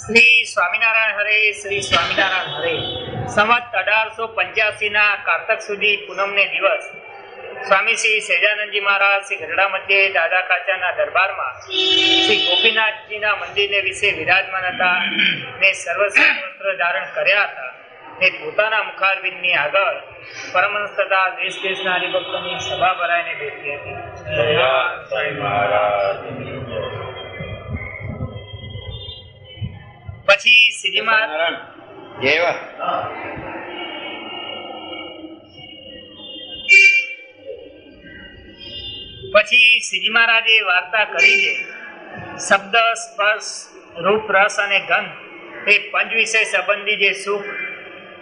શ્રી સ્વામિનારાયણ હરે, શ્રી સ્વામિનારાયણ હરે. સંવત અઢારસો પંચ્યાસી ના કારતક સુધી પૂનમ ને દિવસ. સ્વામી શ્રી સહેજાનંદજી મહારાજ, શ્રી ગઢડા મધ્યે દાદા કાચાના દરબારમાં શ્રી ગોપીનાથજીના મંદિરને વિશે વિરાજમાન હતા. ને સર્વસ્વ વસ્ત્ર ધારણ કર્યા હતા. ને પોતાના મુખારવિંદની આગળ પરમહંસ તથા દેશ દેશના હરિભક્તોની સભા ભરાઈને બેઠી હતી. પછી શ્રીજી એવા પછી શ્રીજી મહારાજે વાર્તા કરી છે. શબ્દ સ્પર્શ રૂપ રસ અને ગંધ એ પંચ વિષય સંબંધી જે સુખ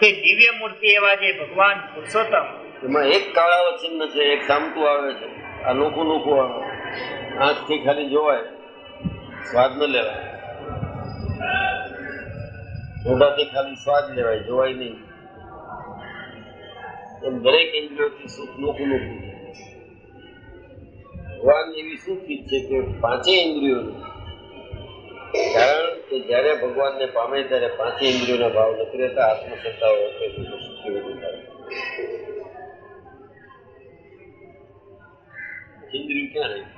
તે દિવ્ય મૂર્તિ એવા જે ભગવાન પુરુષોત્તમ. એમાં એક કાળાવો ચિહ્ન છે એક સામતું આવે છે. આ નોખું નોખું આવે. આંખથી ખાલી જોવાય સ્વાદ ન લેવાય. મોઢાથી ખાલી સ્વાદ લેવાય જોવાય નહીં એમ દરેક ઇન્દ્રિયોથી સુખ નોખું નોખું ભગવાન એવી શું છે કે પાંચે ઇન્દ્રિયો કારણ કે જ્યારે ભગવાનને પામે ત્યારે પાંચે ઇન્દ્રિયોના ભાવ નથી રહેતા આત્મસત્તા વધુ થાય ઇન્દ્રિય ક્યાં રહી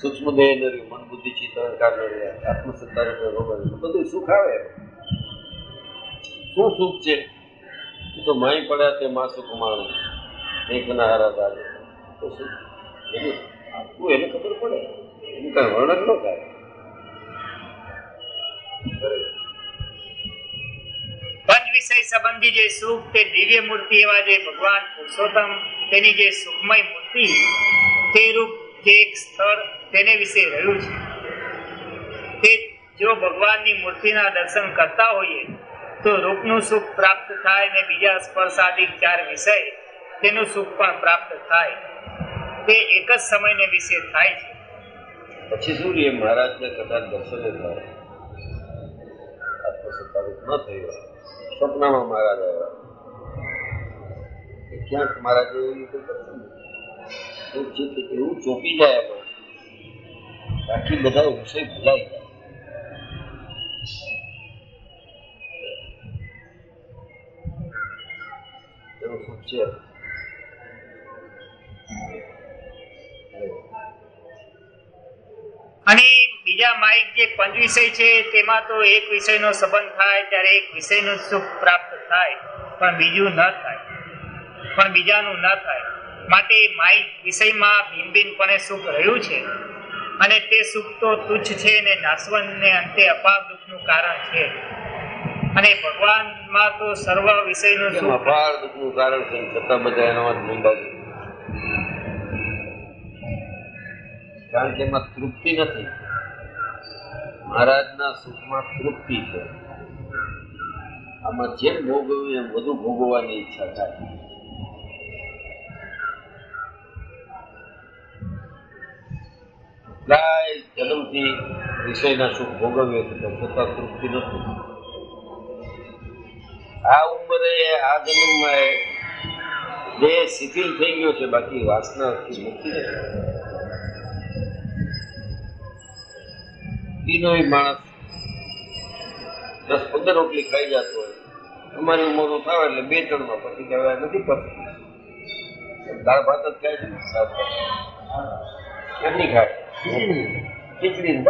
સૂક્ષ્મ દેહ ન મન બુદ્ધિ ચિત્ત અહંકાર ન આત્મસત્તા રૂપે બધું સુખ આવે. શું સુખ છે? તો માય પડ્યા તે માં સુખ માણું. એકના હારા ચાલે. તો સુખ તું એને ખબર પડે. એનું કઈ વર્ણન ન થાય. પંચ વિષય સંબંધી જે સુખ તે દિવ્ય મૂર્તિ એવા જે ભગવાન પુરુષોત્તમ તેની જે સુખમય મૂર્તિ તે રૂપ જે એક સ્થળ તેને વિશે રહ્યું છે. તે જો ભગવાનની મૂર્તિના દર્શન કરતા હોઈએ, તો રૂપનું સુખ પ્રાપ્ત થાય ને બીજા સ્પર્શાદિક ચાર વિષય તેનું સુખ પણ પ્રાપ્ત થાય. તે એક જ સમયને વિશે થાય છે. પછી રે મહારાજને કદાચ દર્શને થાય? ન થયું સ્વપ્નમાં મહારાજ આવ્યા. ક્યાંક મહારાજે એવી ચોંપી જાય બાકી બધા વિષય ભૂલાઈ જાય અને બીજા માઇક જે પંચ વિષય છે, તેમાં તો એક વિષયનો સંબંધ થાય, ત્યારે એક વિષયનું સુખ પ્રાપ્ત થાય, પણ બીજું ન થાય. પણ બીજાનું ન થાય. માટે માઇક વિષયમાં ભિન્નભિન્નપણે સુખ રહ્યું છે. અને તે સુખ તો તુચ્છ છે ને નાશવંત ને અંતે અપાર દુઃખનું કારણ છે. અને ભગવાનમાં તો સર્વ વિષયનું નું સુખ? અપાર દુઃખનું કારણ છે? છતાં બધા એનામાં જ મીંડા છે. કારણ કે એમાં તૃપ્તિ નથી. મહારાજના સુખમાં તૃપ્તિ છે. આમાં જેમ ભોગવ્યું એમ વધુ ભોગવવાની ઈચ્છા થાય. કેટલાય જન્મથી વિષયના સુખ ભોગવીએ છે તો છતાં તૃપ્તિ નથી. આ ઉંમરે, આ જન્મમાં દેહ શિથિલ થઈ ગયો છે, બાકી વાસનાથી મુક્તિ નથી. માણસ દસ પંદર રોટલી ખાઈ જતો હોય. અમારી ઉંમરનું થાય એટલે બે ત્રણમાં પછી કહેવાય નથી પચતી દાળ ભાત જ ખાય છે ને? શાક કેટલી ખાય? ખીચડી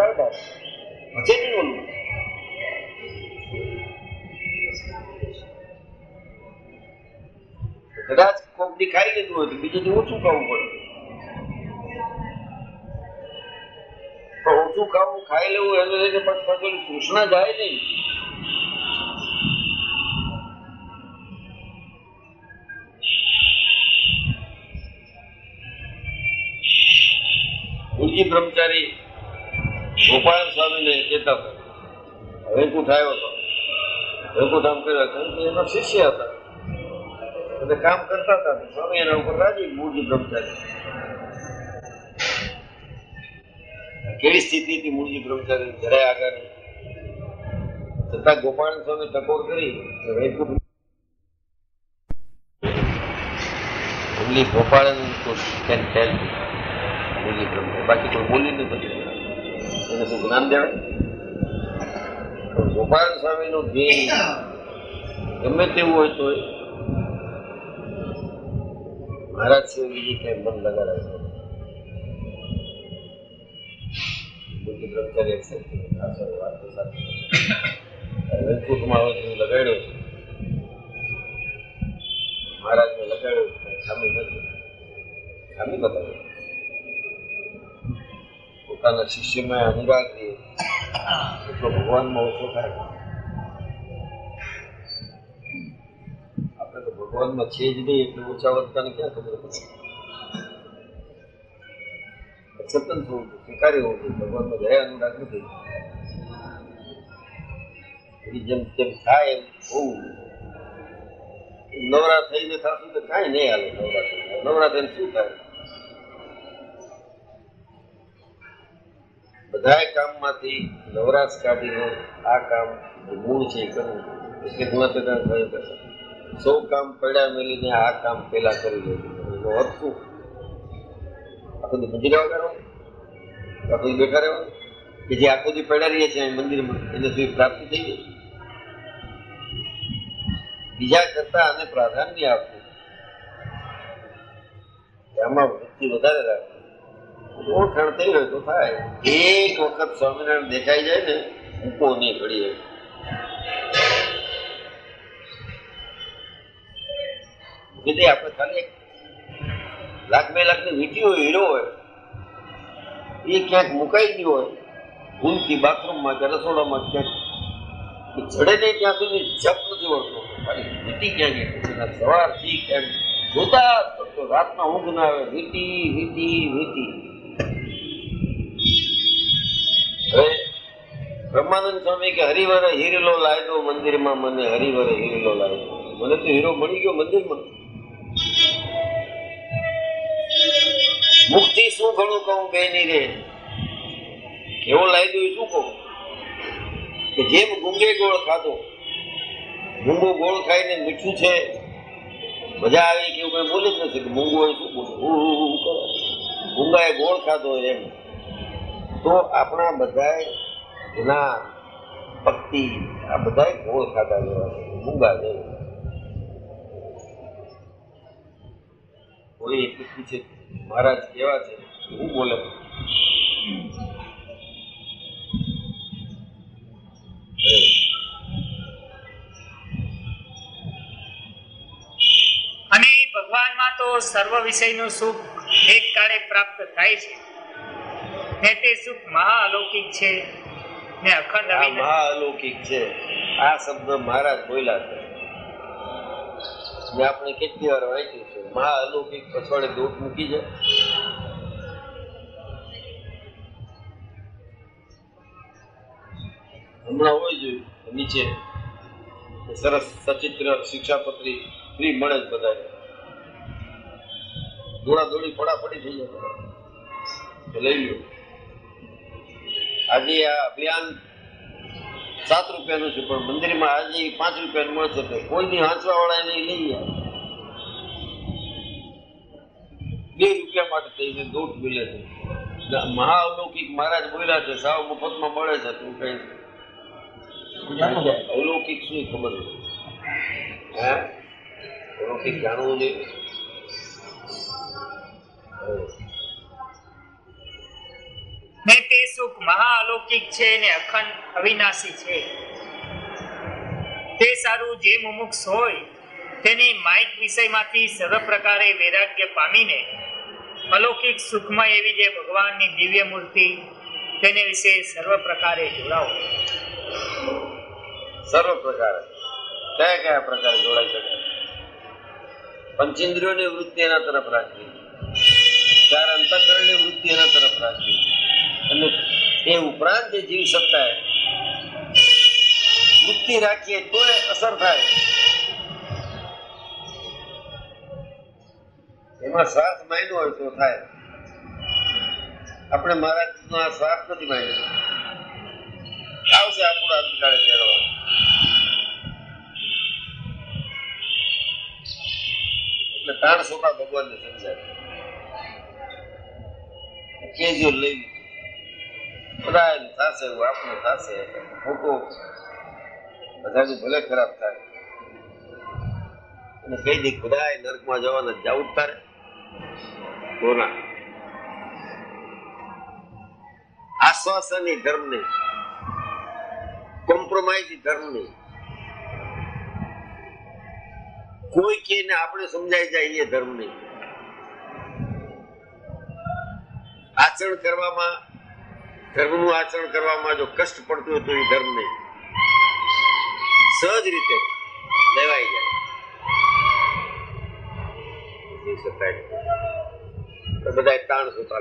કદાચ કોક દી ખાઈ લીધું હોય તો બીજું દી ઓછું ખાવું પડે. તો ઓછું ખાવું, ખાઈ લેવું લઈને પછી કૃષ્ણ જાય નહીં. બ્રહ્મચારી ગોપાલ સ્વામીને હતા વૈકુંઠ આવ્યો હતો. વૈકુંઠ આમ કર્યો કારણ કે એના શિષ્ય હતા. એટલે કામ કરતા હતા. સ્વામી એના ઉપર રાજી મૂળજી બ્રહ્મચારી. કેવી સ્થિતિ હતી મૂળજી બ્રહ્મચારી? જરાય આગળ છતાં ગોપાલ સ્વામી ટકોર કરી Vaikunth only Gopalan can tell tell Mulji Brahmachari બાકી કોઈ બોલી નથી એને શું જ્ઞાન દેવાય ગોપાલ સ્વામીનું ધ્યેય ગમે તેવું હોય તો મહારાજ સિવાય બીજી કઈ મન લગાડાય. બુદ્ધ બ્રહ્મચારી. આ વાત તો સાચી. વૈકુંઠમાં હવે હું લગાડ્યો છે, મહારાજને લગાડ્યો છે, ખામી નથી ખામી બતાવી પોતાના શિષ્યમાં અનુરાગ રહે એટલો ભગવાનમાં ઓછો થાય. આપણે તો ભગવાનમાં છે જ નહીં, એટલે ઓછા વધતાને ક્યાં ખબર પડે? એક્સેપ્ટન્સ હોવું જોઈએ, સ્વીકારી હોવું જોઈએ. ભગવાનમાં જય અનુરાગ નથી. જેમ તેમ થાય એમ હોવું નવરા થઈને થતું તો કાંઈ નહીં હાલે નવરા થઈને શું થાય? બધાય કામમાંથી નવરાશ કાઢીને આ કામ મૂળ છે કરવું ખિદમત સૌ કામ પડ્યા મેલીને આ કામ પેલા કરી લેવું એનો આખો દી મંદિર વગાડવાનું આખો બેઠા રહેવાનું કે જે આખું દી પડ્યા રહીએ છીએ મંદિરમાં, એને સુધી પ્રાપ્તિ થઈ ગઈ. બીજા કરતા આને પ્રાધાન્ય આપવું. એમાં વૃત્તિ વધારે રાખવી. ઓળખાણ થઈ હોય તો થાય. એક વખત સ્વામિનારાયણ દેખાઈ જાય ને મૂકો નહીં ઘડીએ કીધી આપણે ખાલી લાખ બે લાખની વીંટી હોય હીરો હોય. એ ક્યાંક મુકાઈ ગયો હોય. ભૂલથી બાથરૂમમાં કે રસોડામાં ક્યાંક. જડે નહીં ત્યાં સુધી જપ નથી વળતો. ખાલી વીંટી ક્યાં ગઈ સવારથી ક્યાંક જોતા રાતના ઊંઘ ના આવે. વીટી વીટી, વીંટી. હવે બ્રહ્માનંદ સ્વામી કે હરિવરે હીરલો લાયદો મંદિરમાં મને હરિવરે હીરલો લાયદો મને તો હીરો મળી ગયો મંદિરમાં મુક્તિ શું ઘણું કહું બેની રે એવો એ શું કહું કે જેમ ગુંગે ગોળ ખાધો મૂંગો ગોળ ખાઈને મીઠું છે મજા આવી કે એવું કઈ બોલે જ નથી મૂંગો એ શું બોલું કરે ગોળ ખાધો એમ તો આપણા બધા જ્ઞાન ભક્તિ, આ બધા ગોળ ખાતા જેવા છે, મૂંગા જેવા કોઈ પૂછે, મહારાજ કેવા છે? હું બોલે, અને ભગવાનમાં તો સર્વ વિષયનું સુખ એક કાળે પ્રાપ્ત થાય છે. ને તે સુખ મહાઅલૌકિક છે. ને અખંડ મહાઅલૌકિક છે. આ શબ્દ મહારાજ બોલ્યા છે. ને આપણે કેટલી વાર વાંચ્યું છે. મહાઅલૌકિક પછવાડે દોટ મૂકી જાય હમણાં હોય જોયું નીચે સરસ સચિત્ર શિક્ષાપત્રી ફ્રી મળે જ બધા દોડા દોડી પડાપડી થઈ જાય. તો લઈ લ્યો. આજે આ અભિયાન સાત રૂપિયાનું છે પણ મંદિરમાં આજે પાંચ રૂપિયાનું મળશે તો કોઈની હાંચવા વાળા એને લઈ જાય બે રૂપિયા માટે થઈને દોઢ મિલે છે. મહાઅલૌકિક મહારાજ બોલ્યા છે સાવ મફતમાં મળે છે તું કઈ અલૌકિક શું ખબર હે? અલૌકિક જાણવું જોઈએ ને તે સુખ મહાઅલૌકિક છે ને અખંડ અવિનાશી છે. તે સારું જે મુમુક્ષ હોય, તેની માઇક વિષયમાંથી સર્વ પ્રકારે વૈરાગ્ય પામીને અલૌકિક સુખમાં એવી જે ભગવાનની દિવ્ય મૂર્તિ, તેને વિશે સર્વ પ્રકારે જોડાવો. સર્વ પ્રકારે કયા કયા પ્રકારે જોડાઈ શકાય પંચેન્દ્રિયોની વૃત્તિ એના તરફ રાખવી. ચાર અંતકરણની વૃત્તિ એના તરફ રાખવી. એ ઉપરાંત જે જીવ સત્તા વૃત્તિ રાખીએ તો અસર થાય. એમાં સ્વાર્થ માન્યો હોય તો થાય. આપણે મહારાજ આ સ્વાર્થ નથી માંડ્યો આવશે આપણું આવતીકાલે તેડવા એટલે તાણ સોપા ભગવાનને સમજાય. કેજો લઈ બધા થશે એવું થશે ખોટું બધાનું ભલે ખરાબ થાય. અને કઈ દી બધા નર્કમાં જવાના જવું તારે તો ના આશ્વાસન ધર્મ ને કોમ્પ્રોમાઇઝ ધર્મ નહીં કોઈ કે આપણે સમજાઈ જાય એ ધર્મ નહીં આચરણ કરવામાં ધર્મનું આચરણ કરવામાં જો કષ્ટ પડતું હોય તો એ ધર્મ નહીં સહજ રીતે લેવાઈ જાય. બધા તાણ સુતા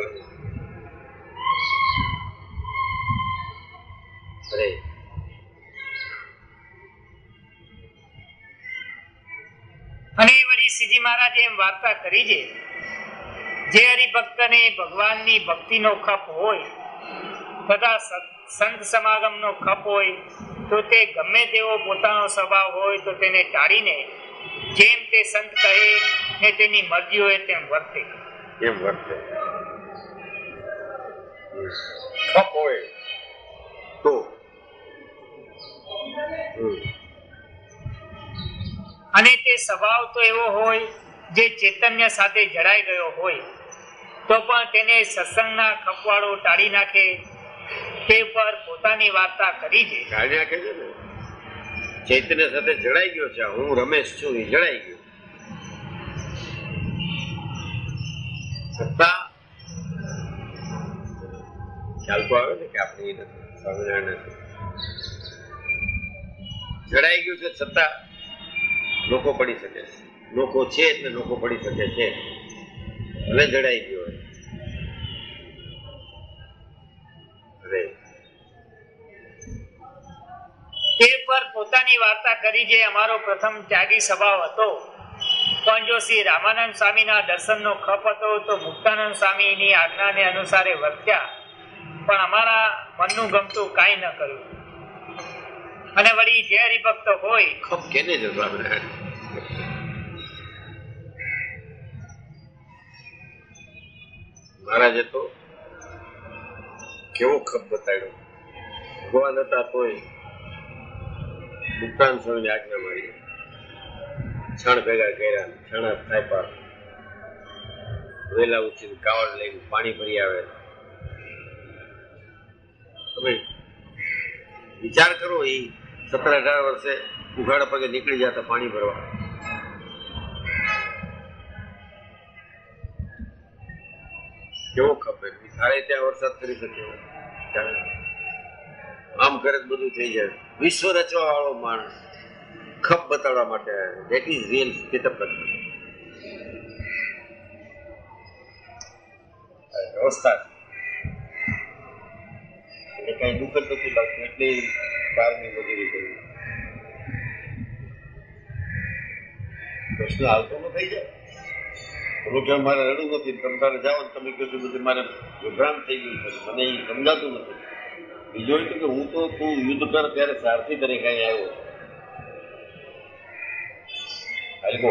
અરે. અને વળી શ્રીજી મહારાજે એમ વાર્તા કરી છે. જે હરિભક્તને ભગવાનની ભક્તિનો ખપ હોય તથા સંત સંત સમાગમનો ખપ હોય તો તે ગમે તેવો પોતાનો સ્વભાવ હોય તો તેને ટાળીને જેમ તે સંત કહે ને તેની મરજી હોય તેમ વર્તે. એમ વર્તે. ખપ હોય તો. અને તે સ્વભાવ તો એવો હોય જે ચૈતન્ય સાથે જડાઈ ગયો હોય તો પણ તેને સત્સંગના ખપવાળો ટાળી નાખે તે પર પોતાની વાર્તા કરી છે. કાઢી નાખે છે ને, ચૈતન્ય સાથે જડાઈ ગયો છે, હું રમેશ છું, એ જડાઈ ગયો. સત્તા ખ્યાલ તો આવે ને કે આપણે એ નથી, સ્વામિનારાયણ નથી. જડાઈ ગયું છે સત્તા લોકો પડી શકે છે. લોકો છે એટલે લોકો પડી શકે છે. ભલે જડાઈ ગયો. હોય તે પર પોતાની વાર્તા કરી જે અમારો પ્રથમ ત્યાગી સ્વભાવ હતો. પણ જો શ્રી રામાનંદ સ્વામીના દર્શનનો ખપ હતો, તો મુક્તાનંદ સ્વામીની આજ્ઞાને અનુસારે વર્ત્યા. પણ અમારા મનનું ગમતું કાંઈ ન કર્યું. અને વળી જે હરિભક્ત હોય, ખપ કેને જવાબ મહારાજે તો કેવો ખપ બતાડ્યો ભગવાન હતા તોય મુક્તાન સ્વામીની આજ્ઞા મારી. છણ ભેગા કર્યા છણ થાપ્યા વેલા ઉઠીને કાવડ લઈને પાણી ભરી આવે. તમે વિચાર કરો એ સત્તર અઢાર વર્ષે ઉઘાડા પગે નીકળી જતા પાણી ભરવા. કેવો ખબર સાડે ત્યાં વરસાદ કરી શકે. આમ કરે બધું થઈ જાય. વિશ્વ રચવા વાળો માણસ ખપ બતાડવા માટે દેટ ઇઝ રિયલ સ્થિતપ્રજ્ઞ વ્યવસ્થા એટલે કઈ દુઃખ જ નથી લાગતું. એટલે કારની મજૂરી કરવી. પ્રશ્ન આવતો થઈ જાય? મારે રડવું નથી તમે તારે જાઓ તમે કહો બધું મારે વિભ્રાંત થઈ ગયું છે. મને એ સમજાતું નથી. બીજો એ કે હું તો તું યુદ્ધ કર ત્યારે સારથી તરીકે અહીં આવ્યો છું. હાલકો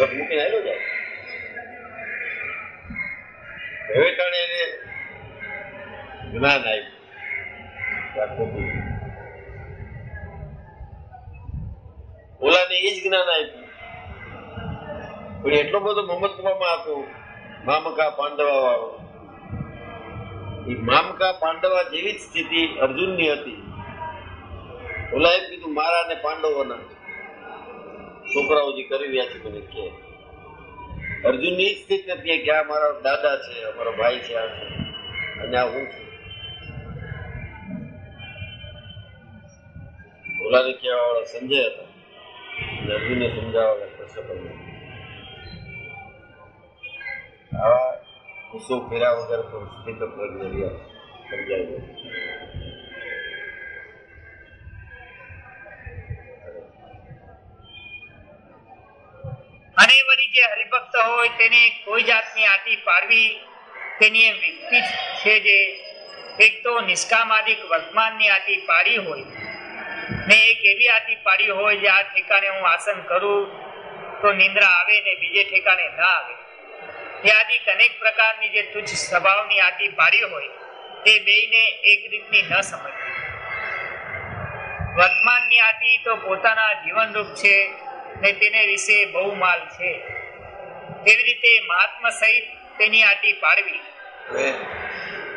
રથ મૂકીને આવ્યો જાય? હવે ટાણે એને જ્ઞાન આવ્યું ઓલાને એ જ જ્ઞાન આપ્યું. પણ એટલો બધો મમત્વમાં હતો? મામકા પાંડવા વાળો એ મામકા પાંડવા જેવી જ સ્થિતિ અર્જુનની હતી. ઓલા એમ કીધું, મારા ને પાંડવોના. છોકરાઓ જે કરી રહ્યા છે મને કે. અર્જુનની જ સ્થિતિ હતી કે આ મારા દાદા છે, અમારો ભાઈ છે, આ છે. અને આ હું છું. ઓલાને કહેવા વાળા સંજય હતા. અર્જુન અર્જુનને સમજાવવા કૃષ્ણ આવા ગુસ્સો ફેરા વગર પણ સ્થિત પ્રજ્ઞ સમજાય અને વળી જે હરિભક્ત હોય તેને કોઈ જાતની આટી પાડવી તેની એ વ્યક્તિ છે જે એક તો નિષ્કામાદિક વર્તમાનની આટી પાડી હોય ને એક એવી આટી પાડી હોય જે આ ઠેકાણે હું આસન કરું તો નિંદ્રા આવે ને બીજે ઠેકાણે ના આવે. આદિક અનેક પ્રકારની જે તુચ્છ સ્વભાવની આટી પાડી હોય તે બેયને એક રીતની ન સમજવી. વર્તમાનની આટી તો પોતાના જીવનરૂપ છે ને તેને વિશે બહુ માલ છે. તેવી રીતે મહાત્મા સહિત તેની આટી પાડવી.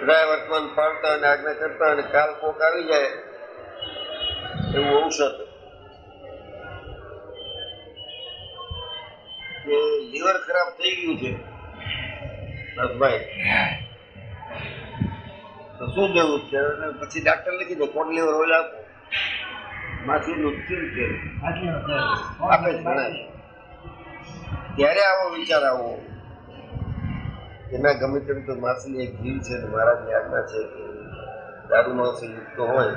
બધા વર્તમાન પાડતા અને આજ્ઞા કરતા અને કાલ કોક આવી જાય, એવું ઔષધ લીવર ખરાબ થઈ ગયું છે. તો શું દેવું છે? પછી ડાક્ટર લખી દે કોટ લેવર ઓઇલ આપો. માછલીનું કેવું છે. આપે છે ત્યારે આવો વિચાર આવો? એના ગમે તેમ તો માછલી એક જીવ છે મારા મહારાજની આજ્ઞા છે કે દારૂ માંસ યુક્ત હોય.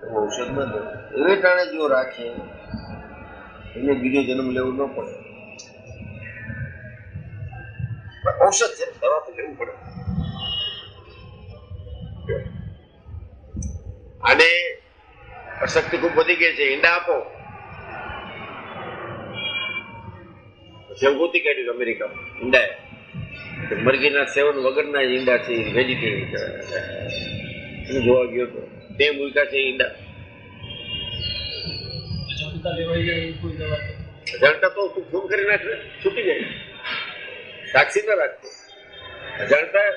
તો ઔષધ ન દે એવે ટાણે જો રાખે એને બીજો જન્મ લેવો ન પડે. પણ ઔષધ છે દવા તો લેવું પડે. અને શક્તિ ખૂબ વધી ગઈ છે ઈંડા આપો. એવું કાઢ્યું અમેરિકામાં ઈંડા મરઘીના સેવન વગરના ઈંડા છે વેજીટેરિયન જોવા ગયો હતો તે મૂક્યા છે ઈંડા. અજાણતા તો તું ફોન કરી નાખે છૂટી જાય. સાક્ષી ન રાખતો જાણતા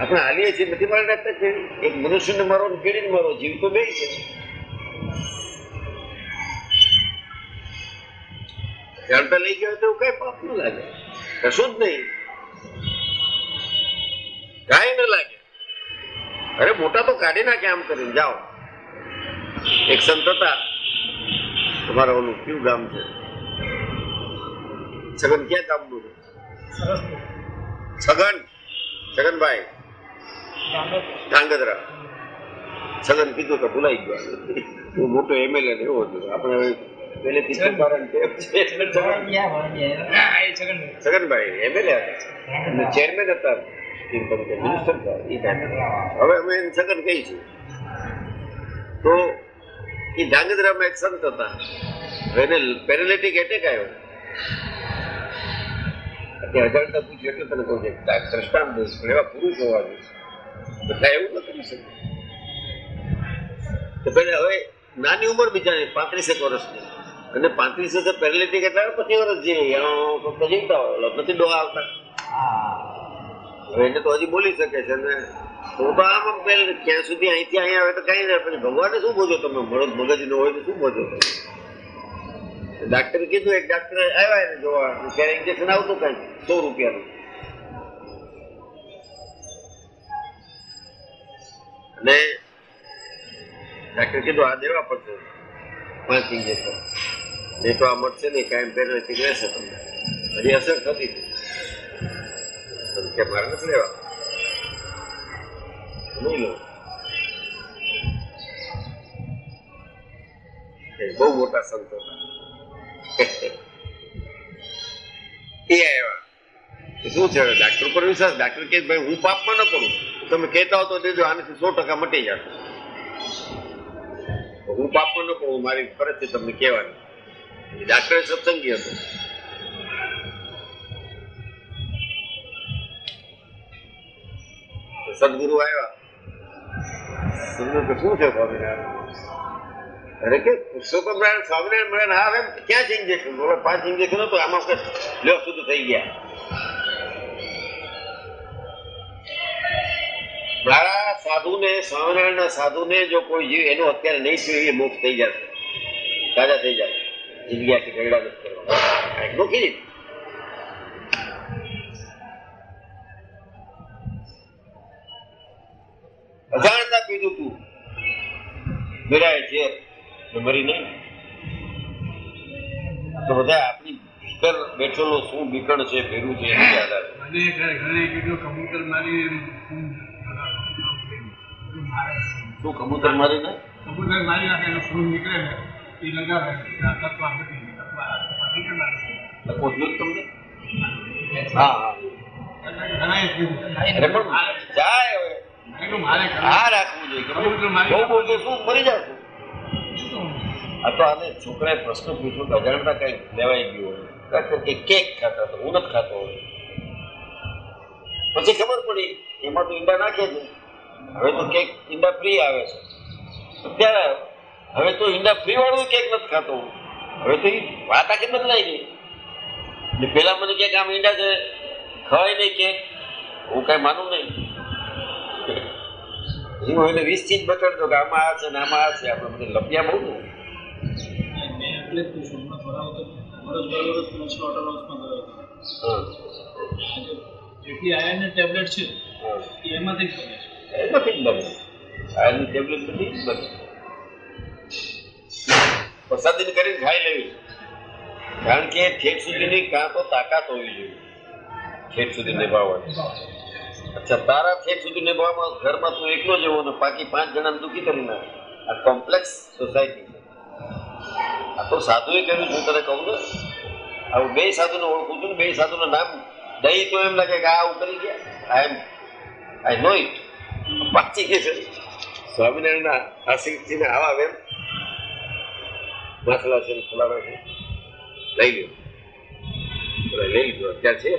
આપણે હાલીએ છીએ, નથી મારે રાખતા કેળી એક મનુષ્યને મારો કેળીને મારો જીવ તો બે છે. જાણતા લઈ ગયો તો કઈ પાપ ન લાગે. કશું જ નહીં. કાંઈ ન લાગે. અરે મોટા તો કાઢી નાખે આમ કરીને, જાઓ. એક સંત હતા તમારા ઓલું કયું ગામ છે? છગન ક્યાં ગામનું છગન. છગનભાઈ. ધાંગધ્રા. છગન કીધું તો ભૂલાઈ ગયો. હું મોટો એમએલએ ને એવો છું આપણે પહેલેથી છગનભાઈ એમએલએ હતા. ચેરમેન હતા. મિનિસ્ટર હતા. એ હવે અમે એને છગન કહી છીએ. તો એ ધાંગધ્રામાં એક સંત હતા. એને પેરેલિટિક એટેક આવ્યો. અત્યારે અજાણતા પૂછ્યું એટલે તને કહું કે દ્રષ્ટાંત દઈશ પણ એવા પુરુષ હોવા જોઈએ. બધા એવું ન કરી શકે. તો પેલા હવે નાની ઉંમર બિચારી પાંત્રીસેક વર્ષની. અને પાંત્રીસ હજાર પેરેલિટિક એટલે પચીસ વર્ષ જીવે. તો જીવતા હોય. નથી ડોહા આવતા. એને તો હજી બોલી શકે છે ને. હું તો આમ પેલ ક્યાં સુધી અહીંથી અહીંયા આવે તો કઈ ના પછી ભગવાને શું બોજો તમે? મગજ ન હોય તો શું બોજો તમે? ડાક્ટરે કીધું, એક ડાક્ટર આવ્યા એને જોવા. ત્યારે ઇન્જેક્શન આવતું કઈ, સો રૂપિયાનું. અને ડાક્ટર કીધું, આ દેવા પડશે. પાંચ ઇન્જેક્શન નહીં તો આ મળશે નહીં, કાયમ પેરેલિટિક રહેશે તમને. હજી અસર થતી હતી કે મારે નથી લેવા. નહીં લો બહુ મોટા સંતો હતા શું છે ડાક્ટર પર વિશ્વાસ? ડાક્ટર કે ભાઈ, હું પાપમાં ન કરું. તમે કહેતા હો તો દેજો, આનાથી સો ટકા મટી જશે. હું પાપમાં ન કરું મારી ફરજ છે તમને કહેવાની. ડાક્ટર સત્સંગી હતો. સદગુરુ આવ્યા. સદગુરુ શું છે સ્વામિનારાયણ અરે કે પુરુષોત્તમ નારાયણ સ્વામિનારાયણ મળે હા એમ ક્યાં છે? ઇન્જેક્શન બોલો, પાંચ ઇન્જેક્શન હતું આમાં કે લ્યો, શુદ્ધ થઈ ગયા. મારા સાધુને, સ્વામિનારાયણના સાધુને જો કોઈ જીવ એનું અત્યારે નહીં થયું, એ મોક્ષ થઈ જશે તાજા થઈ જાય. જિંદગી ગરડા નથી કરવા. મૂકી દીધું. અજાણતા પીધું તું. મેરાય છે તો મરી નહીં. તો બધા આપણી ભીતર બેઠેલો શું બીકણ છે ભેરું છે એની આધારે કીધું કબૂતર મારી શું કબૂતર મારી નાખે એનો ખૂન નીકળે ને એ લગાવે. જોયું તમને? હા. હા અરે પણ જાય હવે. મારે આ રાખવું જોઈએ. બહુ બોલતો શું મરી જાય આ તો આને છોકરાએ પ્રશ્ન પૂછ્યો કે અજાણતા કંઈક લેવાઈ ગયું હોય. કાં કેક ખાતા તો હું નથી ખાતો હોય. પછી ખબર પડી, એમાં તો ઈંડા નાખે છે. હવે તો કેક ઈંડા ફ્રી આવે છે. ત્યારે હવે તો ઈંડા ફ્રી વાળું કેક નથી ખાતો હવે તો એ વાત આખી બદલાઈ ગઈ. એટલે પેલા મને કે આમ ઈંડા છે, ખવાય નહીં કેક. હું કઈ માનું નહીં. હું એને વીસ ચીજ બતાડતો કે આમાં આ છે ને આમાં આ છે. આપણે બધે લપિયા બહુ કારણ કે ઠેઠ સુધીની કાં તો તાકાત હોવી જોઈએ ઠેઠ સુધી નિભાવવાની. અચ્છા, તારા ઠેઠ સુધી નિભાવવામાં ઘરમાં તું એકલો જ એવો ને, બાકી પાંચ જણાને દુઃખી કરી નાખે આ કોમ્પ્લેક્સ સોસાયટી આ તો સાધુએ કર્યું છું તને કહું ને આવું બે સાધુને ઓળખું છું ને બે સાધુનું નામ દઈ તો એમ લાગે કે આ આવું ગયા. આઈ એમ. આઈ નો ઇટ પાછી કે છે. સ્વામિનારાયણના આશીર્વાદથી આવા વેમ. માથલા છે ફલાણા છે. લઈ લ્યો. લઈ લીધો અત્યારે છે.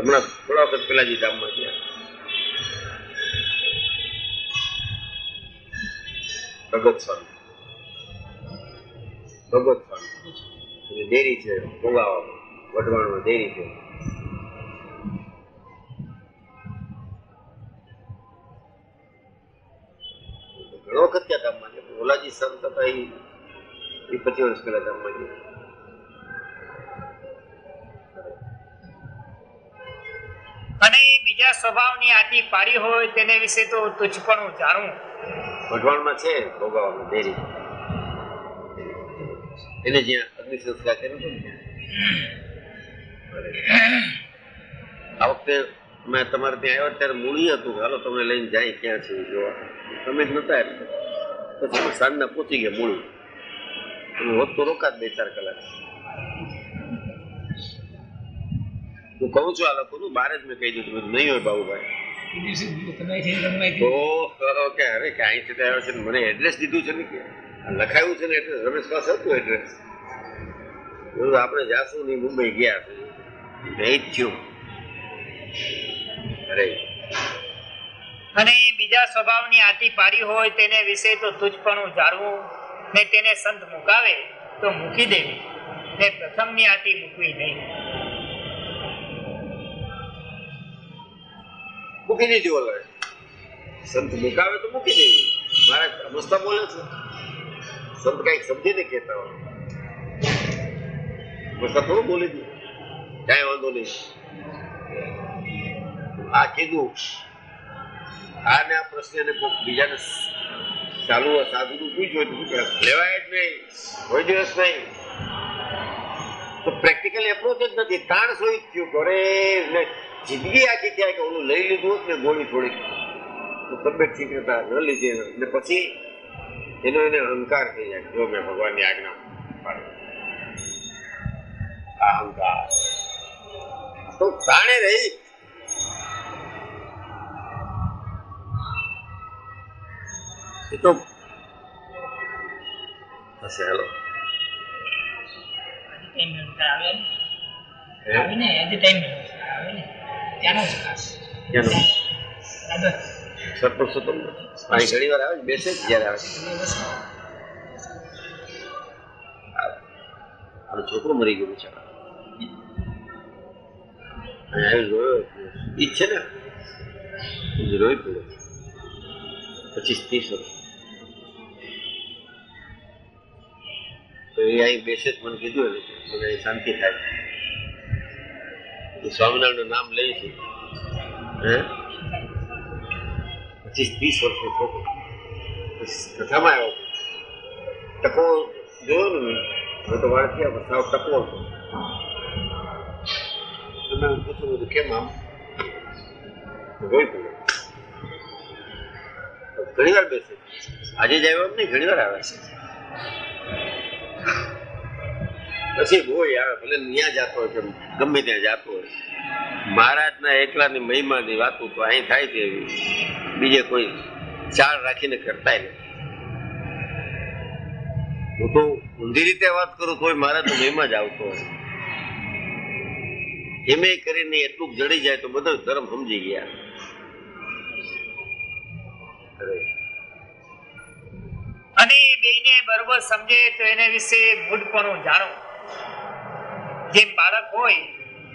હમણાં થોડા વખત પેલા જે ગામમાં ગયા. ભગત સ્વામી. ભગત ફળ ડેરી છે ગોગાવામાં વઢવાણમાં ડેરી છે. ઘણો વખત ત્યાં ધામમાં છે ઓલાજી સંત હતા એ પચીસ વર્ષ પહેલા ધામમાં ગયા. અને બીજા સ્વભાવની આદિ પાડી હોય તેને વિશે તો તુચ્છપણું જાણવું. વઢવાણમાં છે ભોગાવામાં ડેરી એને જ્યાં અગ્નિ સંસ્કાર કર્યો હતો આ વખતે મેં તમારે ત્યાં આવ્યો ત્યારે મૂળી હતું હાલો તમને લઈને જાય ક્યાં છે? જોવા. તમે જ નતા એટલે પછી સાંજના પહોંચી ગયા મૂળી તમે હોત તો રોકાત બે ચાર કલાક. હું કહું છું આ લોકોનું બહાર જ મેં કહી દીધું નહીં હોય બાબુભાઈ. તો કે અરે કે અહીંથી તો આવ્યો છે મને એડ્રેસ દીધું છે ને કે? લખાયું છે ને એટલે રમેશ પાસે હતું એડ્રેસ આપણે જાશું નહીં મુંબઈ ગયા નહીં થયું. અરે. અને બીજા સ્વભાવની આટી પાડી હોય તેને વિશે તો તુચ્છપણું જાણવું ને તેને સંત મુકાવે તો મૂકી દેવી. ને પ્રથમની આટી મૂકવી નહીં. મૂકી દીધી ઓલા સંત મુકાવે તો મૂકી દેવી. મારે સમજતા બોલે છે. સંત કંઈક સમજીને કેતા હોય. થોડું બોલી દઉં કઈ વાંધો નહીં. આ કીધું. આને આ પ્રશ્ન એને કોઈક બીજાને ચાલુ સાધુનું પૂછ્યું લેવાય જ નહીં. કોઈ દિવસ નહીં. તો પ્રેક્ટિકલ એપ્રોચ જ નથી. તાણ સોઈ થયું. ઘરે ને જિંદગી આખી ક્યાંય કે ઓલું લઈ લીધું ને ગોળી થોડી તો તબિયત ઠીક હતા ન લીધી. ને પછી એનો એને અહંકાર થઈ જાય જો મેં ભગવાનની આજ્ઞા અહંકાર. તો પ્રાણે રહી. એ તો હશે હેલો. ક્યાંનો સરપંચ સતમ ઘણી વાર આવે બેસે જ જ્યારે આવે છોકરો મરી ગયો છે છે ને? રોઈ પડ્યો. પચીસ ત્રીસ વર્ષ. તો એ અહીં બેસે જ, મને કીધું એટલે મને શાંતિ થાય. સ્વામિનારાયણ સ્વામિનારાયણનું નામ લે છે. હે? પચીસ ત્રીસ વર્ષનો છોકરો પછી કથામાં આવ્યો ટકો જોયો ને હવે તો થયા પણ સાવ ટકો હતો તો મેં પૂછ્યું બધું કેમ આમ રોઈ પડ્યો ઘણી વાર બેસે આજે જ આવ્યો નહીં ઘણી વાર આવે છે પછી હોય આવે ભલે ત્યાં જતો હોય કે ગમે ત્યાં જતો હોય મહારાજના એકલાની મહિમાની વાતો તો અહીં થાય છે બીજે કોઈ ચાળ રાખીને કરતા નથી હું તો ઊંધી રીતે વાત કરું તોય તો મહિમા જ આવતો હોય. એમે કરીને એટલું જડી જાય તો બધો ધર્મ સમજી ગયા. અને બેને બરોબર સમજે તો એને વિશે મૂઢપણું જાણો. જેમ બાળક હોય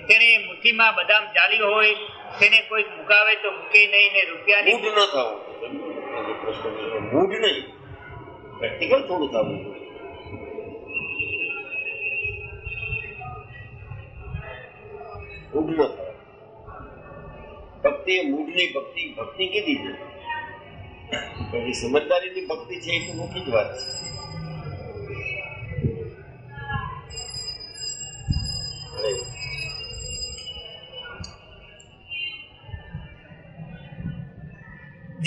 તેને મુઠ્ઠીમાં બદામ ચાલી હોય તેને કોઈ મુકાવે તો મૂકે નહીં ને રૂપિયાની મૂઢ ન થવું. મૂઢ નહીં. પ્રેક્ટિકલ થોડું થવું મૂડ ન થવું. ભક્તિ એ મૂઢની ભક્તિ. ભક્તિ કીધી છે? સમજદારીની ભક્તિ છે એ તો મોટી જ વાત છે.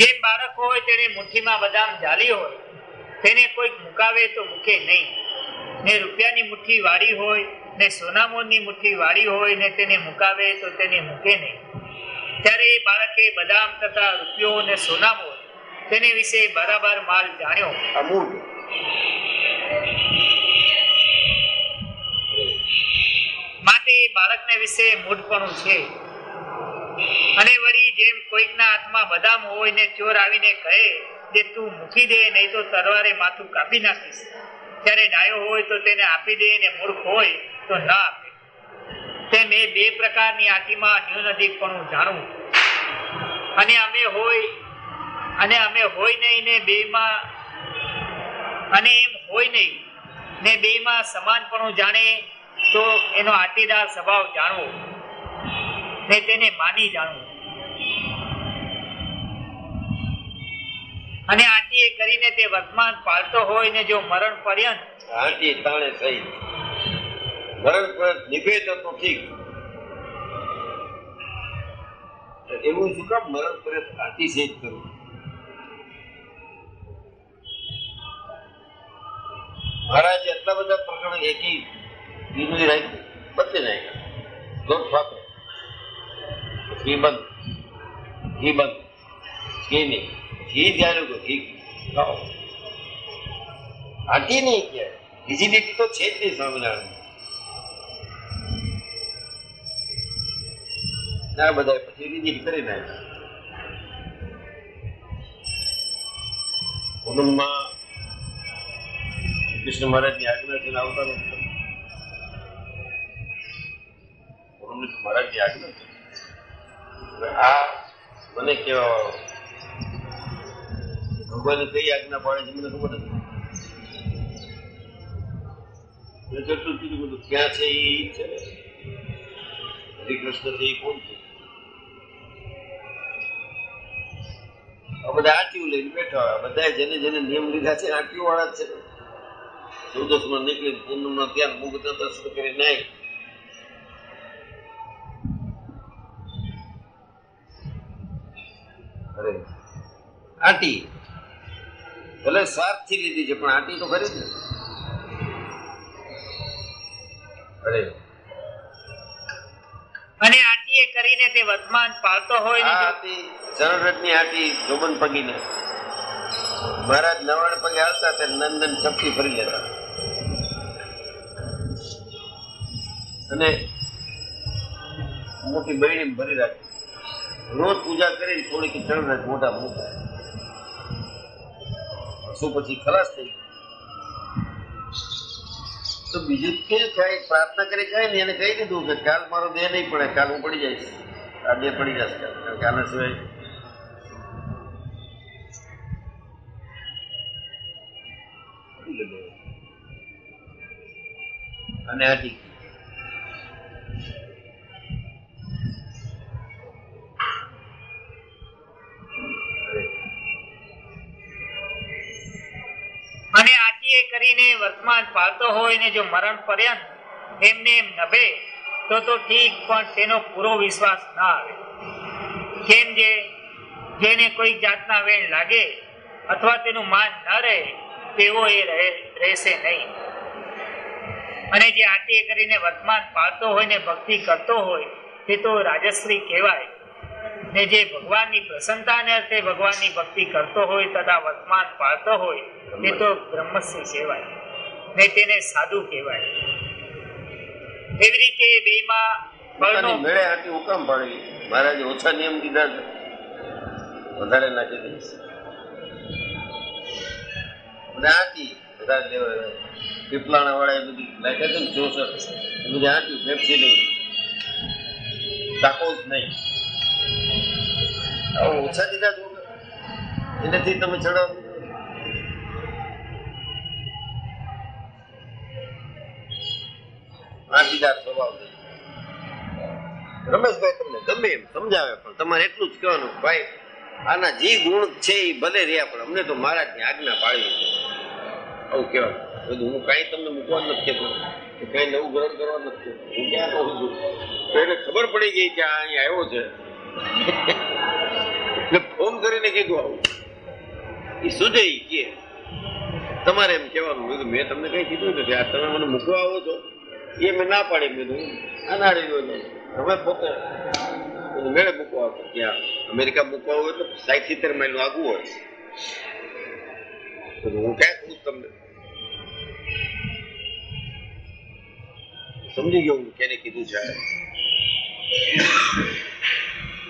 જેમ બાળક હોય તેને મુઠ્ઠીમાં બદામ જાલી હોય તેને કોઈક મુકાવે તો મૂકે નહીં. ને રૂપિયાની મુઠ્ઠી વાળી હોય ને સોનામોની મુઠ્ઠી વાળી હોય ને તેને મુકાવે તો તેને મૂકે નહીં. ત્યારે એ બાળકે બદામ તથા રૂપિયો ને સોનામો તેને વિશે બરાબર માલ જાણ્યો. અમૂલ. માટે બાળકને વિશે મૂઢપણું છે. અને વળી જેમ કોઈકના હાથમાં બદામ હોય ને ચોર આવીને કહે કે તું મૂકી દે, નહીં તો તરવારે માથું કાપી નાખીશ. ત્યારે ડાયો હોય તો તેને આપી દે ને મૂર્ખ હોય તો ના આપે. તેમ એ બે પ્રકારની આટીમાં ન્યૂનધિકપણું જાણવું અને અમે હોય, અને અમે હોય નહીં ને બેમાં, અને એમ હોય નહીં ને બેમાં સમાનપણું જાણે તો એનો આટીદાર સ્વભાવ જાણવો. ને તેને માની જાણવું. અને આથી એ કરીને તે વર્તમાન પાલતો હોય ને જો મરણ પર્યંત આથી તાણે થઈ. મરણ પર્યંત નીકળે તો તો ઠીક. એવું શું કામ મરણ પર હાથી સહિત કરવું મહારાજ એટલા બધા પ્રકરણ એકી બદલી નાખ્યા લોટ ફાકો ઘી બંધ ઘી બંધ ઘી નહીં ઘી ધ્યાન તો ઘી ખાઓ આટી નહીં કે બીજી લીટી તો છે જ નહીં સ્વામિનારાયણ ના બધા પછી રીજી કરી નાખી પૂનમમાં કૃષ્ણ મહારાજની આજ્ઞા છે ને આવતા નથી પૂનમની તો મહારાજની આજ્ઞા છે હવે આ મને કેવા ભગવાન કઈ આજ્ઞા પાડે છે મને ખબર નથી. એ છે છે. એ કોણ છે? લઈને બેઠા બધા જેને જેને નિયમ લીધા છે આટીઓ વાળા જ છે. ચૌદસમાં નીકળી પૂનમ નો ત્યાં મુગત કરી નાય આટી. ભલે સ્વાર્થથી લીધી છે પણ આટી તો ખરી જ ને. અને આટી એ કરીને તે વર્તમાન પાળતો હોય ને આ જો હતી ચરણરથની આટી જોબન પગીને. મહારાજ નવાણ પગે આવતા તે નંદન ચપટી ફરી લેતા. અને મોટી બહેણી ભરી રાખી. રોજ પૂજા કરીને થોડીક ચરણરથ મોટા મૂકા. શું પછી ખલાસ થઈ તો બીજું કે થાય, પ્રાર્થના કરી કઈ નહીં, એને કહી દીધું કે કાલ મારો દેહ નહીં પડે, કાલ હું પડી જઈશ આ દેહ પડી જશે કાલ. કારણ સિવાય. અને આટી વર્તમાન પાળતો હોય ને જો મરણ પર્યંત એમને એમ નભે તો તો ઠીક, પણ તેનો પૂરો વિશ્વાસ ના આવે. કેમ જે જેને કોઈ જાતના વેણ લાગે અથવા તેનું માન ન રહે તેવો એ રહે, રહેશે નહીં. અને જે આટી કરીને વર્તમાન પાળતો હોય ને ભક્તિ કરતો હોય તે તો રાજશ્રી કહેવાય. ને જે ભગવાનની પ્રસન્નતાને અર્થે ભગવાનની ભક્તિ કરતો હોય તથા વર્તમાન પાળતો હોય તે તો બ્રહ્મશ્રી કહેવાય. ને તેને સાધુ કહેવાય. એવી રીતે બેમાં ફળનો મેળે હતી હુકમ પાડી. મહારાજે ઓછા નિયમ કીધા વધારે નાખી દઈશ નાખી આટી બધા લેવા પીપલાણા વાળા એ બધી નાખે છે ને જોસર એ બધી પેપ્સી નહીં જ નહીં. ઓછા દીધા એનાથી તમે ચડાવો. આંટીદાર સ્વભાવ રમેશભાઈ તમને ગમે એમ સમજાવે, પણ તમારે એટલું જ કહેવાનું ભાઈ, આના જે ગુણ છે એ ભલે રહ્યા, પણ અમને તો મહારાજની આજ્ઞા પાડવી છે. આવું કહેવાનું. બધું હું કાંઈ તમને મૂકવા નથી કે કાંઈ નવું ગ્રહણ કરવા નથી હું ક્યાં કહું છું? તો એને ખબર પડી ગઈ કે આ અહીંયા આવ્યો છે. એટલે ફોન કરીને કીધું આવું. એ સુજય કે તમારે એમ કહેવાનું. મેં તમને કઈ કીધું નથી. આ તમે મને મૂકવા આવો છો. એ મેં ના પાડી મેં ગયો તો તમે પોતે મેળે મૂકવા આવતો, ત્યાં. અમેરિકા મૂકવા હોય તો સાઠ સિત્તેર માઇલ આગું હોય. હું ક્યાં કહું તમને? સમજી ગયો હું કેને કીધું છે?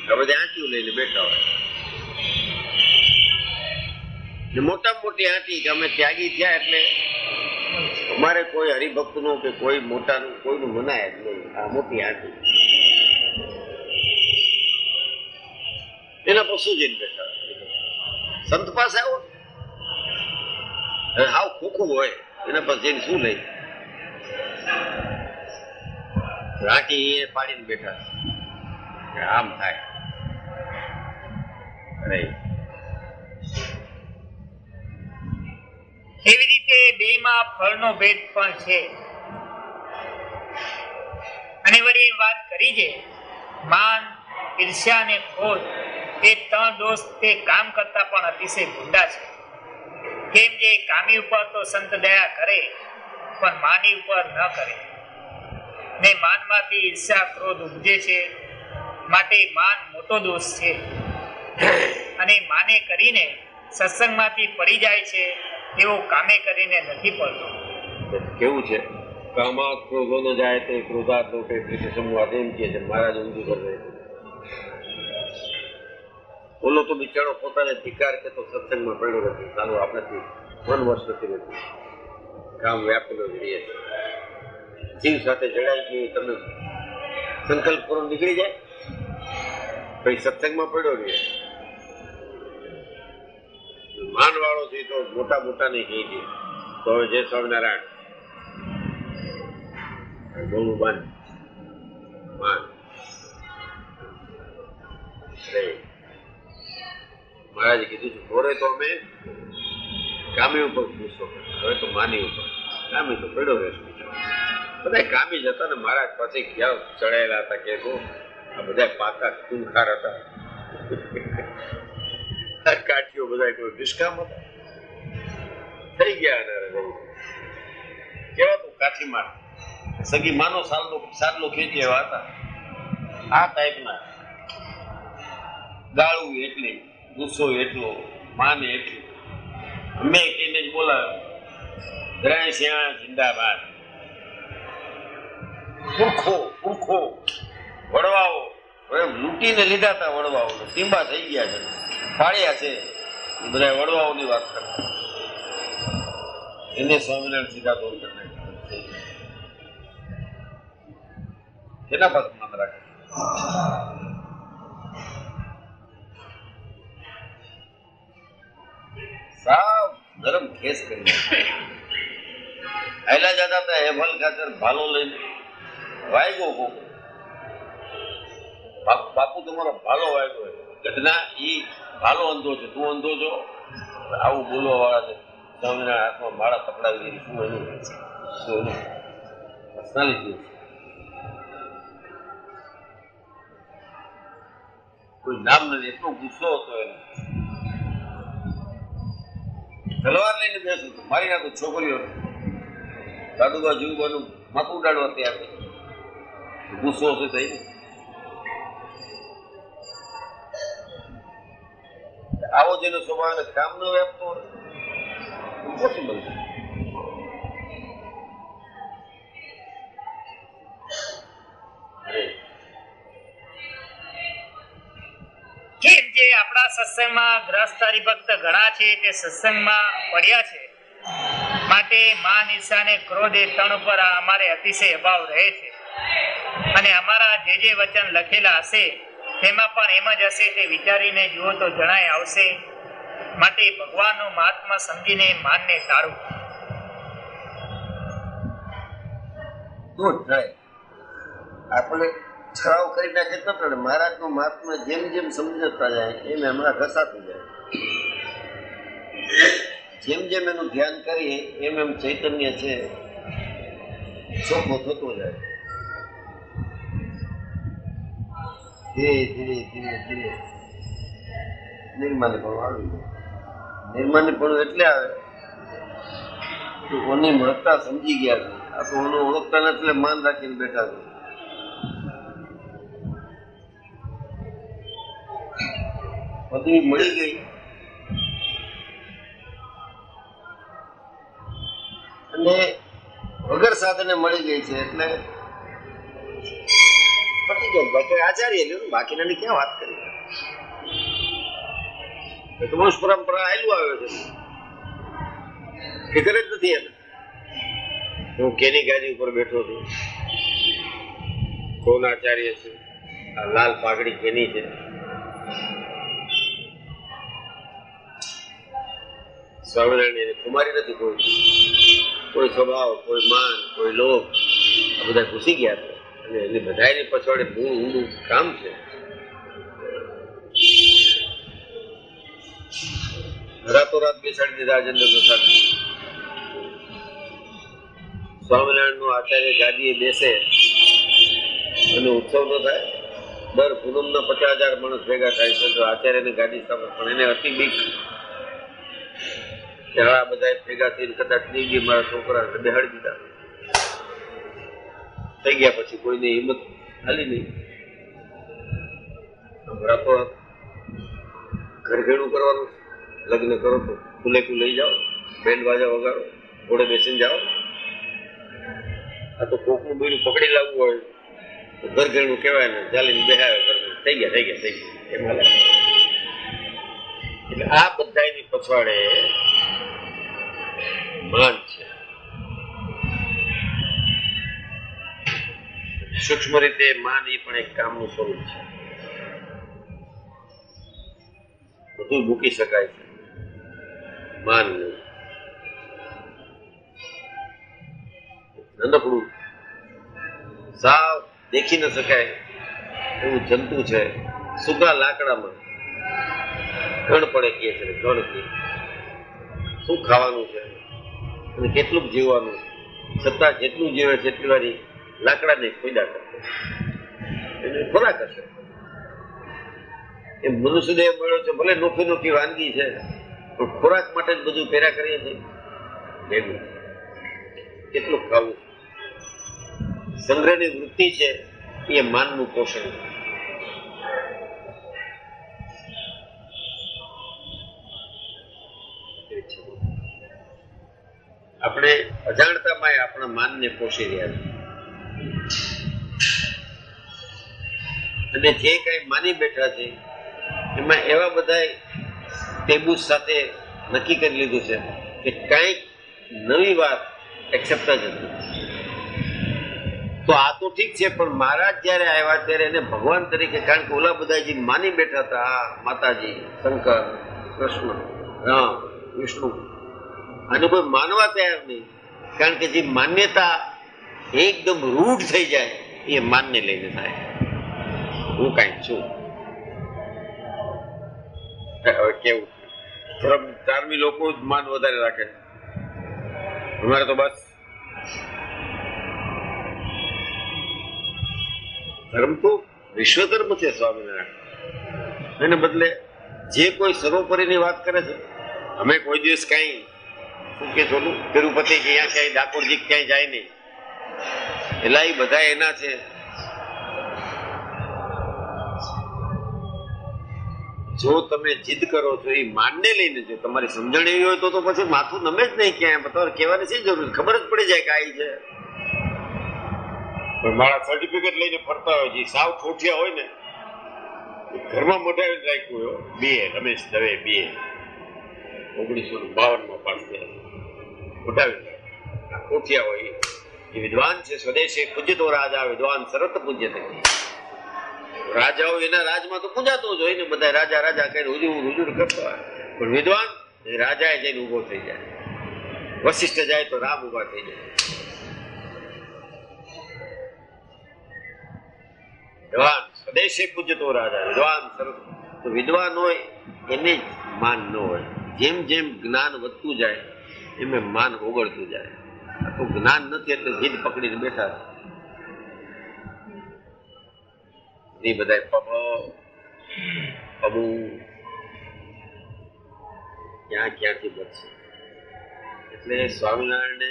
હવે ત્યાં આંટીઓ લઈને બેઠા હોય. ને મોટામાં મોટી આંટી કે અમે ત્યાગી થયા એટલે અમારે કોઈ હરિભક્તનું કે કોઈ મોટાનું, કોઈનું મનાય જ નહીં. આ મોટી હાથી એના પર શું જઈને બેઠા? સંત પાસે આવો. હવે ખોખું હોય, એના પાસે જઈને શું લઈ? રાટી એ પાડીને બેઠા. આમ થાય. અરે એવી રીતે બેમાં ફળનો ભેદ પણ છે. અને વળી વાત કરી છે. માન ઈર્ષ્યા અને ખોટ, એ ત્રણ દોષ તે કામ કરતા પણ અતિશય ભૂંડા છે. કેમ કે કામી ઉપર તો સંત દયા કરે, પણ માની ઉપર ન કરે. ને માનમાંથી ઈર્ષ્યા, ક્રોધ ઉપજે છે, માટે માન મોટો દોષ છે. અને માને કરીને સત્સંગમાંથી પડી જાય છે તેવો કામે કરીને નથી પડતો. કેવું છે? કામા ક્રોધો ન જાય તે ક્રોધાત પ્રીતિ સંવાદ એમ કે છે? મહારાજ ઊંધું કરે બોલો તો બિચારો પોતાને ધિકાર કે તો સત્સંગમાં પડ્યો નથી. ચાલો, આપણાથી મન વર્ષ નથી રહેતું. કામ વ્યાપેલો જ છે જીવ સાથે જડાઈ ગયું તમે સંકલ્પ પૂરો નીકળી જાય? પછી સત્સંગમાં પડ્યો રહે. માન વાળો છે તો મોટા મોટા ને કહી દે તો જય સ્વામિનારાયણ. બોલવું બંધ માન મહારાજે કીધું છે ઘોરે તો અમે કામી ઉપર ગુસ્સો. હવે તો માની ઉપર. કામી તો પડ્યો રહેશે બધા કામી હતા ને મહારાજ પાસે ક્યાં ચડાયેલા હતા કે શું? આ બધા પાકા ખૂંખાર હતા. કાઠીઓ બધા કોઈ નિષ્કામ હતા? થઈ ગયા અનારે થઈ કેવા તું કાઠી માર. સગી માનો સાલનો સાદલો ખેંચી એવા હતા. આ ટાઈપના. ગાળું એટલી, ગુસ્સો એટલો, માને એટલું. અમે કહીને જ બોલાવ્યો. ગ્રાય શ્યા જિંદાબાદ. પુરખો પુરખો. વડવાઓ. લૂંટીને લીધા હતા વડવાઓ ટીંબા થઈ ગયા છે. ફાળ્યા છે. બધા વડવાઓની વાત કરતા એને સ્વામિનારાયણ સીધા દૂર કરી એના પાસે મન રાખે? સાવ ગરમ ખેસ કરી. આયલા જતા હતા હેભલ ખાતર ભાલો લઈને વાયગો ગો બાપ- તમારો ભાલો વાયગો ઘટના ઈ ભાલો અંધો છે, તું અંધો છો? આવું બોલવા વાળા છે. સ્વામીના હાથમાં માળા પકડાવી દીધી, શું એનું શું પર્સનાલિટી કોઈ નામ નથી, એટલો ગુસ્સો હતો એનો. તલવાર લઈને બેસું છું, મારી નાખો છોકરીઓ. દાદુબા જીવવાનું માથું ઉડાડવા તૈયાર ગુસ્સો હશે થઈ આવો જેનો સ્વભાવ એને કામ ન વ્યાપતો ઇમ્પોસિબલ છે જે આપણા સત્સંગમાં ગ્રહસ્થારી ભક્ત ઘણા છે તે સત્સંગમાં પડ્યા છે. માટે મા નિશાને ક્રોધે ત્રણ ઉપર અમારે અતિશય અભાવ રહે છે. અને અમારા જે જે વચન લખેલા હશે તેમાં પણ એમ જ હશે તે વિચારીને જુઓ તો જણાય આવશે, માટે ભગવાનનું મહાત્મા સમજીને માનને ટાળવું જ થાય આપણે ઠરાવ કરી નાખે તો ટળે મહારાજનું મહાત્મા જેમ જેમ સમજતા જાય, એમ હમણાં ઘસાતું જાય. જેમ જેમ એનું ધ્યાન કરીએ, એમ એમ ચૈતન્ય છે. ચોખ્ખો થતો જાય. ધીરે ધીરે ધીરે ધીરે. નિર્માલીપણું આવી જાય નિર્માલીપણું એટલે આવે કે મહત્તા સમજી ગયા આ તો ઓનું ઓળખતા નથી એટલે માન રાખીને બેઠા છે. પદવી મળી ગઈ અને વગર સાધને મળી ગઈ છે એટલે ગયું. બાકી આચાર્ય લ્યો બાકીનાની ક્યાં વાત કરી? વંશ પરંપરા આવેલું આવે છે. ફિકર જ નથી એને. હું કેની ગાદી ઉપર બેઠો છું? કોણ આચાર્ય છે? આ લાલ પાઘડી કેની છે? સ્વામિનારાયણ કુમારી નથી કોઈ. કોઈ સ્વભાવ, કોઈ માન, કોઈ લોભ. આ બધા ઘૂસી ગયા છે. અને એની બધાની પછવાડે મૂળ ઊંડું કામ છે. રાતોરાત બેસાડી દીધા રાજેન્દ્ર પ્રસાદ સ્વામિનારાયણનું આચાર્ય ગાદીએ બેસે અને ઉત્સવ નો થાય. દર પૂનમના પચાસ હજાર માણસ ભેગા થાય છે, તો આચાર્યની ગાદી સ્થાપન પણ એને અતિ બીક કે આ બધા ભેગા થઈને કદાચ નહીં મારા છોકરા બેહાડી દીધા. થઈ ગયા પછી કોઈને હિંમત હાલી નહીં ઘરઘેડું કરવાનું, લગ્ન કરો તો ફૂલેકું લઈ જાઓ, બેન્ડ બાજા વગાડો, ઘોડે બેસીને જાઓ આ તો કોકનું બીડું પકડી લાવવું હોય, તો ઘરઘેડું કહેવાય ને, ચાલીને બેહાવે. થઈ ગયા થઈ ગયા થઈ ગયા એમ હાલે. એટલે આ બધાની પછવાડે માન છે સૂક્ષ્મ રીતે માન એ પણ એક કામનું સ્વરૂપ છે. બધું મૂકી શકાય છે. માન નાનકડું સાવ દેખી ન શકાય એવું જંતુ છે. સૂકા લાકડામાં ઘણ પડે કે છે ઘણ કે. શું ખાવાનું છે? અને કેટલું જીવવાનું છે? છતાં જેટલું જીવે છે એટલી વાર લાકડાને પૂજા કરશે. એને હશે એ મનુષ્યદેહ મળ્યો છે, ભલે નોખી નોખી વાનગી છે, પણ ખોરાક માટે જ બધું પેરા કરીએ છીએ. ભેગું. કેટલું ખાવું? સંગ્રહની વૃત્તિ છે, એ માનનું પોષણ છે. આપણે અજાણતામાં આપણા માનને પોષી રહ્યા છે અને જે કઈ માની બેઠા છે, એમાં એવા બધા ટેબુ સાથે નક્કી કરી લીધું છે કે કંઈક નવી વાત એક્સેપ્ટ જ નથી. તો આ તો ઠીક છે, પણ મહારાજ જયારે આવ્યા ત્યારે એને ભગવાન તરીકે કારણ કે ઓલા બધા જે માની બેઠા હતા માતાજી, શંકર, કૃષ્ણ, રામ, વિષ્ણુ. આને કોઈ માનવા તૈયાર નહીં. કારણ કે જે માન્યતા એકદમ રૂઢ થઈ જાય, એ માનને લઈને થાય. હું કાંઈક છું. હવે કેવું? ધર્મ ધાર્મી લોકો જ માન વધારે રાખે અમારે તો બસ. ધર્મ તો વિશ્વ ધર્મ છે, સ્વામિનારાયણ. એને બદલે જે કોઈ સર્વોપરીની વાત કરે છે, અમે કોઈ દિવસ કાંઈ શું કે ચોલું તિરુપતિ કે અહીંયા ક્યાંય ડાકોરજી કે ક્યાંય જાય નહીં. એટલે એ બધા એના છે. જો તમે જીદ કરો છો, એ માનને લઈને જો તમારી સમજણ એવી હોય તો પછી માથું નમે જ નહીં ક્યાંય. તમારે કહેવાની શી જરૂર ખબર જ પડી જાય કે આ છે. પણ મારા સર્ટિફિકેટ લઈને ફરતા હોય, જે સાવ ઠોઠિયા હોય ને ઘરમાં મોઢાવી રાખ્યું હોય બે રમેશ દવે બે ઓગણીસો બાવનમાં પાસ થયા. ઉઠાવી લે હોય એ. વિદ્વાન છે, સ્વદેશે પૂજ્યતો રાજા, વિદ્વાન સરત પૂજ્ય રાજાઓ એના રાજમાં તો પૂજાતો જ હોય ને બધા રાજા રાજા કઈ હુજુર હુજુર કરતા હોય. પણ વિદ્વાન રાજા જઈને ઊભો થઈ જાય. વશિષ્ઠ જાય તો રામ ઊભા થઈ જાય. વિદ્વાન, સ્વદેશે પૂજ્યતો રાજા, વિદ્વાન સરસ તો વિદ્વાન હોય એને જ માન ન હોય. જેમ જેમ જ્ઞાન વધતું જાય એમ માન ઓગળતું જાય. આ તો જ્ઞાન નથી એટલે જીદ પકડીને બેઠા છે. એ બધા પબ પબુ ક્યાં, ક્યાંથી બચશે એટલે સ્વામિનારાયણને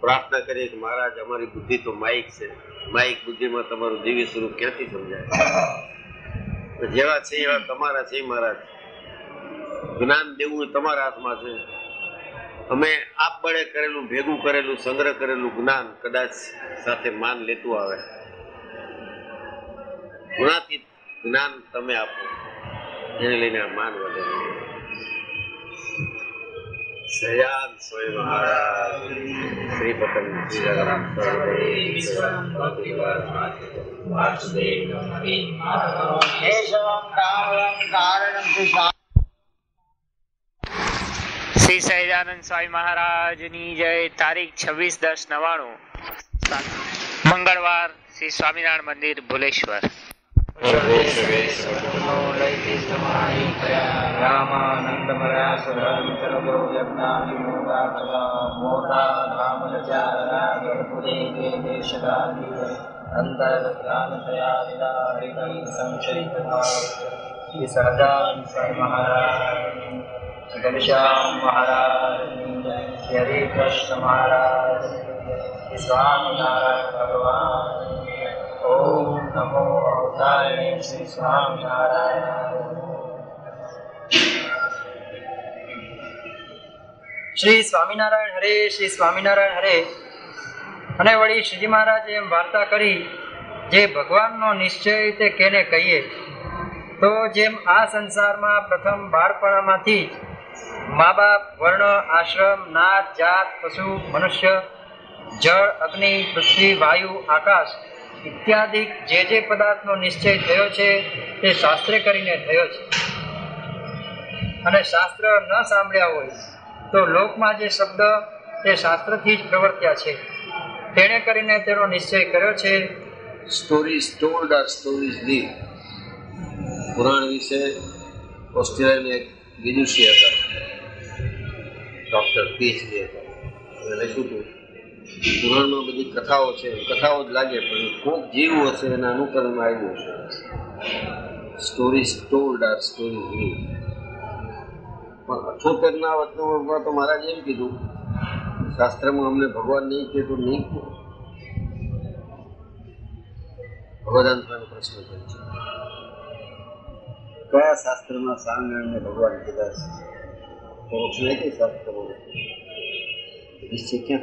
પ્રાર્થના કરીએ કે મહારાજ, અમારી બુદ્ધિ તો માઇક છે. માઇક બુદ્ધિમાં તમારું દિવ્ય સ્વરૂપ ક્યાંથી સમજાય? જેવા છે એવા તમારા છે મહારાજ. જ્ઞાન દેવું તમારા હાથમાં છે. અમે આપ બળે કરેલું ભેગું કરેલું સંગ્રહ કરેલું જ્ઞાન કદાચ સાથે માન લેતું આવે ગુણાતીત જ્ઞાન તમે આપો એને લઈને આ માન વધે સયાન સ્વય મહારાજ શ્રી પતંગ શ્રી જગન્નાથ શ્રી સહેજાનંદ સ્વામી મહારાજની જય તારીખ છવ્વીસ દસ નવાણું મંગળવાર શ્રી સ્વામિનારાયણ મંદિર ભુલેશ્વર શ્રી સ્વામિનારાયણ હરે, શ્રી સ્વામિનારાયણ હરે. અને વળી શ્રીજી મહારાજે એમ વાર્તા કરી, જે ભગવાનનો નિશ્ચય તે કેને કહીએ? તો જેમ આ સંસારમાં પ્રથમ બાળપણામાંથી જ મા બાપ વર્ણ, આશ્રમ નાથ જાત, પશુ, મનુષ્ય, જળ, અગ્નિ, પૃથ્વી, વાયુ, આકાશ ઇત્યાદિ જે જે પદાર્થનો નિશ્ચય થયો છે તે શાસ્ત્રે કરીને થયો છે. અને શાસ્ત્ર ન સાંભળ્યા હોય તો લોકમાં જે શબ્દ તે શાસ્ત્રથી જ પ્રવર્ત્યા છે. તેણે કરીને તેનો નિશ્ચય કર્યો છે. Stories told are stories live પુરાણ વિશે ઓસ્ટ્રેલિયાની એક વિદુષી હતા ડૉક્ટર પીએચડી હતા એને શું કહું પુરાણમાં બધી કથાઓ છે. કથાઓ જ લાગે, પણ કોક જીવું હશે એના અનુકરણમાં આવ્યું હશે. Stories told are stories live પણ અઠોતેરના વચનામાં તો મહારાજે એમ કીધું, શાસ્ત્રમાં અમને ભગવાન નહીં કે તો નહીં ભગવાન સ્વામી પ્રશ્ન કરે છે. કયા શાસ્ત્રમાં સ્વામિનારાયણને ભગવાન કીધા છે પરોક્ષ નહીં કઈ બોલે. નિશ્ચય ક્યાં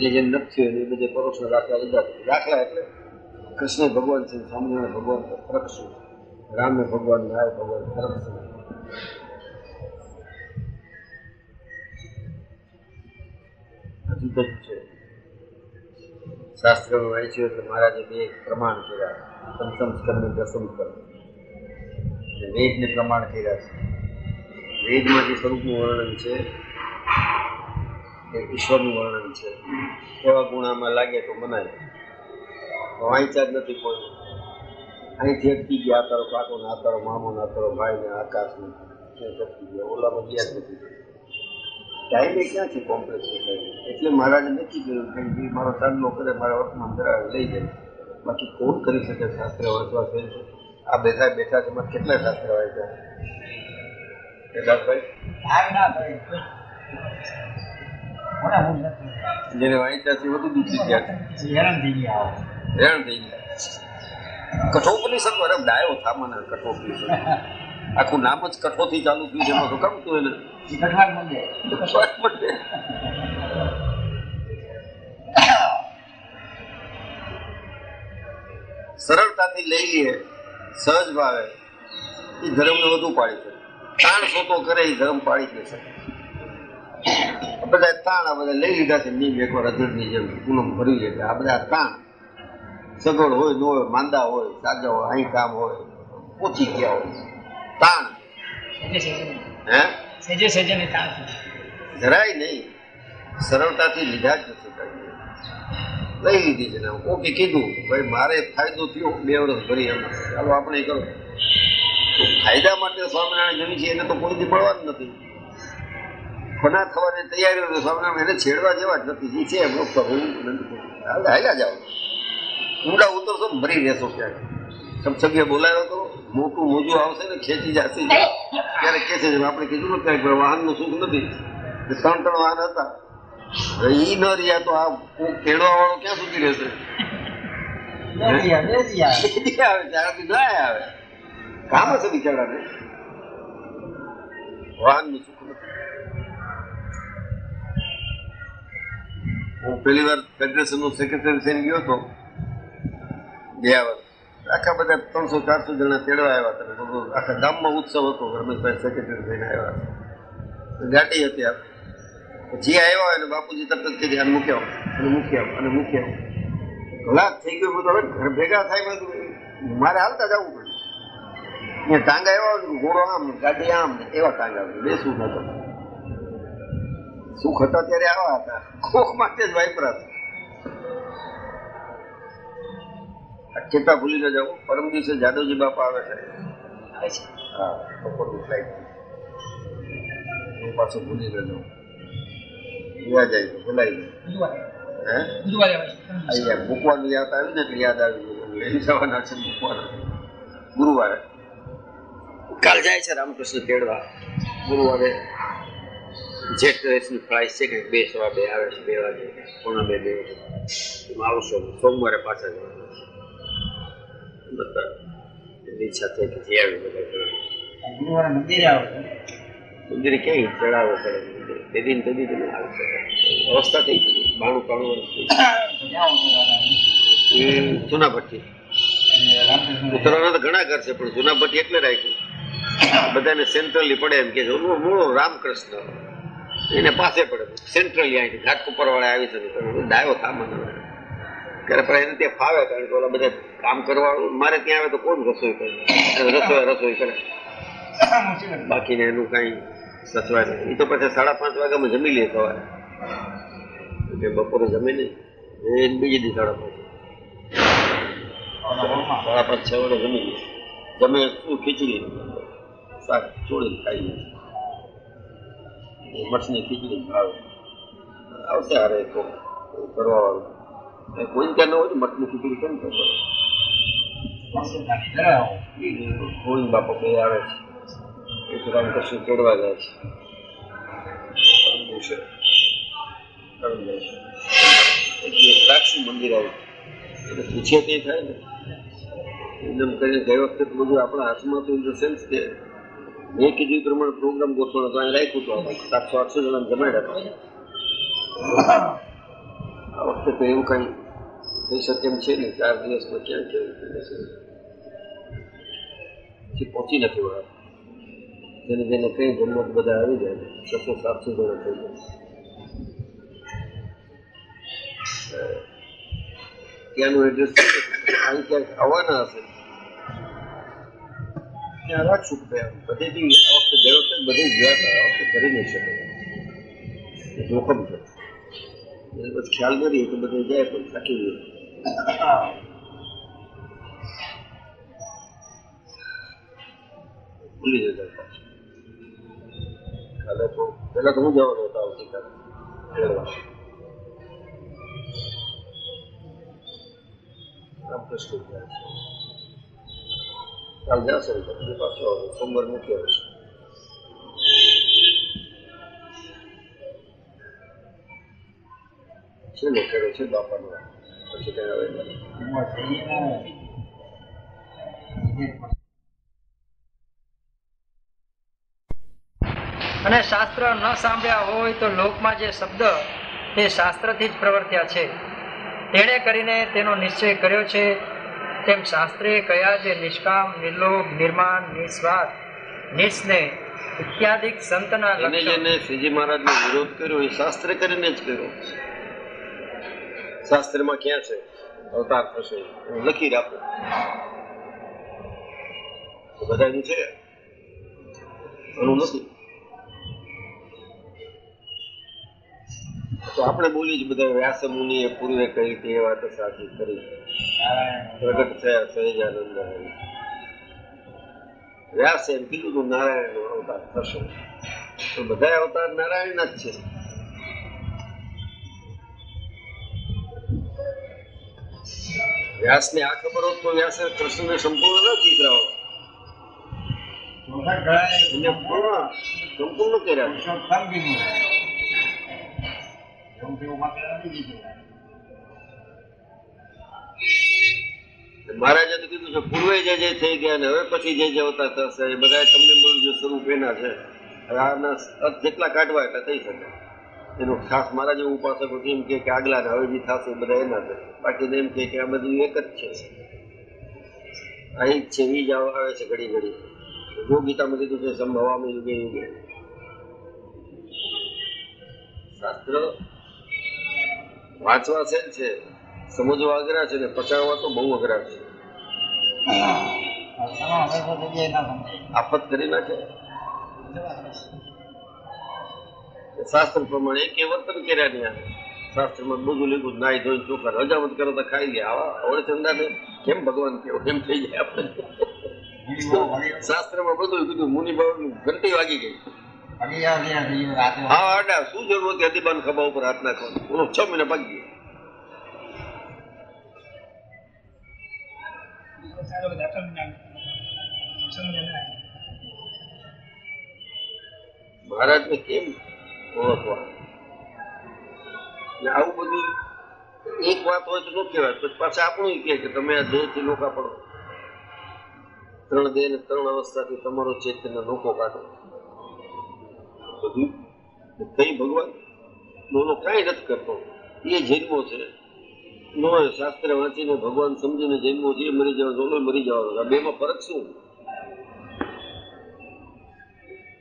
જે જેમ નથી એ બધે પરોક્ષના દાખલા લીધા. દાખલા એટલે કૃષ્ણ ભગવાન છે, સ્વામિનારાયણ ભગવાન પ્રક્ષુ રામે ભગવાન નાય ભગવાન પ્રક્ષુ હકીકત છે. શાસ્ત્રમાં વાંચ્યું એટલે મહારાજે બે પ્રમાણ કર્યા. પંચમ સ્કંદ દસમ સ્કંદ. વેદને પ્રમાણ કર્યા છે. વેદમાં જે સ્વરૂપનું વર્ણન છે. એ ઈશ્વરનું વર્ણન છે. એવા ગુણામાં લાગે તો મનાય. વાંચ્યા જ નથી કોઈ. અહીંથી અટકી ગયા આ તારો કાકો ને આ તારો મામો ને આ તારો ભાઈ ને આકાશ ને અટકી ગયા ઓલામાં ગયા જ નથી. ટાઈમે ક્યાં છે કોમ્પ્લેક્સ એટલે મહારાજે નક્કી કર્યું કે મારો સાધનો કરે, મારા વર્તમાન ધરાવે, લઈ જાય. બાકી કોણ કરી શકે શાસ્ત્ર વાંચવા છે આ બેઠા બેઠા છે કેટલા શાસ્ત્ર વાંચ્યા છે? જેને વાંચ્યા છે વધુ દુઃખી ગયા છે. હેરાન થઈ ગયા કઠોપનિષદ અરે ડાયો થામાને કઠોપનિષદ. આખું નામ જ કઠોથી ચાલુ થયું છે એમાં કેમ તું એને સરળતાથી લઈ લઈએ. સહજ ભાવે એ ધર્મને વધુ પાડી શકે. તાણ સોતો કરે એ ધર્મ પાડી શકે. બધા તાણ આ બધા લઈ લીધા છે નીમ એકવાર અધરની જેમ પૂનમ ભરી છે. આ બધા તાણ. સગવડ હોય ન હોય માંદા હોય સાજા હોય અહીં કામ હોય ઓછી ગયા હોય. તાણ. હે. જરાય નહીં. સરળતાથી લીધા જ નથી. લઈ લીધી છે. ઓકે કીધું. ભાઈ મારે ફાયદો થયો બે વર્ષ ભરી એમ. ચાલો આપણે કરો. ફાયદા માટે સ્વામિનારાયણ જમી છે એને તો કોઈ મળવા જ નથી. ખોના થવાની તૈયારી હોય સ્વામિનારાયણ એને છેડવા જેવા જ નથી. જે છે એમનો નથી હાલ હાલ્યા જાઓ. ઊંડા ઉતરશો મરી ભરી રહેશો ક્યાંક સમસભ્ય બોલાવ્યો તો મોટું મોજું આવશે ને ખેંચી જશે. ત્યારે કે છે આપણે કીધું ને ક્યાંક વાહનનું સુખ નથી. ત્રણ ત્રણ વાહન હતા. ઈ ન રહ્યા તો આ ખેડવા વાળો ક્યાં સુધી રહેશે? કામ હશે બિચારાને? વાહનનું સુખ હું પહેલી વાર ફેડરેશનનો સેક્રેટરી થઈને ગયો હતો. ગયા વર્ષ. આખા બધા ત્રણસો ચારસો જણા તેડવા આવ્યા હતા. આખા ગામમાં ઉત્સવ હતો. રમેશભાઈ સેક્રેટરી થઈને આવ્યા ગાડી હતી આ જે આવ્યો હોય બાપુજી તરત જ ધ્યાન મૂક્યો અને મૂક્યો અને મૂક્યો. કલાક થઈ ગયો બધું. હવે ઘર ભેગા થાય બધું. મારે હાલતા જવું પડ્યું ટાંગા એવા ઘોડો આમ ગાડી આમ એવા ટાંગા બેસવું નતો સુખ હતા ત્યારે આવા હતા. કોક માટે જ વાપરા આ ચેતા ભૂલી ન જાવ પરમ દિવસે જાદવજી બાપા આવે છે. હા બપોરની ફ્લાઇટ પાછું ભૂલી ન જાઉં. યાદ જાય તો ભૂલાઈ છે. અહીંયા મૂકવાનું યાદ આવ્યું ને એટલે યાદ આવ્યું લઈ જવાના છે મૂકવાના. ગુરુવારે. કાલ જાય છે રામકૃષ્ણ તેડવા. ગુરુવારે જેટ રેસની પ્રાઇસ છે કે બે સવા બે આવે છે બે વાગે. પોણા બે બે એમાં આવશો. સોમવારે પાછા જવાનું છે. એની ઈચ્છા જે આવી બધા. ગુરુવારે મંદિરે આવો છો. ક્યાંય ચડાવો પડે મંદિરે તે દિન તે દી તમે આવી. શકો અવસ્થા થઈ ગઈ. બાણું ત્રાણું વર્ષ છો જૂના ભટ્ટી અને ઉત્તરાયણ તો ઘણા ઘર છે પણ જૂના ભટ્ટી એટલે રાખ્યું. બધાને સેન્ટ્રલી પડે એમ કે છે. મૂળ રામકૃષ્ણ. એને પાસે પડે. સેન્ટ્રલી અહીંથી ઘાટ ઉપર વાળા આવી શકે તો ડાયો સામાન ત્યારે પણ એને ત્યાં ફાવે કારણ કે ઓલા બધા કામ કરવાવાળું મારે ત્યાં આવે તો કોણ રસોઈ કરે? રસોઈ રસોઈ કરે. બાકીને એનું કાંઈ સચવાય એ તો પછી સાડા પાંચ વાગ્યામાં જમી લે સવારે. એટલે બપોરે જમીને એ બીજી દી સાડા પાંચ. સાડા પાંચ છ વાગે જમી લે. જમે શું ખીચડી. શાક ચોળી ખાઈ લે. મઠની ખીચડી ભાવે. આવશે હારે તો કરવા વાળું કોઈ ત્યાં ન હોય મઠની ખીચડી કેમ થશે. ગોવિંદ બાપા બે આવે છે. એક કશું તોડવા જાય છે દ્રાક્ષનું મંદિર આવ્યું એટલે પૂછીએ તે થાય ને એમ કરીને ગઈ વખતે બધું આપણા હાથમાં તો ઇન ધ સેન્સ કે મેં પ્રમાણે પ્રોગ્રામ ગોઠવણો તો અહીં રાખ્યું હતું સાતસો આઠસો જણા જમાડ્યા હતા આ વખતે તો એવું કાંઈ થઈ શકે એમ છે ને ચાર દિવસમાં ક્યાં કેવું પહોંચી નથી વળાતું જેને જેને કઈ જન્મત બધા આવી જાય છસો સાફ સુધરો થઈ જાય. ત્યાંનું એડ્રેસ અહીં ક્યાંક આવવાના હશે? ત્યાં રાખશું ભાઈ, બધેથી આ વખતે ગઈ વખતે બધે ગયા હતા આ વખતે કરી નહીં શકે. જોખમ છે. એટલે પછી ખ્યાલ નથી તો બધે જાય પણ થાકી ગયું. ભૂલી જતા પાછું. કાલે તો પેલા તો હું જવાનો હતો આવતીકાલે મેળવા. રામકૃષ્ણ જાય છે. કાલ જશે ને પછી પાછો સોમવાર મૂકી આવશે છે લોકેરો છે બાપાનો પછી કઈ આવે નહીં. બસ, એને- અને શાસ્ત્ર ન સાંભળ્યા હોય તો લોકમાં જે શબ્દ એ શાસ્ત્રથી જ પ્રવર્ત્યા છે. તેણે કરીને તેનો નિશ્ચય કર્યો છે. તેમ શાસ્ત્રે કયા જે નિષ્કામ નિર્લોભ નિર્માણ નિસ્વાર્થ નિસ્નેહ ઇત્યાદિક સંતના એને જેને શ્રીજી મહારાજનો વિરોધ કર્યો એ શાસ્ત્ર કરીને જ કર્યો. શાસ્ત્રમાં ક્યાં છે? અવતાર થશે. લખી રાખો. બધા છે? એનું નથી. તો આપણે બોલી જ બધા વ્યાસ મુનિએ પૂર્વે કહી કે એ વાત સાચી કરી. પ્રગટ થયા સહેજાનંદ વ્યાસ એમ કીધું હતું નારાયણનો અવતાર થશે. તો બધા અવતાર નારાયણ જ છે. વ્યાસને આ ખબર હોત તો વ્યાસે કૃષ્ણને સંપૂર્ણ ન ચિતરાવો સંપૂર્ણ કર્યા. એમ તેવું માત્ર નથી કીધું મહારાજે તો કીધું છે પૂર્વે જે જે થઈ ગયા ને, હવે પછી જે જે અવતાર થશે, એ બધા તમને મળ્યું જે સ્વરૂપ એના છે. આના જેટલા કાઢવા એટલા થઈ શકે. એનું ખાસ મારા જેવું ઉપાસકો એમ કે આગલા હવે જે થશે બધા એના છે. બાકી એમ કે આ બધું એક જ છે. અહીં છે એ જ આવે છે ઘડી ઘડી. જો ગીતામાં કીધું છે, સંભવામી યુગે યુગે. શાસ્ત્ર વાંચવા છે છે. સમજવા અઘરા છે ને પચાવવા તો બહુ અઘરા છે. આફત કરી નાખે. શાસ્ત્ર પ્રમાણે એક વર્તન કર્યા નહીં. શાસ્ત્રમાં બધું લીધું નાઈ ધોઈ ચોખા રજામત કરો તો ખાઈ ગયા આવા અવળે ચંદાને કેમ ભગવાન કેવો? એમ થઈ જાય આપણે. શાસ્ત્રમાં બધું કીધું મુનિ બાબુ ઘંટી વાગી ગઈ. અગિયાર અગિયાર થઈ ગયું રાતે હા આડા શું જરૂર હતી અતિબાન ખભા ઉપર હાથ નાખવાનો ઓલો છ મહિના ભાગી ગયો. મહારાજને કેમ ઓળખવા? ને આવું બધું એક વાત હોય તો ન કહેવાય, પછી પાછા આપણું કહે કે તમે આ દેહથી લોકા પડો. ત્રણ દેહ ને ત્રણ અવસ્થાથી તમારો ચૈતન્ય લોકો કાઢો. કઈ ભગવાન બોલો કઈ નથી કરતો. એ જન્મો છે. નો શાસ્ત્ર વાંચીને ભગવાન સમજીને જન્મો છે મરી જવાનો ઓલો મરી જવાનો આ બેમાં ફરક શું?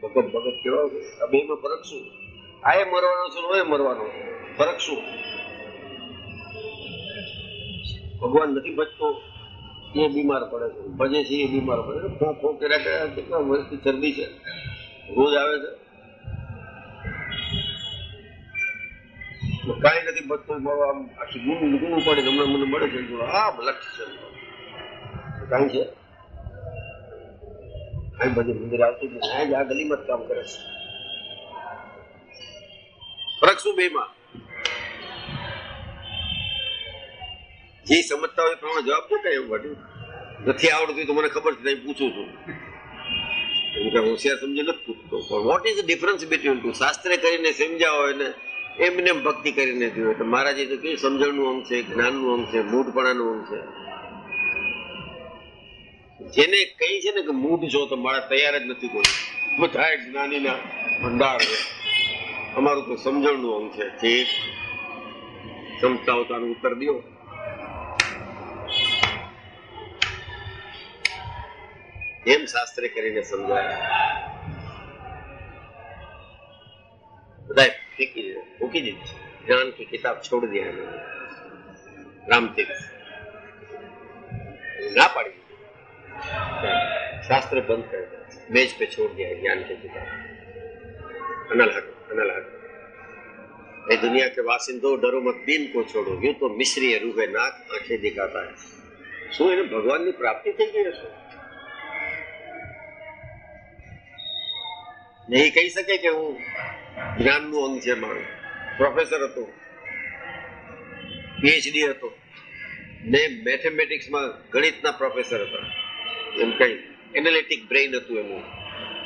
ભગત ભગત કેવા આ બેમાં ફરક શું? આ એ મરવાનો છે નો એ મરવાનો. ફરક શું? ભગવાન નથી બચતો એ બીમાર પડે છે. ભજે છે એ બીમાર પડે ફો ફો કર્યા કર્યા કેટલા વર્ષથી શરદી છે? રોજ આવે છે. કાંઈ નથી બચતું આમ આખી ગુનું ગુનું પડે હમણાં મને મળે છે આ લક્ષ છે. કાંઈ છે કાંઈ બધું મંદિર આવતું નથી. આ જ આ ગલીમાં કામ કરે છે. ફરક શું બેમાં જે સમજતા હોય પ્રમાણે જવાબ દો કઈ એવું ઘટ્યું નથી આવડતું તો મને ખબર છે નહીં પૂછું છું. એમ કે હોશિયાર સમજી નથી પૂછતો. પણ what is the difference between two શાસ્ત્રે કરીને સમજાવો એને. એમને એમ ભક્તિ કરીને જોયું. એટલે મહારાજે તો કેવું સમજણનું અંગ છે, જ્ઞાનનું અંગ છે, મૂઢપણાનું અંગ છે. જેને કહી છે ને કે મૂઢ જો તો મારા તૈયાર જ નથી કોઈ. બધા જ્ઞાનીના ભંડાર છે. અમારું તો સમજણનું અંગ છે. ઠીક સમજતા હો ઉત્તર દો. એમ શાસ્ત્રે કરીને સમજાય બધા ફેંકી દીધો મૂકી દીધી જ્ઞાન की किताब छोड़ दिया है राम तीर्थ ना पड़ी शास्त्र बंद कर दिया मेज पे छोड़ दिया है ज्ञान की किताब अनल हट अनल हट ये दुनिया के वासिंदो डरो मत दीन को छोड़ो यूं तो मिश्री है रूहे नाक आंखें दिखाता है શું એને ભગવાનની પ્રાપ્તિ થઈ ગઈ હશે ને એ કહી શકે કે હું જ્ઞાનનું અંગ છે મારું. પ્રોફેસર હતો. પીએચડી હતો. ને મેથેમેટિક્સમાં ગણિતના પ્રોફેસર હતા. એમ કઈ એનાલિટિક બ્રેઇન હતું એનું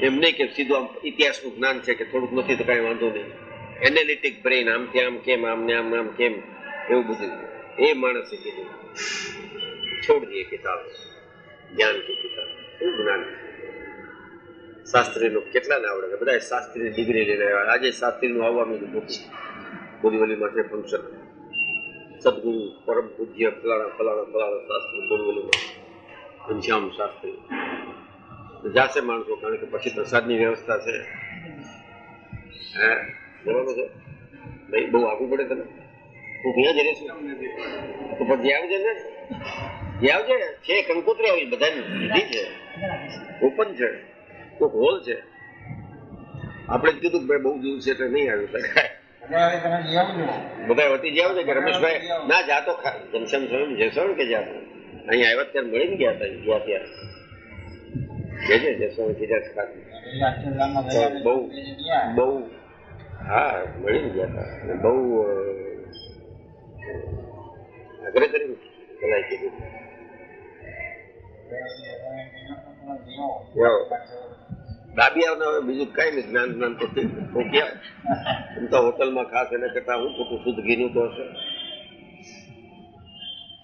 એમ નહીં કે સીધું આમ ઇતિહાસનું જ્ઞાન છે કે થોડુંક નથી તો કાંઈ વાંધો નહીં. એનાલિટિક બ્રેઇન આમથી આમ, કેમ, આમ ને આમ આમ, કેમ, એવું બધું. એ માણસે કીધું. છોડ દઈએ કિતાબ. જ્ઞાન કે કિતાબ. શું જ્ઞાન શાસ્ત્રીનું કેટલા ને આવડે? બધા શાસ્ત્રી ડિગ્રી લઈને આવ્યા. આજે શાસ્ત્રીનું આવવાનું જ મોટું. બોરીવલીમાં છે ફંક્શન સદગુરુ, પરમ પૂજ્ય, ફલાણા ફલાણા ફલાણા શાસ્ત્રી બોરીવલીમાં ઘનશ્યામ શાસ્ત્રી. જાશે માણસો, કારણ કે પછી પ્રસાદની વ્યવસ્થા છે. હે? બરોબર છે? ભાઈ, બહુ આગું પડે તને? હું ત્યાં જ રહીશું તો પછી આવજે ને? જે આવજે છે, કંકોત્રી આવી, બધાની. લીધી છે. ઓપન છે. કોઈક હોલ છે. આપણે કીધું કે ભાઈ બહુ દૂર છે એટલે નહીં આવી શકાય. બધા વતી જાવ છે કે રમેશભાઈ ના જાતો જમશમ સ્વામી ને કે જાતો અહીંયા આવ્યા ત્યારે મળીને ગયા હતા ગયા ત્યારે. કીધા બહુ બહુ હા મળીને ગયા હતા બહુ આગ્રહ કરીને પેલા કીધું હવે બીજું કઈ નહીં જ્ઞાન જ્ઞાન તો થઈ તો હોટલમાં ખાસ એને કરતા હું ખોટું શુદ્ધ ઘીનું તો હશે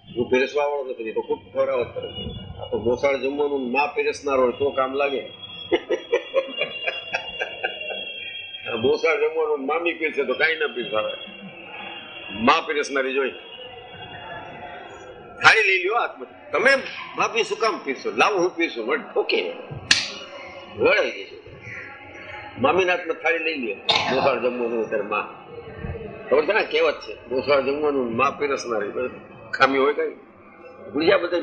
હું પીરસવા વાળો નથી તો ખૂબ ખવડાવત કરે આ તો ગોસાળ જમવાનું ના પીરસનાર હોય તો કામ લાગે ગોસાળ જમવાનું મામી પીરસે તો કાંઈ ના પીરસાવે મા પીરસનારી જોઈ થાળી લઈ લ્યો હાથમાં તમે ભાભી શું કામ પીરશો લાવો, હું પીરશું વડ ઠોકે વળાઈ જશે મામીના હાથમાં થાળી લઈ લ્યો. મોસાળ જમવાનું અત્યારે માં. ખબર છે ને, કહેવત છે મોસાળ જમવાનું માં પીરસનાર. ખામી હોય કઈ? ગુડિયા બધા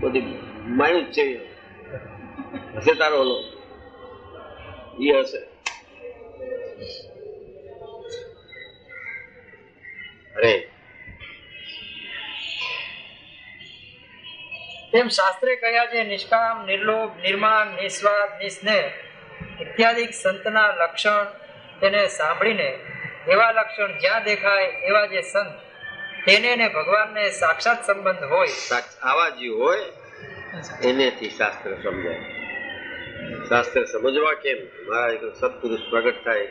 બધી માયું જ છે હશે તારો ઓલો? એ હશે. અરે તેમ શાસ્ત્રે કહ્યા છે, નિષ્કામ, નિર્લોભ, નિર્માણ, નિસ્વાર્થ, નિસ્નેહ ઇત્યાદિ સંતના લક્ષણ તેને સાંભળીને, એવા લક્ષણ જ્યાં દેખાય એવા જે સંત, તેને ને ભગવાનને સાક્ષાત સંબંધ હોય. આવા જે હોય, એનેથી શાસ્ત્ર સમજાય શાસ્ત્ર સમજવા કેમ? મારા સત્પુરુષ પ્રગટ થાય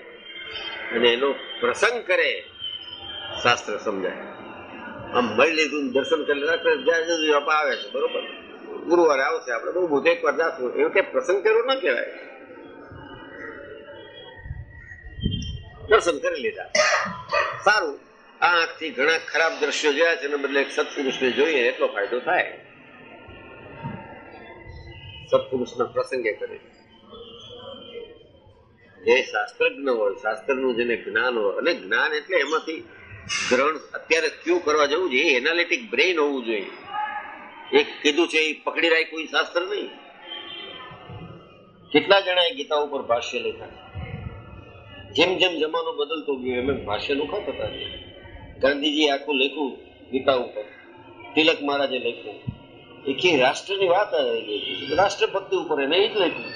અને એનો પ્રસંગ કરે, શાસ્ત્ર સમજાય. આમ મળી લીધું દર્શન કરી લીધા જ્યાં જુદી આવે છે, બરોબર? ગુરુવારે આવશે આપણે, બહુ ભૂત એક વાર જાશું. એવું કઈ પ્રસંગ કર્યો ન કહેવાય. દર્શન કરી લીધા. સારું. આ આંખથી ઘણા ખરાબ દ્રશ્યો જોયા છે, એના બદલે સત્પુરુષને જોઈએ, એટલો ફાયદો થાય. સત્પુરુષના પ્રસંગે કરે. જે શાસ્ત્રજ્ઞ હોય, શાસ્ત્રનું જેને જ્ઞાન હોય, અને જ્ઞાન એટલે એમાંથી ગ્રહણ અત્યારે કયું કરવા જવું છે? એનાલિટિક બ્રેઇન હોવું જોઈએ. એક કીધું છે એ પકડી રાખ્યું કોઈ શાસ્ત્ર નહીં. કેટલા જણાએ ગીતા ઉપર ભાષ્ય લખ્યા જેમ જેમ જમાનો બદલતો ગયો, એમ એમ ભાષ્ય લુખા થતા ગયા. ગાંધીજી આખું લખ્યું ગીતા ઉપર. તિલક મહારાજે લખ્યું. એ કે રાષ્ટ્રની વાત આવી ગઈ રાષ્ટ્રભક્તિ ઉપર એને એ જ લખ્યું.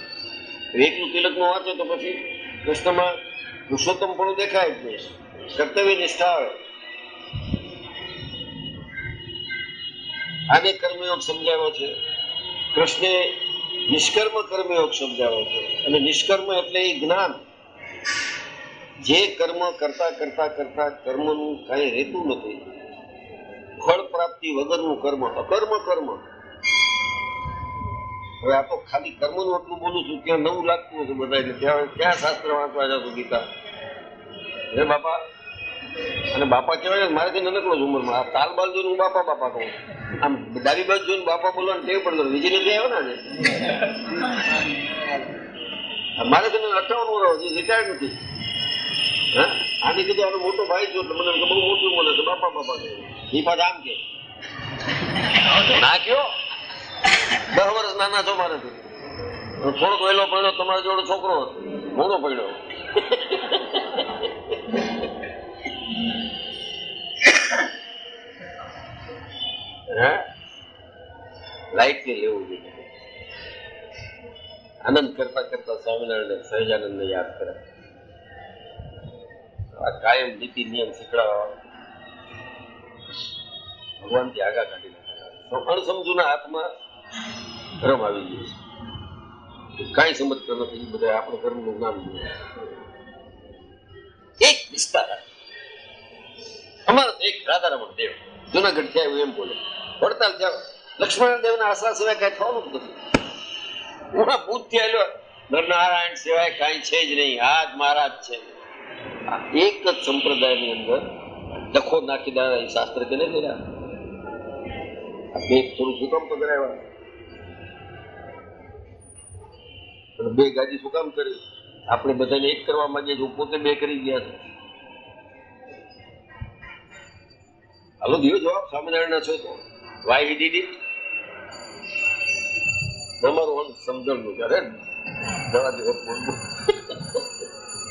એકલું તિલકનું વાંચે તો પછી કૃષ્ણમાં પુરુષોત્તમ પણ દેખાય જ નહીં. કર્તવ્ય નિષ્ઠા આવે. આને કર્મયોગ સમજાવ્યો છે. કૃષ્ણે નિષ્કર્મ કર્મયોગ સમજાવ્યો છે. અને નિષ્કર્મ એટલે એ જ્ઞાન. જે કર્મ કરતા કરતા કરતા કર્મનું કઈ રહેતું નથી. ફળ પ્રાપ્તિ વગરનું કર્મ, અકર્મ કર્મ. હવે આ તો ખાલી કર્મનું એટલું બોલું છું, ત્યાં નવું લાગતું હતું બધા ત્યાં ક્યાં શાસ્ત્ર વાંચવા જતો ગીતા. હે બાપા અને બાપા કહેવાય ને મારાથી નાનકડો જ ઉંમરમાં. આ તાલ બાલ જોઈને હું બાપા બાપા કહું. આમ ડાબી બાજુ જોઈને બાપા બોલવાનું ટેવ પડતો વિજય નથી આવ્યો ને મારે તને અઠાવન વર્ષ હજી રિટાયર્ડ નથી. હા? આને કીધું, આનો મોટો ભાઈ છો, એટલે મને બહુ મોટું મને તો બાપા બાપા કહે. એ પાછા આમ કે ના કયો દસ વર્ષ નાના છો મારાથી થોડોક વહેલો પડ્યો, તમારા જોડે છોકરો હતો. મોડો પડ્યો. આનંદ કરતા કરતા સ્વામિનારાયણ સહજાનંદ યાદ કરે. આ કાયમ નીતિ નિયમ શીખડાવવા ભગવાનથી આગા કાઢી નાખે અણસમજુના હાથમાં ધર્મ આવી ગયું છે. કઈ સમજતો નથી બધા આપણું કર્મનું નામ એક વિસ્તાર અમારા એક રાધારમણ દેવ. જુનાગઢથી આવ્યું એમ બોલે. વડતાલ થયા લક્ષ્મણ દેવના આશરા સિવાય કઈ થવાનું જ નથી. હું ભૂતથી નરનારાયણ સિવાય કઈ છે જ નહીં. આ જ મહારાજ છે. આ એક જ સંપ્રદાયની અંદર ડખો નાખી દાદા એ શાસ્ત્ર કેને કર્યા? આ બે થોડું શું કામ પકડાવ્યા બે ગાજી શું કામ કરી. આપણે બધાને એક કરવા માંગીએ છીએ. પોતે બે કરી ગયા છે. હાલો દિયો જવાબ? સ્વામિનારાયણ છો તો. Why he did it number one સમજણનું છે અરે જવા દે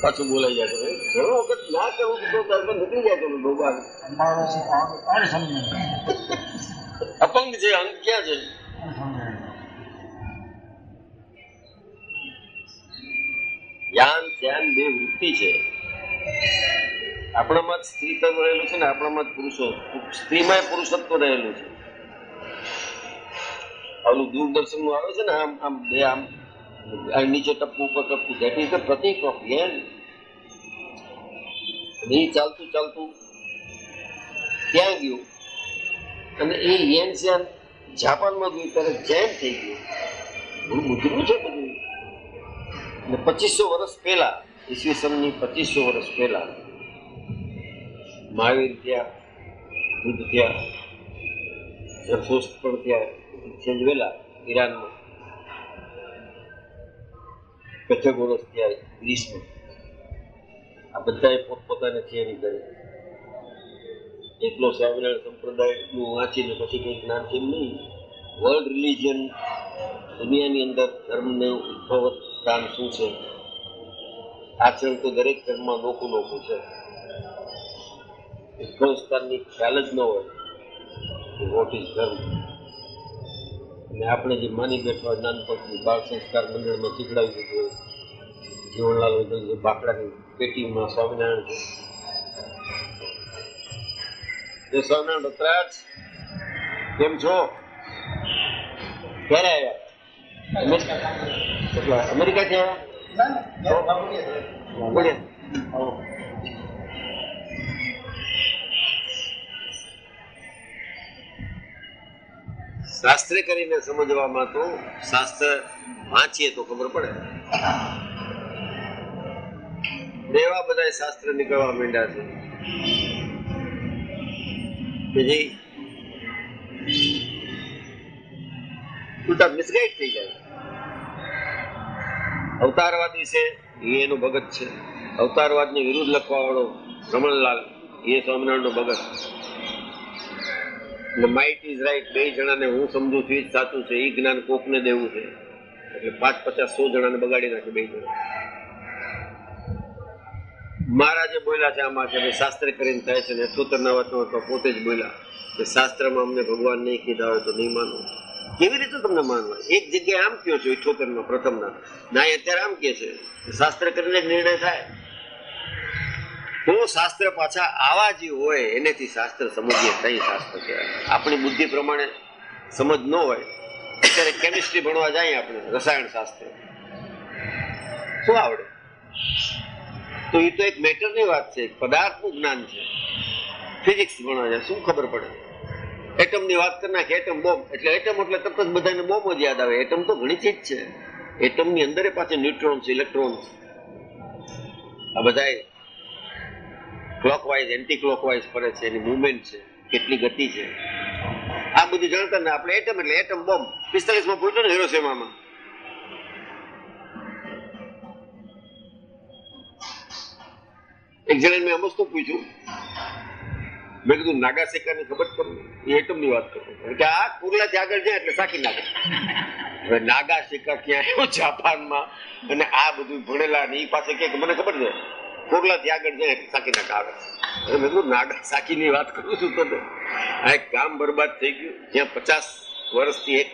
પાછું બોલાઈ જાય છે ઘણો વખત ના કરવું તો તમે નીકળી જાય તમે સમજાય અપંગ છે અંગ ક્યાં છે? જ્ઞાન ધ્યાન બે વૃત્તિ છે. આપણામાં જ સ્ત્રીત્વ રહેલું છે ને આપણામાં જ પુરુષો. સ્ત્રીમાં પુરુષત્વ રહેલું છે. ઓલું દૂરદર્શનનું આવે છે ને આમ આમ બે આમ નીચે ટપકું, ઉપર ટપકું. That is the pratik of gyan એ ચાલતું ચાલતું ત્યાં ગયું? અને એ યેનસિયાન જાપાનમાં ગયું, ત્યારે જૈન થઈ ગયું. બુદ્ધિનું છે બધું. ને પચીસો વર્ષ પહેલા, ઈસવીસનની પચીસો વર્ષ પહેલા મહાવીર થયા બુદ્ધ થયા. સરસોસ્ત પણ થયા છેજવેલા ઈરાનમાં. કચક વર્ષ થયા ગ્રીસમાં. આ બધાએ પોતપોતાની થિયરી કરી. એટલો સ્વામિનારાયણ સંપ્રદાયનું વાંચીને પછી કંઈ જ્ઞાન છે નહીં. વર્લ્ડ રિલિજન દુનિયાની અંદર ધર્મને ઉદ્ભવ સ્થાન શું છે? આચરણ તો દરેક ધર્મમાં નોખું છે. ઉદ્ભવ સ્થાનની ખ્યાલ જ ન હોય કે વોટ ઇઝ ધર્મ અને આપણે જે માની બેઠા નાનપણથી બાળ સંસ્કાર મંડળમાં શીખડાવી દીધું હોય જીવનલાલ વગર જે બાકડાની પેટીમાં સ્વામિનારાયણ છે. જે સ્વામિનારાયણ ભક્તરાજ કેમ છો? ક્યારે આવ્યા? અમેરિકાથી આવ્યા? શાસ્ત્રે કરીને સમજવામાં તો શાસ્ત્ર વાંચીએ તો ખબર પડે. એવા બધા શાસ્ત્ર નીકળવા માંડ્યા છે. બીજી ઉલટા મિસગાઈડ થઈ જાય. અવતારવાદી છે, એ એનો ભગત છે. અવતારવાદની વિરુદ્ધ લખવા વાળો રમણલાલ, એ સ્વામિનારાયણનો ભગત. એટલે માઇટ ઇઝ રાઈટ બે જણાને હું સમજુ છું, એ જ સાચું છે, એ જ્ઞાન કોકને દેવું છે. એટલે પાંચ પચાસ સો જણાને બગાડી નાખે બે જણા. મહારાજે બોલ્યા છે આમાં કે શાસ્ત્ર કરીને થાય છે ને અઠોતરના વાતમાં તો પોતે જ બોલ્યા કે શાસ્ત્રમાં અમને ભગવાન નહીં કીધા હોય તો નહીં માનો. કેવી રીતે તમને માનવા? એક જગ્યાએ આમ કયો છો નો પ્રથમ ના અત્યારે આમ કે છે. શાસ્ત્ર કરીને જ નિર્ણય થાય. તો શાસ્ત્ર પાછા આવા જે હોય, એનેથી શાસ્ત્ર સમજીએ તઈ શાસ્ત્ર કહેવાય. આપણી બુદ્ધિ પ્રમાણે સમજ ન હોય, અત્યારે કેમિસ્ટ્રી ભણવા જાય આપણે, રસાયણ શાસ્ત્ર. શું આવડે? તો એ તો એક મેટરની વાત છે પદાર્થનું જ્ઞાન છે. ફિઝિક્સ ભણવા જાય, શું ખબર પડે? એટમની વાત કરી નાખે એટમ બોમ્બ એટલે એટમ એટલે તરત જ બધાને બોમ્બ જ યાદ આવે. એટમ તો ઘણી ચીજ છે. એટમની અંદર પાછા ન્યુટ્રોન્સ ઇલેક્ટ્રોન્સ આ બધા ક્લોકવાઇઝ એન્ટી ક્લોકવાઇઝ ફરે છે, એની મુવમેન્ટ છે, કેટલી ગતિ છે. આ બધું જાણતા ને આપણે એટમ એટલે એટમ બોમ્બ પિસ્તાલીસમાં પૂછ્યું ને હિરોશેમામાં એક જણાને મેં અમસ્તું પૂછ્યું. મેં કીધું નાગાસેકાની ખબર કરું એ એટમની વાત કરું કે આ કુરલાથી આગળ જાય એટલે સાકી નાખે. હવે નાગાસેકા ક્યાં આવ્યો જાપાનમાં? અને આ બધું ભણેલા ને એ પાસે કે મને ખબર છે? કુરલાથી આગળ જાય સાકી નાખે આવે મેં કીધું નાગાસાકીની વાત કરું છું તો આ એક ગામ બરબાદ થઈ ગયું, જ્યાં પચાસ વર્ષથી એક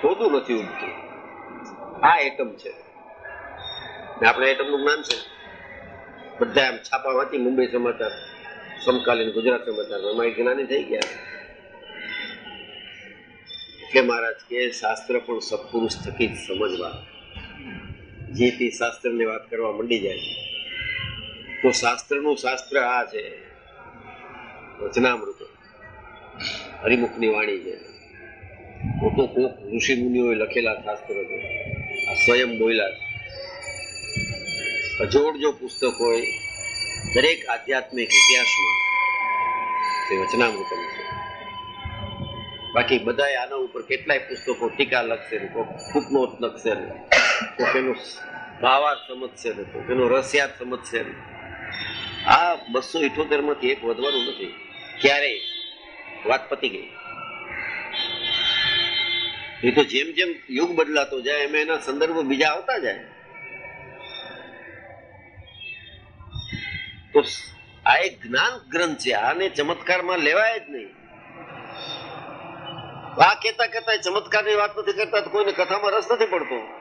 ખોદું નથી ઉગતું આ એટમ છે. આપણે એટમનું જ્ઞાન છે. બધા એમ છાપા વાંચી મુંબઈ સમાચાર, સમકાલીન ગુજરાત સમાચાર, એમાં જ્ઞાની થઈ ગયા. કે મહારાજ, કે શાસ્ત્ર પણ સત્પુરુષ થકી જ સમજવા. જે તે શાસ્ત્રની વાત કરવા મંડી જાય તો શાસ્ત્રનું શાસ્ત્ર આ છે. વચનામૃત. હરિમુખની વાણી છે. મોટો કોક ઋષિ મુનિઓએ લખેલા શાસ્ત્રો છે. આ સ્વયં બોલ્યા છે. અજોડ જો પુસ્તક હોય, દરેક આધ્યાત્મિક ઇતિહાસમાં તે વચનામૃતમ છે. બાકી બધા આના ઉપર કેટલાય પુસ્તકો ટીકા લખશે ને કોઈ ફૂટનોટ લખશે ને તો તેનું ભાવાર્થ સમજશે ને તો તેનો રસ્યાર્થ સમજશે ને આ બસો ઇઠોતેરમાંથી એક વધવાનું નથી. ક્યારેય. વાત પતી ગઈ. એ તો જેમ જેમ યુગ બદલાતો જાય, એમ એના સંદર્ભ બીજા આવતા જાય. તો આ એક જ્ઞાન ગ્રંથ છે, આને ચમત્કારમાં લેવાય જ નહીં. આ કેતા કેતા ચમત્કારની વાત નથી કરતા કોઈને કથામાં રસ નથી પડતો.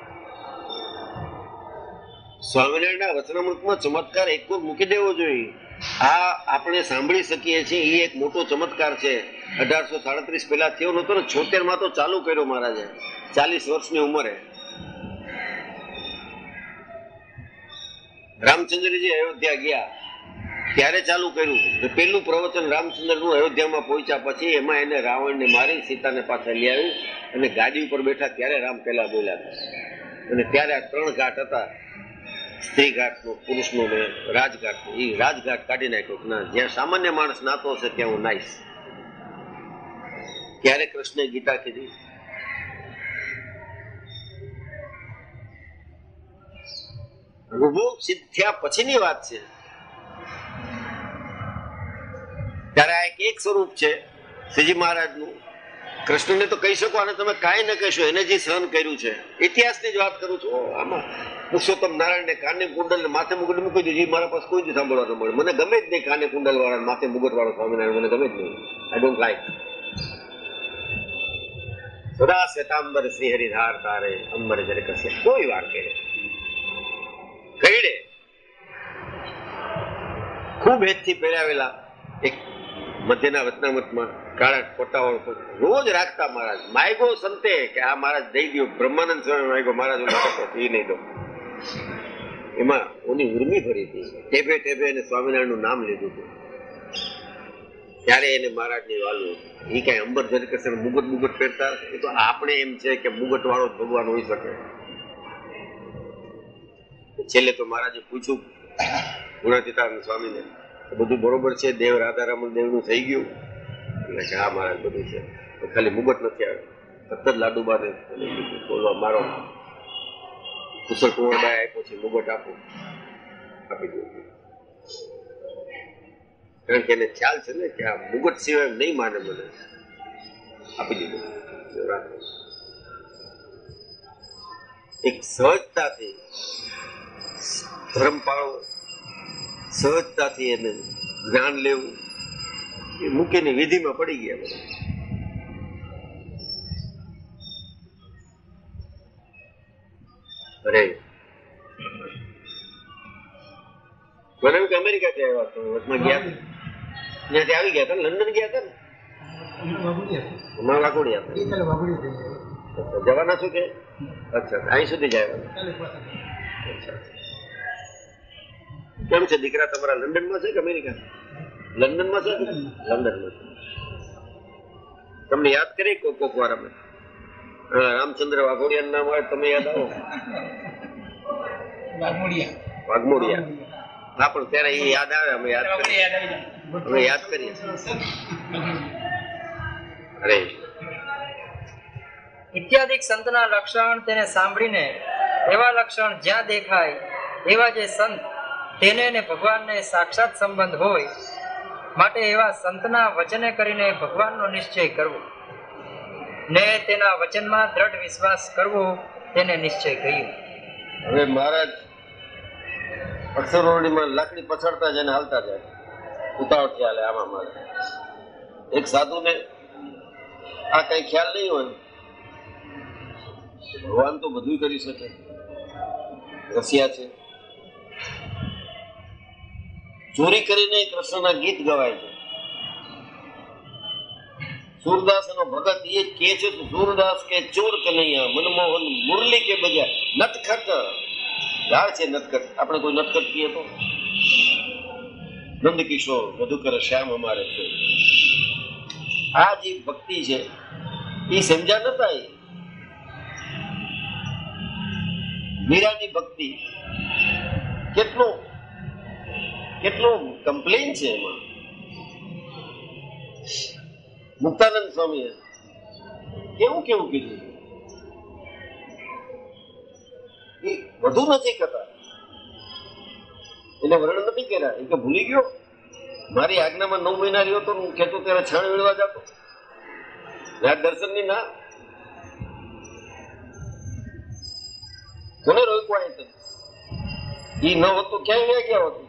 સ્વામિનારાયણના વચનામૃતમાં ચમત્કાર એક જ મૂકી દેવો જોઈએ. આ આપણે સાંભળી શકીએ છીએ એ એક મોટો ચમત્કાર છે. અઢારસો સાડત્રીસ પહેલા થયો નતો ને છોતેરમાં તો ચાલુ કર્યો મહારાજે. ચાલીસ વર્ષની ઉંમરે. રામચંદ્રજી અયોધ્યા ગયા. ત્યારે ચાલુ કર્યું. પેલું પ્રવચન રામચંદ્રનું અયોધ્યામાં પહોંચ્યા પછી એમાં એને રાવણને મારી સીતાને પાછા લઈ આવી અને ગાડી ઉપર બેઠા ત્યારે રામ પહેલા બોલ્યા. અને ત્યારે આ ત્રણ ઘાટ હતા. સ્ત્રી ઘાટનો પુરુષનો ને રાજઘાટનો એ રાજઘાટ કાઢી નાખ્યો ના, જ્યાં સામાન્ય માણસ નાતો હશે ત્યાં હું નાઈશ. ત્યારે કૃષ્ણે ગીતા કીધી? અનુભવ સિદ્ધ્યા પછીની વાત છે. ત્યારે આ એક સ્વરૂપ છે શ્રીજી મહારાજનું. કૃષ્ણને તો કહી શકો અને તમે કાંઈ ન કહેશો, એને જે સહન કર્યું છે, ઇતિહાસની જ વાત કરું છું. આમાં પુરુષોત્તમ નારાયણને કાને કુંડલ ને માથે મુગટ મૂકી દીધું મારા પાસે કોઈ જ સાંભળવા ન મળે. મને ગમે જ નહીં કાને કુંડલ વાળા માથે મુગટ વાળો સ્વામિનારાયણ, મને ગમે જ નહીં. આઈ ડોન્ટ લાઈક સદા શ્વેતાંબર શ્રી હરિધાર તારે, અંબર જરે કશે કોઈ વાર કહે. કહીડે ખૂબ હેતથી પહેરાવેલા એક મધ્યના વચનામતમાં કાળા કોટાવાળો રોજ રાખતા મહારાજ. માયગો સંતે કે આ મહારાજ દઈ દો બ્રહ્માનંદ સ્વામી માયગો, મહારાજ એ નહીં દો. એમાં ઓની ઉર્મી ભરી હતી. ટેબે ટેબે એને સ્વામિનારાયણનું નામ લીધું હતું. ત્યારે એને મહારાજને વાલું એ કઈ અંબર કશે મુગટ મુગટ પહેરતા એ તો આપણે એમ છે કે મુગટ વાળો ભગવાન હોઈ શકે. છેલ્લે તો મહારાજે પૂછ્યું ગુણાતીતાનંદ સ્વામીને બધું બરોબર છે દેવ રાધારામણ દેવનું થઈ ગયું. એટલે કે હા મહારાજ બધું છે. ખાલી મુગટ નથી આવ્યો. સતત લાડુબાને એને કીધું, બોલવા મારો. કુશળ કુંવરબાઈ આપ્યો છે મુગટ આપો. આપી દઉં. કારણ કે એને ખ્યાલ છે ને કે આ મુગટ સિવાય નહીં માને મને. આપી દીધું. એક સહજતાથી ધર્મ પાળવો સહજતાથી એને જ્ઞાન લેવું એ મૂકીને વિધિમાં પડી ગયા અરે. મને એમ કે અમેરિકાથી આવ્યા તો વચમાં ગયા? ત્યાંથી આવી ગયા હતા લંડન ગયા હતા ને? હમણાં વાઘોડિયા હતા. જવાના શું કે? અચ્છા અહીં સુધી જાય અચ્છા. કેમ છે દીકરા તમારા લંડનમાં છે કે અમેરિકા લંડનમાં છે? લંડનમાં તમને યાદ કરી કોક કોક વાર અમે? રામચંદ્ર વાઘોડિયા નામ હોય તમે યાદ આવો. વાઘમોડિયા. હા પણ ત્યારે એ યાદ આવે અમે યાદ કરીએ. અમે યાદ કરીએ. અરે. ઇત્યાદિક સંતના લક્ષણ તેને સાંભળીને એવા લક્ષણ જ્યાં દેખાય એવા જે સંત તેને ને ભગવાનને સાક્ષાત સંબંધ હોય માટે એવા સંતના વચને કરીને ભગવાનનો નિશ્ચય કરવો. ને તેના વચનમાં દ્રઢ વિશ્વાસ કરવો તેને નિશ્ચય કહ્યું. હવે મહારાજ અક્ષરોડીમાં લાકડી પછાડતા જઈને હાલતા જાય. ઉતાવળ ખ્યાલ આમાં મારે. એક સાધુને આ કઈ ખ્યાલ નહીં હોય. ભગવાન તો બધું કરી શકે. રસિયા છે. ચોરી કરીને કૃષ્ણના ગીત ગવાય છે. સૂરદાસ નો ભગત એ કે છે સૂરદાસ કે ચોર કનૈયા, મનમોહન મુરલી કે બજા નટખટ ગાળ છે નટખટ આપણે કોઈ નટખટ કહીએ તો? નંદ કિશોર કરે શ્યામ અમારે છે. આ જે ભક્તિ છે એ સમજા નતા મીરાની ભક્તિ કેટલું કેટલું કમ્પ્લેન છે એમાં? મુક્તાનંદ સ્વામીએ કેવું કેવું કીધું? એ વધુ નથી કરતા એને વર્ણન નથી કર્યા. એ કે ભૂલી ગયો? મારી આજ્ઞામાં નવ મહિના રહ્યો તો હું કહેતો ત્યારે છાણ વેળવા જતો. રાત દર્શનની ના. કોને રોકવા એ ન હોત તો ક્યાંય ગયા હોત?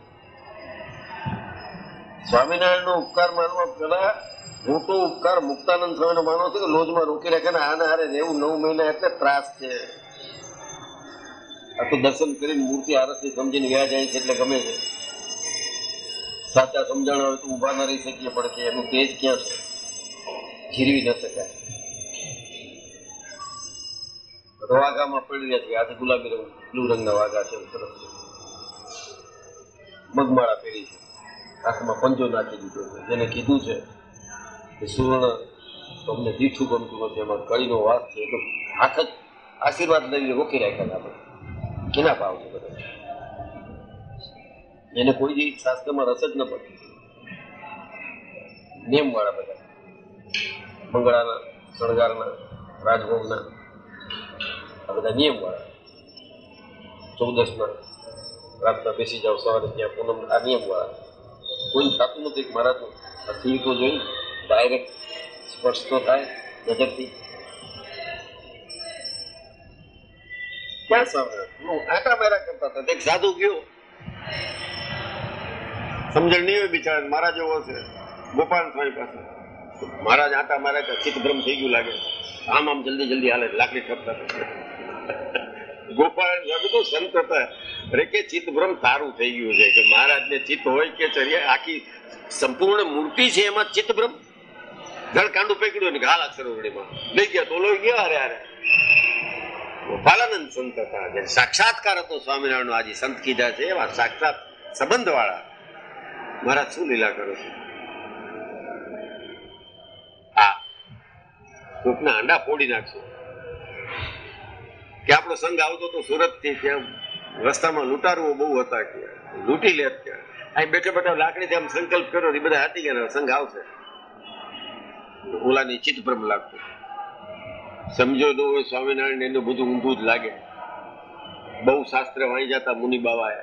સ્વામિનારાયણ નો ઉપકાર માનવા પેલા મોટો ઉપકાર મુક્તાનંદ સ્વામી માનો છે કે લોજમાં રોકી રાખે ને આને હારે રહેવું નવ મહિના એટલે ત્રાસ છે. આ તો દર્શન કરીને મૂર્તિ આરસની સમજીને વ્યા જાય છે એટલે ગમે છે. સાચા સમજણ હોય તો ઊભા ન રહી શકીએ પણ કે એનું તેજ ક્યાં છે? જીરવી ન શકાય. વાઘામાં પડી રહ્યા છે. આજે ગુલાબી રંગ બ્લુ રંગના વાઘા છે. સરસ છે. મગમાળા પહેરી છે. હાથમાં પંજો નાખી દીધો છે. જેને કીધું છે કે સુવર્ણ તમને દીઠું ગમતું નથી, એમાં કળીનો વાસ છે. એટલે હાથ જ આશીર્વાદ લઈને રોકી રાખ્યા આપણે. કેના ભાવ છે બધા? એને કોઈ દી શાસ્ત્રમાં રસ જ ન પડે. નિયમ વાળા બધા. મંગળાના, શણગારના, રાજભોગના, આ બધા નિયમ વાળા ચૌદસના રાતના બેસી જાવ સવારે ત્યાં પૂનમ આ નિયમ વાળા કોઈ થતું નથી કે મારા તો જોઈ ડાયરેક્ટ સ્પર્શ તો થાય નજરથી મારા સમજણ નહીં હોય બિચારા મારા જેવો છે ગોપાલ સ્વામી પાસે. મહારાજ આટા મારા ચિત્તભ્રમ થઈ ગયું લાગે. આમ આમ જલ્દી જલ્દી હાલે, લાકડી ઠપતા ગોપાલ સ્વામી તો સંત હતા. અરે કે ચિત્તભ્રમ તારું થઈ ગયું છે કે મહારાજને ચિત્ત હોય કે ચર્યા આખી સંપૂર્ણ મૂર્તિ છે એમાં ચિત્તભ્રમ? ધડ કાંડું પકડ્યું ને અક્ષર ઓરડીમાં. લઈ ગયા, તો લઈ ગયા અરે અરે ગોપાલાનંદ સંત હતા જે સાક્ષાત્કાર હતો સ્વામિનારાયણ આજે સંત કીધા છે એવા સાક્ષાત સંબંધ વાળા મહારાજ શું લીલા કરો છો? હા કોકના અંડા ફોડી નાખશો. કે આપણો સંઘ આવતો તો સુરતથી ત્યાં રસ્તામાં લૂંટારવો બહુ હતા કે, લૂંટી લેત અહીં બેઠો બેઠો લાકડી આમ સંકલ્પ કર્યો એ બધા હાથી ગયા સંઘ આવશે. ઓલાની ચિત્તભ્રમ લાગતો. સમજો ન હોય સ્વામિનારાયણ એનું બધું ઊંધું જ લાગે. બહુ શાસ્ત્ર વાંચી જતા મુનિ બાવાએ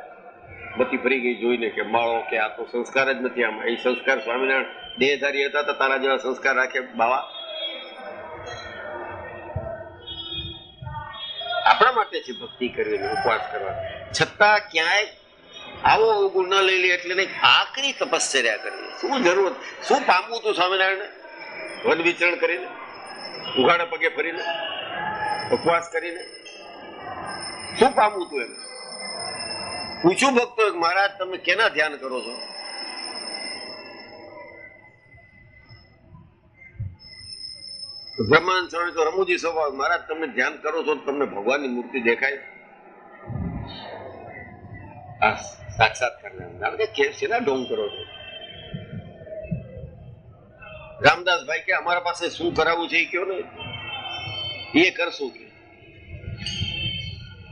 બધી ફરી ગઈ જોઈને કે માળો કે આ તો સંસ્કાર જ નથી આમાં. એ સંસ્કાર સ્વામિનારાયણ દેહધારી હતા તો તારા જેવા સંસ્કાર રાખે બાવા? આપણા માટે છે ભક્તિ કરવી, ઉપવાસ કરવા છતાં ક્યાંય આવો અવગુણ ન લઈ લે એટલે નહીં આકરી તપશ્ચર્યા કરવી. શું જરૂર? શું પામવું તું સ્વામિનારાયણ વન વિચરણ કરીને, ઉઘાડા પગે ફરીને, ઉપવાસ કરીને? શું પામવું તું એમ? પૂછું ભક્તો મહારાજ, તમે કેના ધ્યાન કરો છો? બ્રહ્માંડ સ્વામી તો રમૂજી સ્વભાવ. મહારાજ તમે ધ્યાન કરો છો તમને ભગવાનની મૂર્તિ દેખાય. સાક્ષાત કરનાર. કે શેના ઢોંગ કરો છો. રામદાસભાઈ કે, અમારા પાસે શું કરાવવું છે એ કયો ને? એ કરશું કે.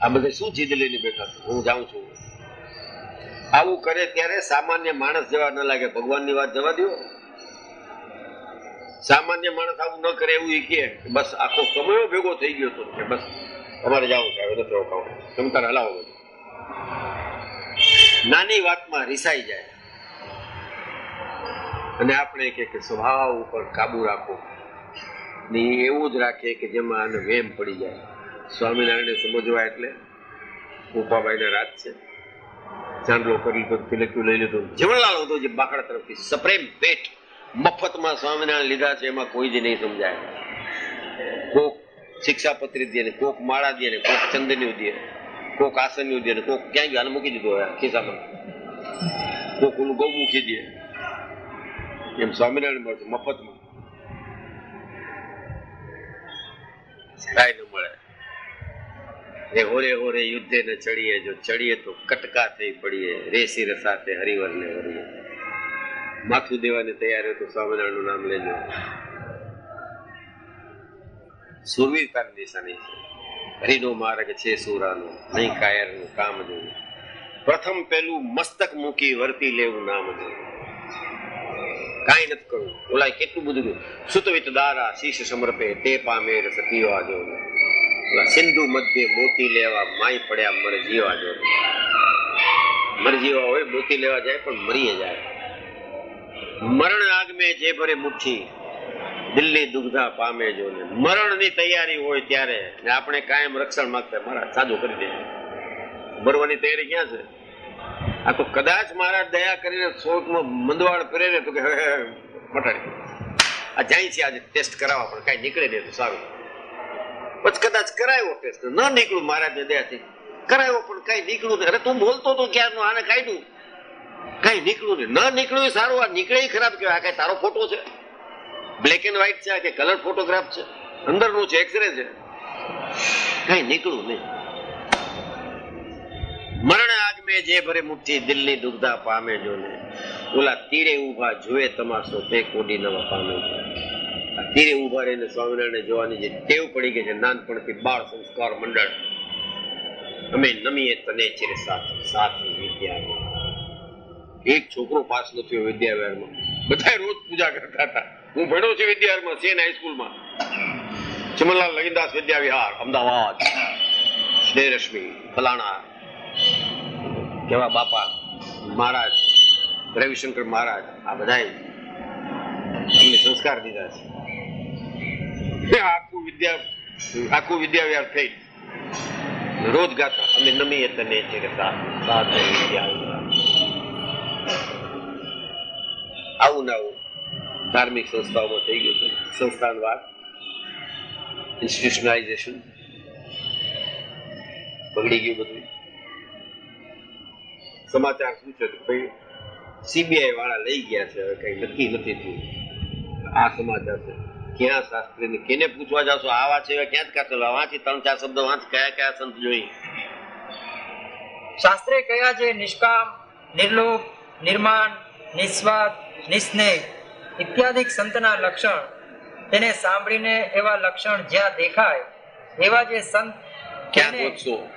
આ બધે શું જીદ લઈને બેઠા છો? હું જાઉં છું. આવું કરે ત્યારે સામાન્ય માણસ જેવા ન લાગે. ભગવાનની વાત જવા દો સામાન્ય માણસ આવું ન કરે એવું એ કે બસ આખો સમયો ભેગો થઈ ગયો હતો કે બસ અમારે જવું છે નથી રોકાવું. તમે તારે હલાવો બધું. નાની વાતમાં રિસાઈ જાય. અને આપણે કે સ્વભાવ ઉપર કાબુ રાખો. ને એવું જ રાખે કે જેમાં આને વેમ પડી જાય. સ્વામિનારાયણને સમજવા એટલે ઉપાભાઈના રાત છે. ચાંદલો કરી લીધો તિલક્યું લઈ લીધું. જમણલાલ હતો જે બાકડા તરફથી સપ્રેમ ભેટ મફતમાં સ્વામિનારાયણ લીધા છે, એમાં કોઈ જ નહીં સમજાય. કોક શિક્ષાપત્રી દે ને, કોક માળા દે ને, કોક ચંદન્યું દે કોક આસન્યું દે ને, કોક ક્યાંય આને મૂકી દીધો હોય ખિસ્સામાં. કોક ઓલું ગૌ મૂકી દે. એમ સ્વામિનારાયણ મળશે મફતમાં. કાંઈ ન મળે. એ હોરે હોરે યુદ્ધે ને ચડીએ, જો ચડીએ તો કટકા થઈ પડીએ રેસી રસાતે હરિવર ને વરીએ માથું દેવાની હોય તો સ્વામિનારાયણનું નામ લેજો. સુરવીરતાની નિશાની છે. હરિનો માર્ગ છે સુરાનો, અહીં કાયરનું કામ જોયું. પ્રથમ પેલું મસ્તક મૂકી વર્તી લેવું નામ જોયું. કાંઈ નથી કરવું. ઓલા કેટલું બધું સુતવિત દારા શીશ સમર્પે, તે પામે સતીઓ આજો ઓલા સિંધુ મધ્ય મોતી લેવા માય પડ્યા મર જીવા જો મર જીવા હોય, મોતી લેવા જાય, પણ મરીએ જાય. મરણ આગ મેં જે ભરે મુઠ્ઠી દિલ્હી દુગ્ધા પામે જો ને. મરણની તૈયારી હોય ત્યારે ને આપણે કાયમ રક્ષણ માંગતા મારા સાદું કરી દે. મરવાની તૈયારી ક્યાં છે? આ તો કદાચ મારા દયા કરીને શોકમાં મંદવાડ પ્રેરે તો કે હવે મટાડી આ જાય છે આજે ટેસ્ટ કરાવવા, પણ કાંઈ નીકળે નહીં તો સારું. પછી કદાચ કરાયો ટેસ્ટ. ન નીકળું મહારાજની દયાથી. કરાયો પણ કઈ નીકળું અરે તું બોલતો તો ક્યારનું? આને કાઢ્યું કઈ નીકળ્યું નહીં. ન નીકળ્યું સારું, આ નીકળે ખરાબ કહેવાય. કઈ તારો ફોટો છે? બ્લેક એન્ડ વ્હાઈટ છે કે કલર ફોટોગ્રાફ છે? અંદરનું છે એક્સરે છે? કઈ નીકળું નહીં. મરણ આગ જે ભરે મુઠ્ઠી, દિલની દુગ્ધા પામે જો ને. ઓલા તીરે ઊભા જોવે તમાશો તે કોડી નવા પામે તીરે ઊભા રહીને સ્વામિનારાયણ જોવાની જે ટેવ પડી ગઈ છે, નાનપણથી બાળ સંસ્કાર મંડળ. અમે નમીએ તને ચિર સાથ સાથ વિદ્યા એક છોકરો પાસ નથી થયો બધા રોજ પૂજા કરતા હતા. હું ભણ્યો છું વિદ્યાવિહારમાં સેન હાઈસ્કૂલમાં ચમનલાલ લવિદાસ વિદ્યાવિહાર, અમદાવાદ. સ્નેહરશ્મિ ફલાણા. કેવા બાપા? મહારાજ, રવિશંકર મહારાજ, આ બધાએ અમને સંસ્કાર દીધા છે. આખું વિદ્યા, આખું વિદ્યાવિહાર થઈ રોજ ગાતા. અમે નમીએ તને ચિર સાથ સાથ વિદ્યા. આવું નવું ધાર્મિક સંસ્થાઓમાં થઈ ગયું છે સંસ્થાનવાદ ઇન્સ્ટિટ્યુશનલાઇઝેશન બગડી ગયું બધું. સમાચાર શું છે? કે ભાઈ સીબીઆઈ વાળા લઈ ગયા છે, હવે કઈ નક્કી નથી થયું. આ સમાચાર છે. ક્યાં શાસ્ત્રીને કેને પૂછવા જાશો? આવા છે ક્યાં જ કાચો વાંચી ત્રણ ચાર શબ્દો વાંચ, કયા કયા સંત જોઈ શાસ્ત્રે કયા છે, નિષ્કામ, નિર્લોભ, નિર્માણ, નિસ્વાર્થ નિસ્નેહ ઇત્યાદિક સંતના લક્ષણ. તેને સાંભળીને એવા લક્ષણ જ્યાં દેખાય એવા જે સંત ક્યાં ગોતશો?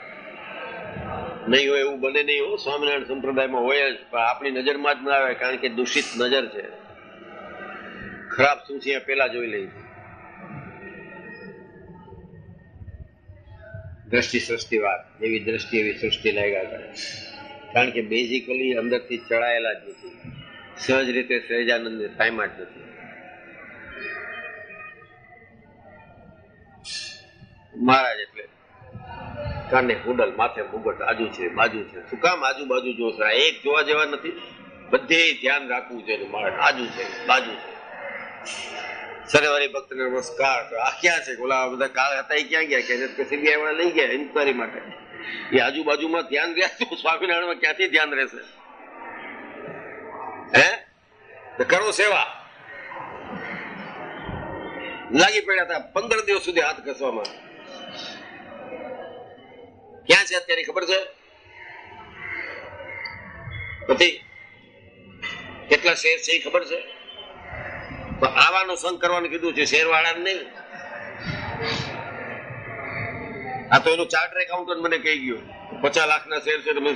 નહીં હોય એવું બને નહીં હો સ્વામિનારાયણ સંપ્રદાયમાં હોય જ પણ આપણી નજરમાં જ ના આવે કારણ કે દૂષિત નજર છે. ખરાબ શું છે પેલા જોઈ લઈ. દ્રષ્ટિ સૃષ્ટિ વાત એવી દ્રષ્ટિ એવી સૃષ્ટિ લાગ્યા કરે. કારણ કે બેઝિકલી અંદરથી ચડાયેલા જ નથી. સહજ રીતે સહેજાનંદ ટાઈમ જ નથી. મહારાજ એટલે કાને કુંડલ માથે મુગટ આજુ છે, બાજુ છે. શું કામ આજુબાજુ જોશે એક જોવા જેવા નથી. બધે ધ્યાન રાખવું છે મારા આજુ છે, બાજુ છે. સરેવારી ભક્ત નમસ્કાર. તો આ ક્યાં છે? ઓલા બધા કાળ હતા એ ક્યાં ગયા? કે સીબીઆઈ વાળા લઈ ગયા ઇન્કવાયરી માટે. એ આજુબાજુમાં ધ્યાન રહ્યા તો સ્વામિનારાયણમાં ક્યાંથી ધ્યાન રહેશે? હે? કરો સેવા. લાગી પડ્યા હતા પંદર દિવસ સુધી હાથ ઘસવામાં. ક્યાં છે અત્યારે ખબર છે? નથી? કેટલા શેર છે એ ખબર છે? આવાનો સંગ કરવાનું કીધું છે શેર વાળા નહીં. આ તો એનું ચાર્ટર એકાઉન્ટન્ટ મને કહી ગયું. પચાસ લાખ ના શેર છે તમે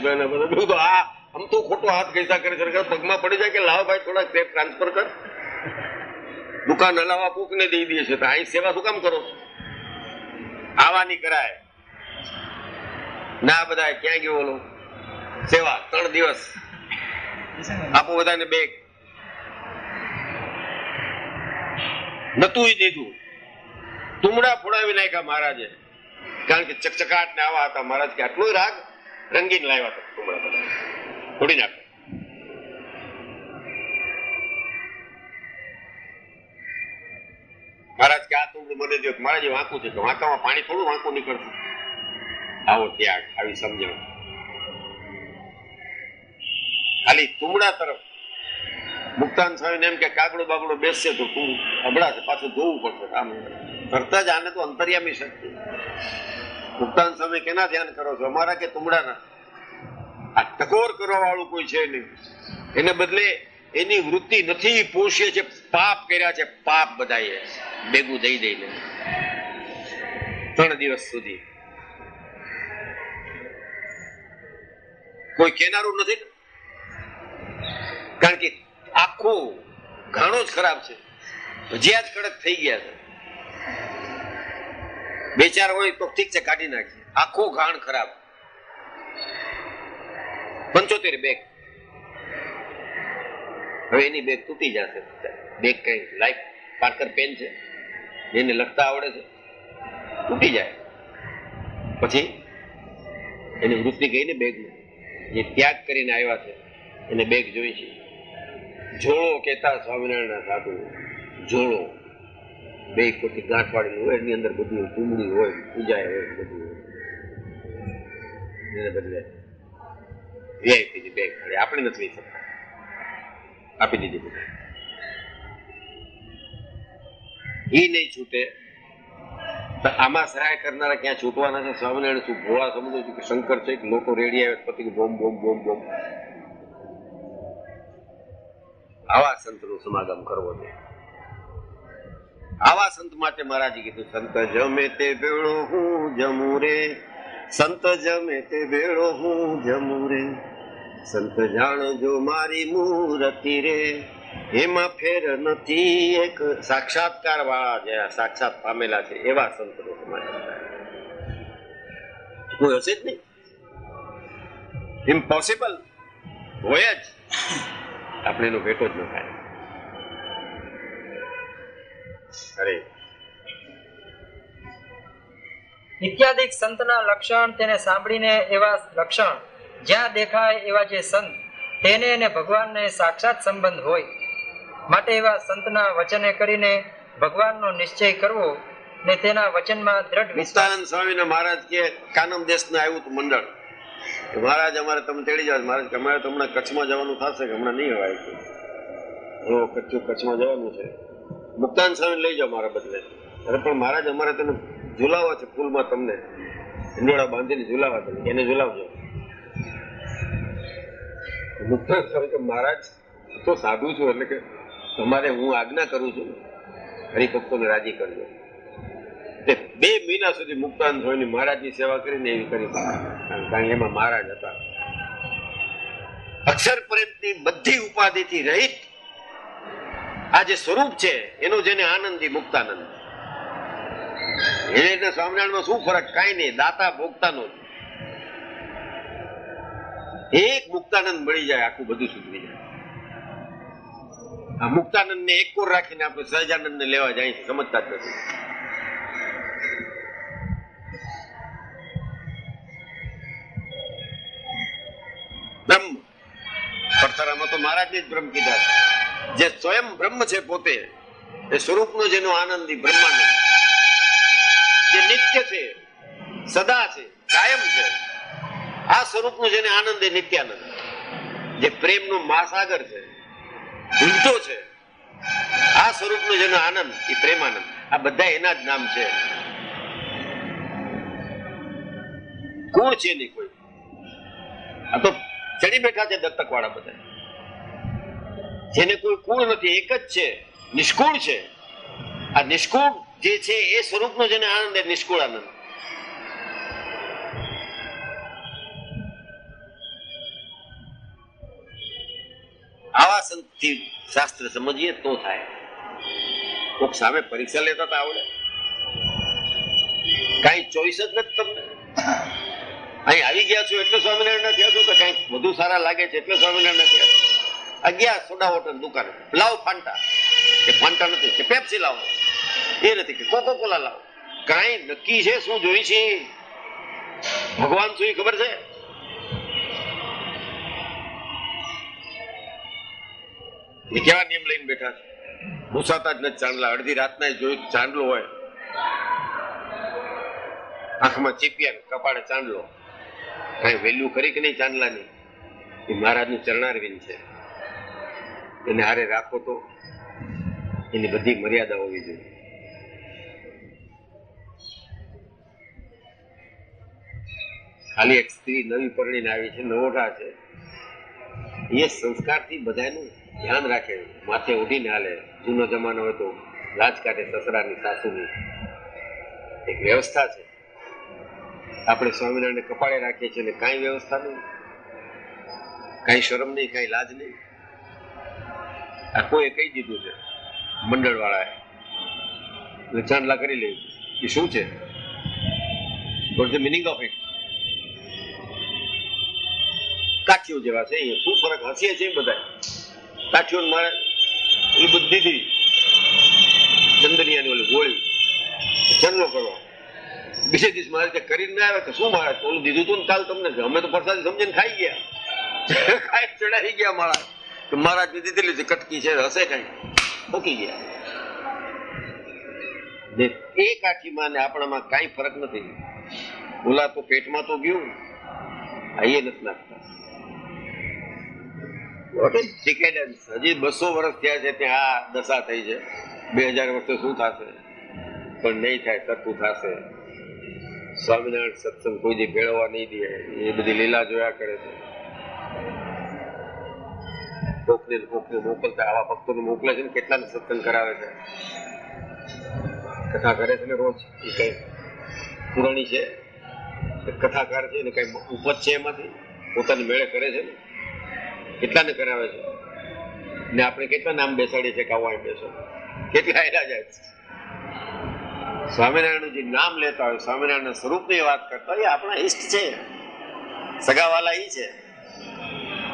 આ આમ તો ખોટો હાથ કૈસા કરે છે. પગમાં પડી જાય કે લાવ ભાઈ થોડા શેર ટ્રાન્સફર કર. દુકાન હલાવા કોકને દઈ દે છે. તો અહીં સેવા શું કામ કરો આવાની કરાય. ના બધા ક્યાં ગયો ઓલો? સેવા, ત્રણ દિવસ. આપો બધાને બેગ નતું દીધું. તુમડા ફોડાવી નાખ્યા મહારાજે. કારણ કે ચકચકાટ ને આવા હતા. મહારાજ કે આટલો રાગ રંગીન લાવ્યા હતા તુમડા બધા ફોડી નાખો. મહારાજ કે આ તુમડું મને દો મારા જે વાંકું છે વાંકામાં પાણી થોડું વાંકું નીકળતું આવો ત્યાગ, આવી સમજણ. ખાલી તુમડા તરફ. મુક્તાન સ્વામી એમ કે કાગડો બાગડો બેસશે તો તું અબડાશે, પાછું જોવું પડશે. આમ કરતા જ આને તો અંતર્યામી શક્તિ. મુક્તાન સ્વામી કેના ધ્યાન કરો છો? અમારા કે તુમડાના? ટકોર કરવા વાળું કોઈ છે નહીં. એને બદલે એની વૃત્તિ નથી, પોષે છે, પાપ કર્યા છે, પાપ બધાએ ભેગું દઈ દઈને. ત્રણ દિવસ સુધી. કોઈ કેનારું નથી કારણ કે આખું ઘાણો જ ખરાબ છે. ભજીયા જ કડક થઈ ગયા છે. બે ચાર હોય તો ઠીક છે, કાઢી નાખીએ. આખો ઘાણ ખરાબ. પંચોતેર બેગ હવે એની બેગ તૂટી જશે. બેગ કઈ લાઈફ પાર્કર પેન છે. જેને લખતા આવડે છે. તૂટી જાય. પછી એની વૃત્તિ ગઈ ને. બેગ જે ત્યાગ કરીને આવ્યા છે, એને બેગ જોઈ છે. જોળો કેતા સ્વામિનારાયણ સાધુ જોળો બે કોટી ગાંઠ વાળેલું હોય, એની અંદર બધું ચૂંદડી હોય પૂજા હોય, બધું હોય. એને બદલે વીઆઈપી ની બેગ મળે આપણે નથી લઈ શકતા. આપી દીધી બધું એ નહીં છૂટે. તો આમાં સહાય કરનારા ક્યાં છૂટવાના છે? સ્વામિનારાયણ શું ભોળા સમજો છું કે શંકર છે કે લોકો રેડી આવે પતિ બોમ બોમ બોમ બોમ. આવા સંતનું સમાગમ કરવો જોઈએ. આવા સંત માટે મહારાજે કીધું, સંત, જમે તે ભેળો હું જમું રે. સંત જમે તે ભેળો હું જમું રે. સંત જાણજો મારી મૂર્તિ રે. એમાં ફેર નથી એક સાક્ષાત્કાર વાળા જે સાક્ષાત પામેલા છે એવા સંત કોઈ હશે જ નહીં. ઇમ્પોસિબલ હોય જ. આપણે એનો ભેટો જ ન થાય. અરે ઇત્યાદિક સંતના લક્ષણ તેને સાંભળીને એવા લક્ષણ જ્યાં દેખાય એવા જે સંત, તેને અને ભગવાનને સાક્ષાત સંબંધ હોય. માટે એવા સંતના વચને કરીને ભગવાનનો નિશ્ચય કરવો ને તેના વચનમાં દ્રઢ વિસ્તાનંદ મુક્તાનંદ મહારાજ કે, કાનમ દેશનું આવ્યું હતું મંડળ. મહારાજ, અમારે તમે તેડી જાવ મહારાજ અમારે તો હમણાં કચ્છમાં જવાનું થશે કે હમણાં નહીં અવાય કે કચ્છું કચ્છમાં જવાનું છે. મુક્તાન સ્વામી લઈ જાઓ મારા બદલે. અરે, પણ મહારાજ, અમારે તેને ઝુલાવવા છે ફૂલમાં તમને. હિંડોળા બાંધીને ઝુલાવા તમે એને ઝુલાવજો. મહારાજ, તો સાધુ છું, એટલે કે તમારે હું આજ્ઞા કરું છું, હરિભક્તોને રાજી કરજો. બે મહિના સુધી મુક્તાનંદ સ્વામીની મહારાજની સેવા કરીને એવી કરી કારણ કે એમાં મહારાજ હતા. અક્ષર પ્રેમની બધી ઉપાધિથી રહિત આ જે સ્વરૂપ છે, એનો જેને આનંદી મુક્તાનંદ. એને સ્વામિનારાયણમાં શું ફરક? કાંઈ નહીં. દાતા ભોગતાનો. એક મુક્તાનંદ મળી જાય, આખું બધું સુધરી જાય. આ મુક્તાનંદ ને એક કોર રાખીને આપણે સહજાનંદ ને લેવા જાય સમજતા જ નથી. બ્રહ્મ. પડતરામાં તો મહારાજને જ બ્રહ્મ કીધા. જે સ્વયં બ્રહ્મ છે પોતે, એ સ્વરૂપનો જેનો આનંદ બ્રહ્માનંદ. જે નિત્ય છે, સદા છે, કાયમ છે, આ સ્વરૂપનું જેને આનંદ એ નિત્યાનંદ. જે પ્રેમનો મહાસાગર છે ઊંડો છે, આ સ્વરૂપનો જેનો આનંદ એ પ્રેમાનંદ. આ બધા એના જ નામ છે. કોણ છે નહીં કોઈ. આ તો ચડી બેઠા છે દત્તક વાળા બધા. જેને કોઈ કુળ નથી, એક જ છે, નિષ્કુળ છે. આ નિષ્કુળ જે છે એ સ્વરૂપનો જેને આનંદ એ નિષ્કુળ આનંદ. આવા સંતથી શાસ્ત્ર સમજીએ તો થાય. કોક સામે પરીક્ષા લેતા તો આવડે. કઈ ચોઈસ જ નથી તમને? અહીં આવી ગયા છો એટલે સ્વામિનારાયણ નથી છો તો કઈ વધુ સારા લાગે છે એટલે સ્વામિનારાયણ નથી છો. અગિયાર સોડા હોટલ દુકાન. લાવો ફાંટા. કે ફાંટા નથી, કે પેપ્સી લાવો. એ નથી કોકો કોલા લાવો. કાંઈ નક્કી છે, શું જોઈ છે? ભગવાન શું ખબર છે? એ કેવા નિયમ લઈને બેઠા છે? ભૂસાતા જ નથી ચાંદલા. અડધી રાતના જોયું ચાંદલો હોય. આંખમાં ચીપિયા કપાળે ચાંદલો. કઈ વેલ્યુ કરી કે નહીં ચાંદલાની? એ મહારાજનું ચરણારવિંદ છે. એને હારે રાખો તો એની બધી મર્યાદા હોવી જોઈએ. ખાલી એક સ્ત્રી નવી પરણીને આવી છે નવોઠા છે. એ સંસ્કારથી બધાનું ધ્યાન રાખે, માથે ઉઠીને હાલે. જૂનો જમાનો હતો લાજ કાઢે સસરાની સાસુની. એક વ્યવસ્થા છે. આપણે સ્વામિનારાયણ કપાળે રાખીએ છીએ ને કાંઈ વ્યવસ્થા નહીં. કાંઈ શરમ નહીં, કાંઈ લાજ નહીં. આ કોઈએ કહી દીધું છે મંડળ વાળાએ ચાંદલા કરી લેવું એ શું છે? મિનિંગ ઓફ ઇટ કાઠીઓ જેવા છે, અહીંયા શું ફરક હસીએ છીએ બધા કાઠીઓ મારે ઓલી બધી દીધી ચંદનિયાની ઓલી ગોળી ચંદલો કરો બીજે દિવસ મારે ત્યાં કરીને ના આવે કે શું મારે ઓલું દીધું તું ને કાલ તમને અમે તો પ્રસાદ સમજીને ખાઈ ગયા. ખાઈ ચડાઈ ગયા મારા કે મારા દીધેલી છે, કટકી છે, હશે કઈ. મૂકી ગયા. એ એ કાઠીમાં ને આપણામાં કાંઈ ફરક નથી. ઓલા તો પેટમાં તો ગયું. આ એ નથી નાખતા. હજી બસો વર્ષ થયા છે ત્યાં આ દશા થઈ છે. બે હજાર વર્ષે શું થશે? પણ નહીં થાય, સરખું થશે. સ્વામિનારાયણ સત્સંગ કોઈ જે ભેળવવા નહીં દે. એ બધી લીલા જોયા કરે છે. કોકને કોકને મોકલતા, આવા ભક્તોને મોકલે છે ને, કેટલાને સત્સંગ કરાવે છે. કથા કરે છે ને રોજ. એ કઈ પુરાણી છે. કથાકાર છે ને, કઈ ઉપજ છે એમાંથી. પોતાની મેળે કરે છે ને. કેટલાને કરાવે છે. ને આપણે કેટલા નામ બેસાડીએ છીએ કે બેસો. કેટલા એના જાય સ્વામિનારાયણનું જે નામ લેતા હોય, સ્વામિનારાયણના સ્વરૂપની વાત કરતા હોય, એ આપણા ઈષ્ટ છે. સગાવાલા ઈ છે.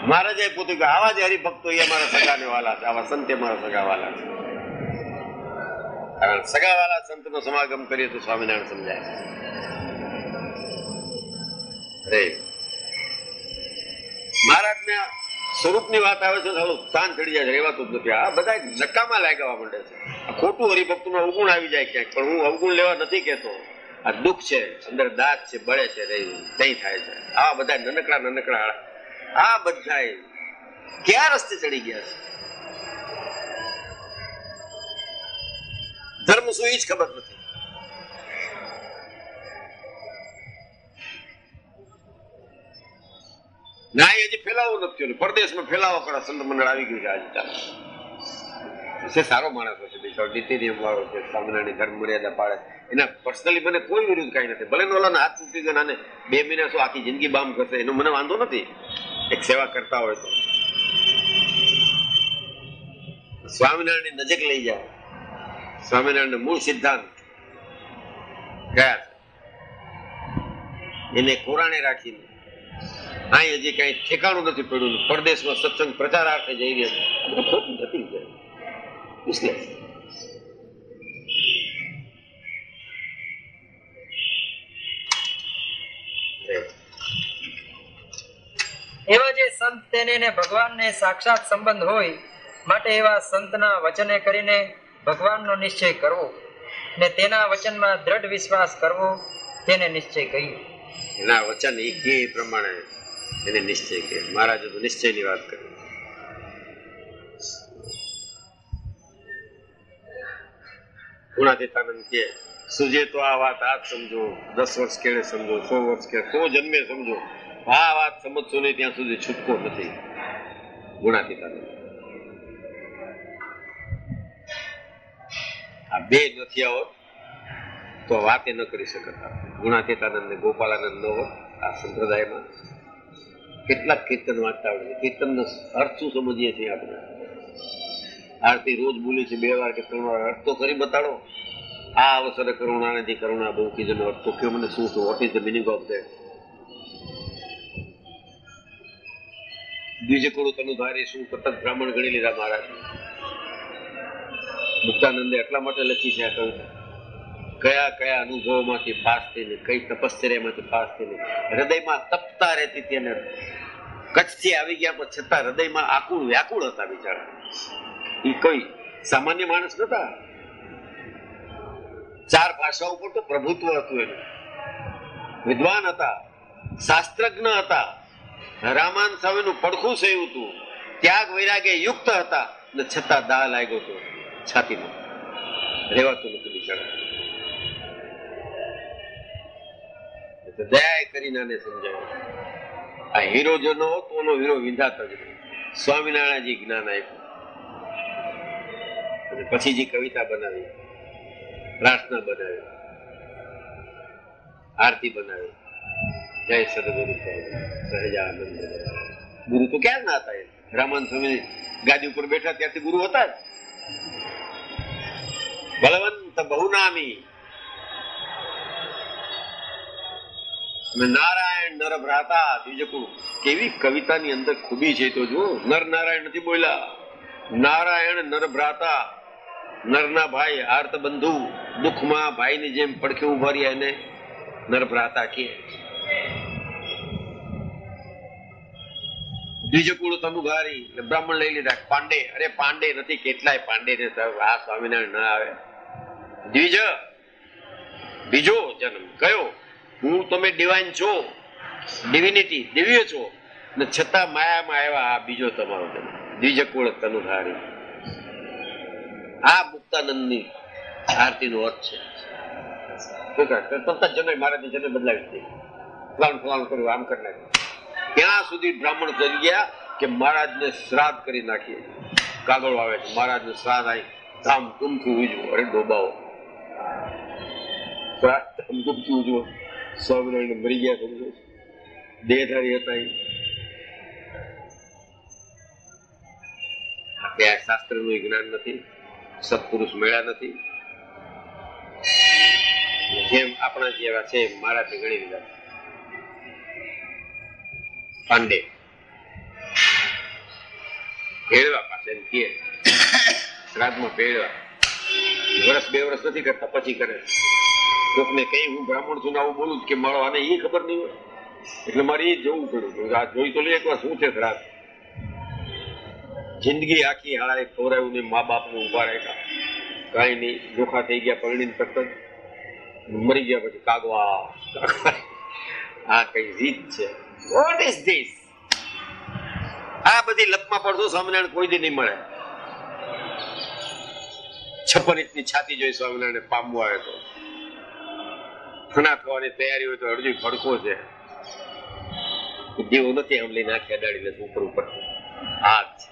મહારાજે પૂછ્યું કે આવા જ હરિભક્તો એ અમારા સગાને વાલા છે, આવા સંતે મારા સગાવાલા છે. કારણ સગાવાલા સંતનો સમાગમ કરીએ તો સ્વામિનારાયણ સમજાય. મહારાજના સ્વરૂપની વાત આવે છે હાલો તાન ચડી જાય રહેવાતું જ નથી. આ બધા નકામાં લાગવા માંડે છે. ખોટું હરિભક્તનું અવગુણ આવી જાય ક્યાંક, પણ હું અવગુણ લેવા નથી કેતો આ દુઃખ છે, અંદર દાંત છે, બળે છે નહીં થાય છે. આ બધા નનકડા નનકડા આ બધા ક્યાં રસ્તે ચડી ગયા છે? ધર્મ શું એ જ ખબર નથી. ના હજી ફેલાવો નથી થયો પરદેશમાં ફેલાવો કરે સંત મંડળ આવી ગયું છે આજે છે સારો માણસ છે બિચારો નીતિ નિયમ વાળો છે, સ્વામિનારાયણ ધર્મ મર્યાદા પાડે એના પર્સનલી મને કોઈ વિરુદ્ધ કઈ નથી. ભલે ઓલાના હાથ તૂટી ગયા અને બે મહિના શું આખી જિંદગી બામ કરશે એનો મને વાંધો નથી. એક સેવા કરતા હોય તો. સ્વામિનારાયણ નજીક લઈ જાય સ્વામિનારાયણ મૂળ સિદ્ધાંત. કયા એને કોરાણે રાખીને. અહીં હજી કઈ ઠેકાણું નથી પડ્યું. પરદેશમાં સત્સંગ પ્રચારાર્થે જઈ રહ્યા ખોટું નથી એવા જે સંત તેને ને ભગવાનને સાક્ષાત સંબંધ હોય માટે એવા સંતના વચને કરીને ભગવાનનો નિશ્ચય કરવો ને તેના વચનમાં દ્રઢ વિશ્વાસ કરવો તેને નિશ્ચય કહ્યું એના વચન એ પ્રમાણે એને નિશ્ચય કે મહારાજે તો નિશ્ચયની વાત કરી. ગુણાતીતાનંદ કે સુજે તો આ વાત આજ સમજો, દસ વર્ષ કેળે સમજો, સો વર્ષ કે સો જન્મે સમજો. આ વાત સમજશો નહીં ત્યાં સુધી છૂટકો નથી. ગુણાતીતાનંદ આ બે નથી આવો તો વાતે ન કરી શકતા. ગુણાતીતાનંદ ને ગોપાલાનંદ ન આ સંપ્રદાયમાં. કેટલાક કીર્તન વાંચતા આવડે છે. કીર્તનનો અર્થ શું સમજીએ છીએ આપણે? આરતી રોજ બોલી છે બે વાર કે ત્રણ વાર. અર્થ તો કરી બતાડો. આ અવસરે કરુણા નથી કરુણા બહુ કીધું અર્થ તો કયો? મને શું what is the meaning of that બીજે કોડું તનું ધારે શું? કતક બ્રાહ્મણ ગણી લીધા મહારાજ. મુક્તાનંદે એટલા માટે લખી છે આ કવિતા કયા કયા અનુભવમાંથી પાસ થઈને, કઈ તપશ્ચર્યામાંથી પાસ થઈને, હૃદયમાં તપતા રહેતી હતી અને કચ્છથી આવી ગયા પણ છતાં હૃદયમાં આકુળ, વ્યાકુળ હતા બિચારા. એ કોઈ સામાન્ય માણસ નતા ચાર ભાષા ઉપર તો પ્રભુત્વ હતું એનું. વિદ્વાન હતા, શાસ્ત્રજ્ઞ હતા. રામાન સ્વામીનું પડખું સેવું હતું. ત્યાગ વૈરાગે યુક્ત હતા. ને છતાં દા લાગ્યો હતો. છાતીમાં. રહેવાતું નતું બિચારા. દયા કરીને આને સમજાવ્યું. આ હીરો જો ન હોત એનો હીરો વિંધાતો જ નહીં. સ્વામિનારાયણજી જ્ઞાન આપ્યું. પછી જે કવિતા બનાવી, પ્રાર્થના બનાવી, આરતી બનાવી, જય સદગુરુ સહજાનંદ ગુરુ તો ક્યાં ના હતા રામાન સ્વામી ગાદી ઉપર બેઠા ત્યારથી ગુરુ હતા જ. બલવંત બહુનામી અને નારાયણ નર ભ્રાતા દ્વિજકુળ કેવી કવિતાની અંદર ખૂબી છે તો જો નર નારાયણ નથી બોલ્યા. નારાયણ નર ભ્રાતા, નરના ભાઈ આર્ત બંધુ દુઃખમાં ભાઈની જેમ પડખે ઊભા એને નર કે દ્વિજકુળ તનુભારી બ્રાહ્મણ લઈ લીધા. પાંડે, અરે પાંડે નથી, કેટલાય પાંડે ને આ સ્વામિનારાયણ ના આવે. દ્વિજ, બીજો જન્મ કયો? હું તમે ડિવાઇન છો, ડિવિનિટી, દિવ્ય છો. ને છતાં માયામાં આવ્યા આ બીજો તમારો દ્વિજકુળ તનુધારી આ મુક્તાનંદની આરતીનો અર્થ છે. તરત જ જનોઈ મહારાજની બદલાવી દે. ફલાણ ફલાણ કર્યું, આમ કરી નાખ્યું. ત્યાં સુધી બ્રાહ્મણ કરી ગયા કે મહારાજને શ્રાદ્ધ કરી નાખીએ. કાગળ આવે છે. મહારાજને શ્રાદ્ધ આવી ધામધૂમથી ઉજવું. અરે ડોબાઓ. શ્રાદ્ધ ધામધૂમથી ઉજવો. સ્વામિનારાયણ મરી ગયા સમજો. દેહધારી હતા આપણે આ શાસ્ત્રનું જ્ઞાન નથી, સત્પુરુષ મેળા નથી. જેમ આપણા જેવા છે મારા થી ગણી લીધા પાંડે. ભેળવા પાસે કહે. શ્રાદ્ધમાં ભેળવા. વર્ષ બે વર્ષ નથી કરતા, પછી કરે કોકને કઈ હું બ્રાહ્મણ છું આવું બોલું કે મારો આને એ ખબર નહીં હોય. એટલે મારે એ જોવું પડ્યું આ જોઈ તો લે એકવાર શું છે ખરાબ? જિંદગી આખી હાળાએ ખવડાવ્યું ને મા બાપને ઊભા રાખ્યા. કાંઈ નહીં દુખા થઈ ગયા પરણીને તરત મરી ગયા પછી કાગવા. આ કઈ રીત છે? વોટ ઇઝ ધીસ આ બધી લપમાં પડશો સ્વામિનારાયણ કોઈ દી નહીં મળે? છપ્પન ઇંચની છાતી જોઈ સ્વામિનારાયણ પામવું આવે તો. ખના થવાની તૈયારી હોય તો અડધી ખડકો છે. જેવું નથી આમ લઈને આખી અડાડીને ઉપર ઉપર હાથ છે.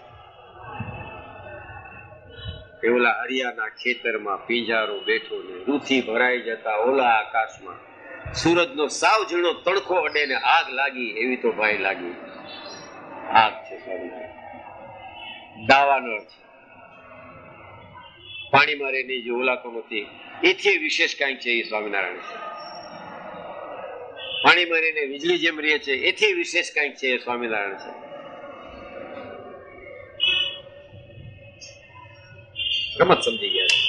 એવલા હરિયાના ખેતરમાં પિંજારો બેઠો ને રૂથી ભરાઈ જતા ઓલા આકાશમાં સૂરજનો સાવ ઝીણો તડકો અડે ને આગ લાગી એવી તો ભાઈ લાગી. આગ છે દાવાનો છે. પાણીમાં રહીને જે ઓલાતો નથી, એથી વિશેષ કાંઈક છે એ સ્વામિનારાયણ છે. પાણીમાં મરીને વીજળી જેમ રહે છે, એથી વિશેષ કંઈક છે સ્વામિનારાયણ છે. રમત સમજી ગયા છે.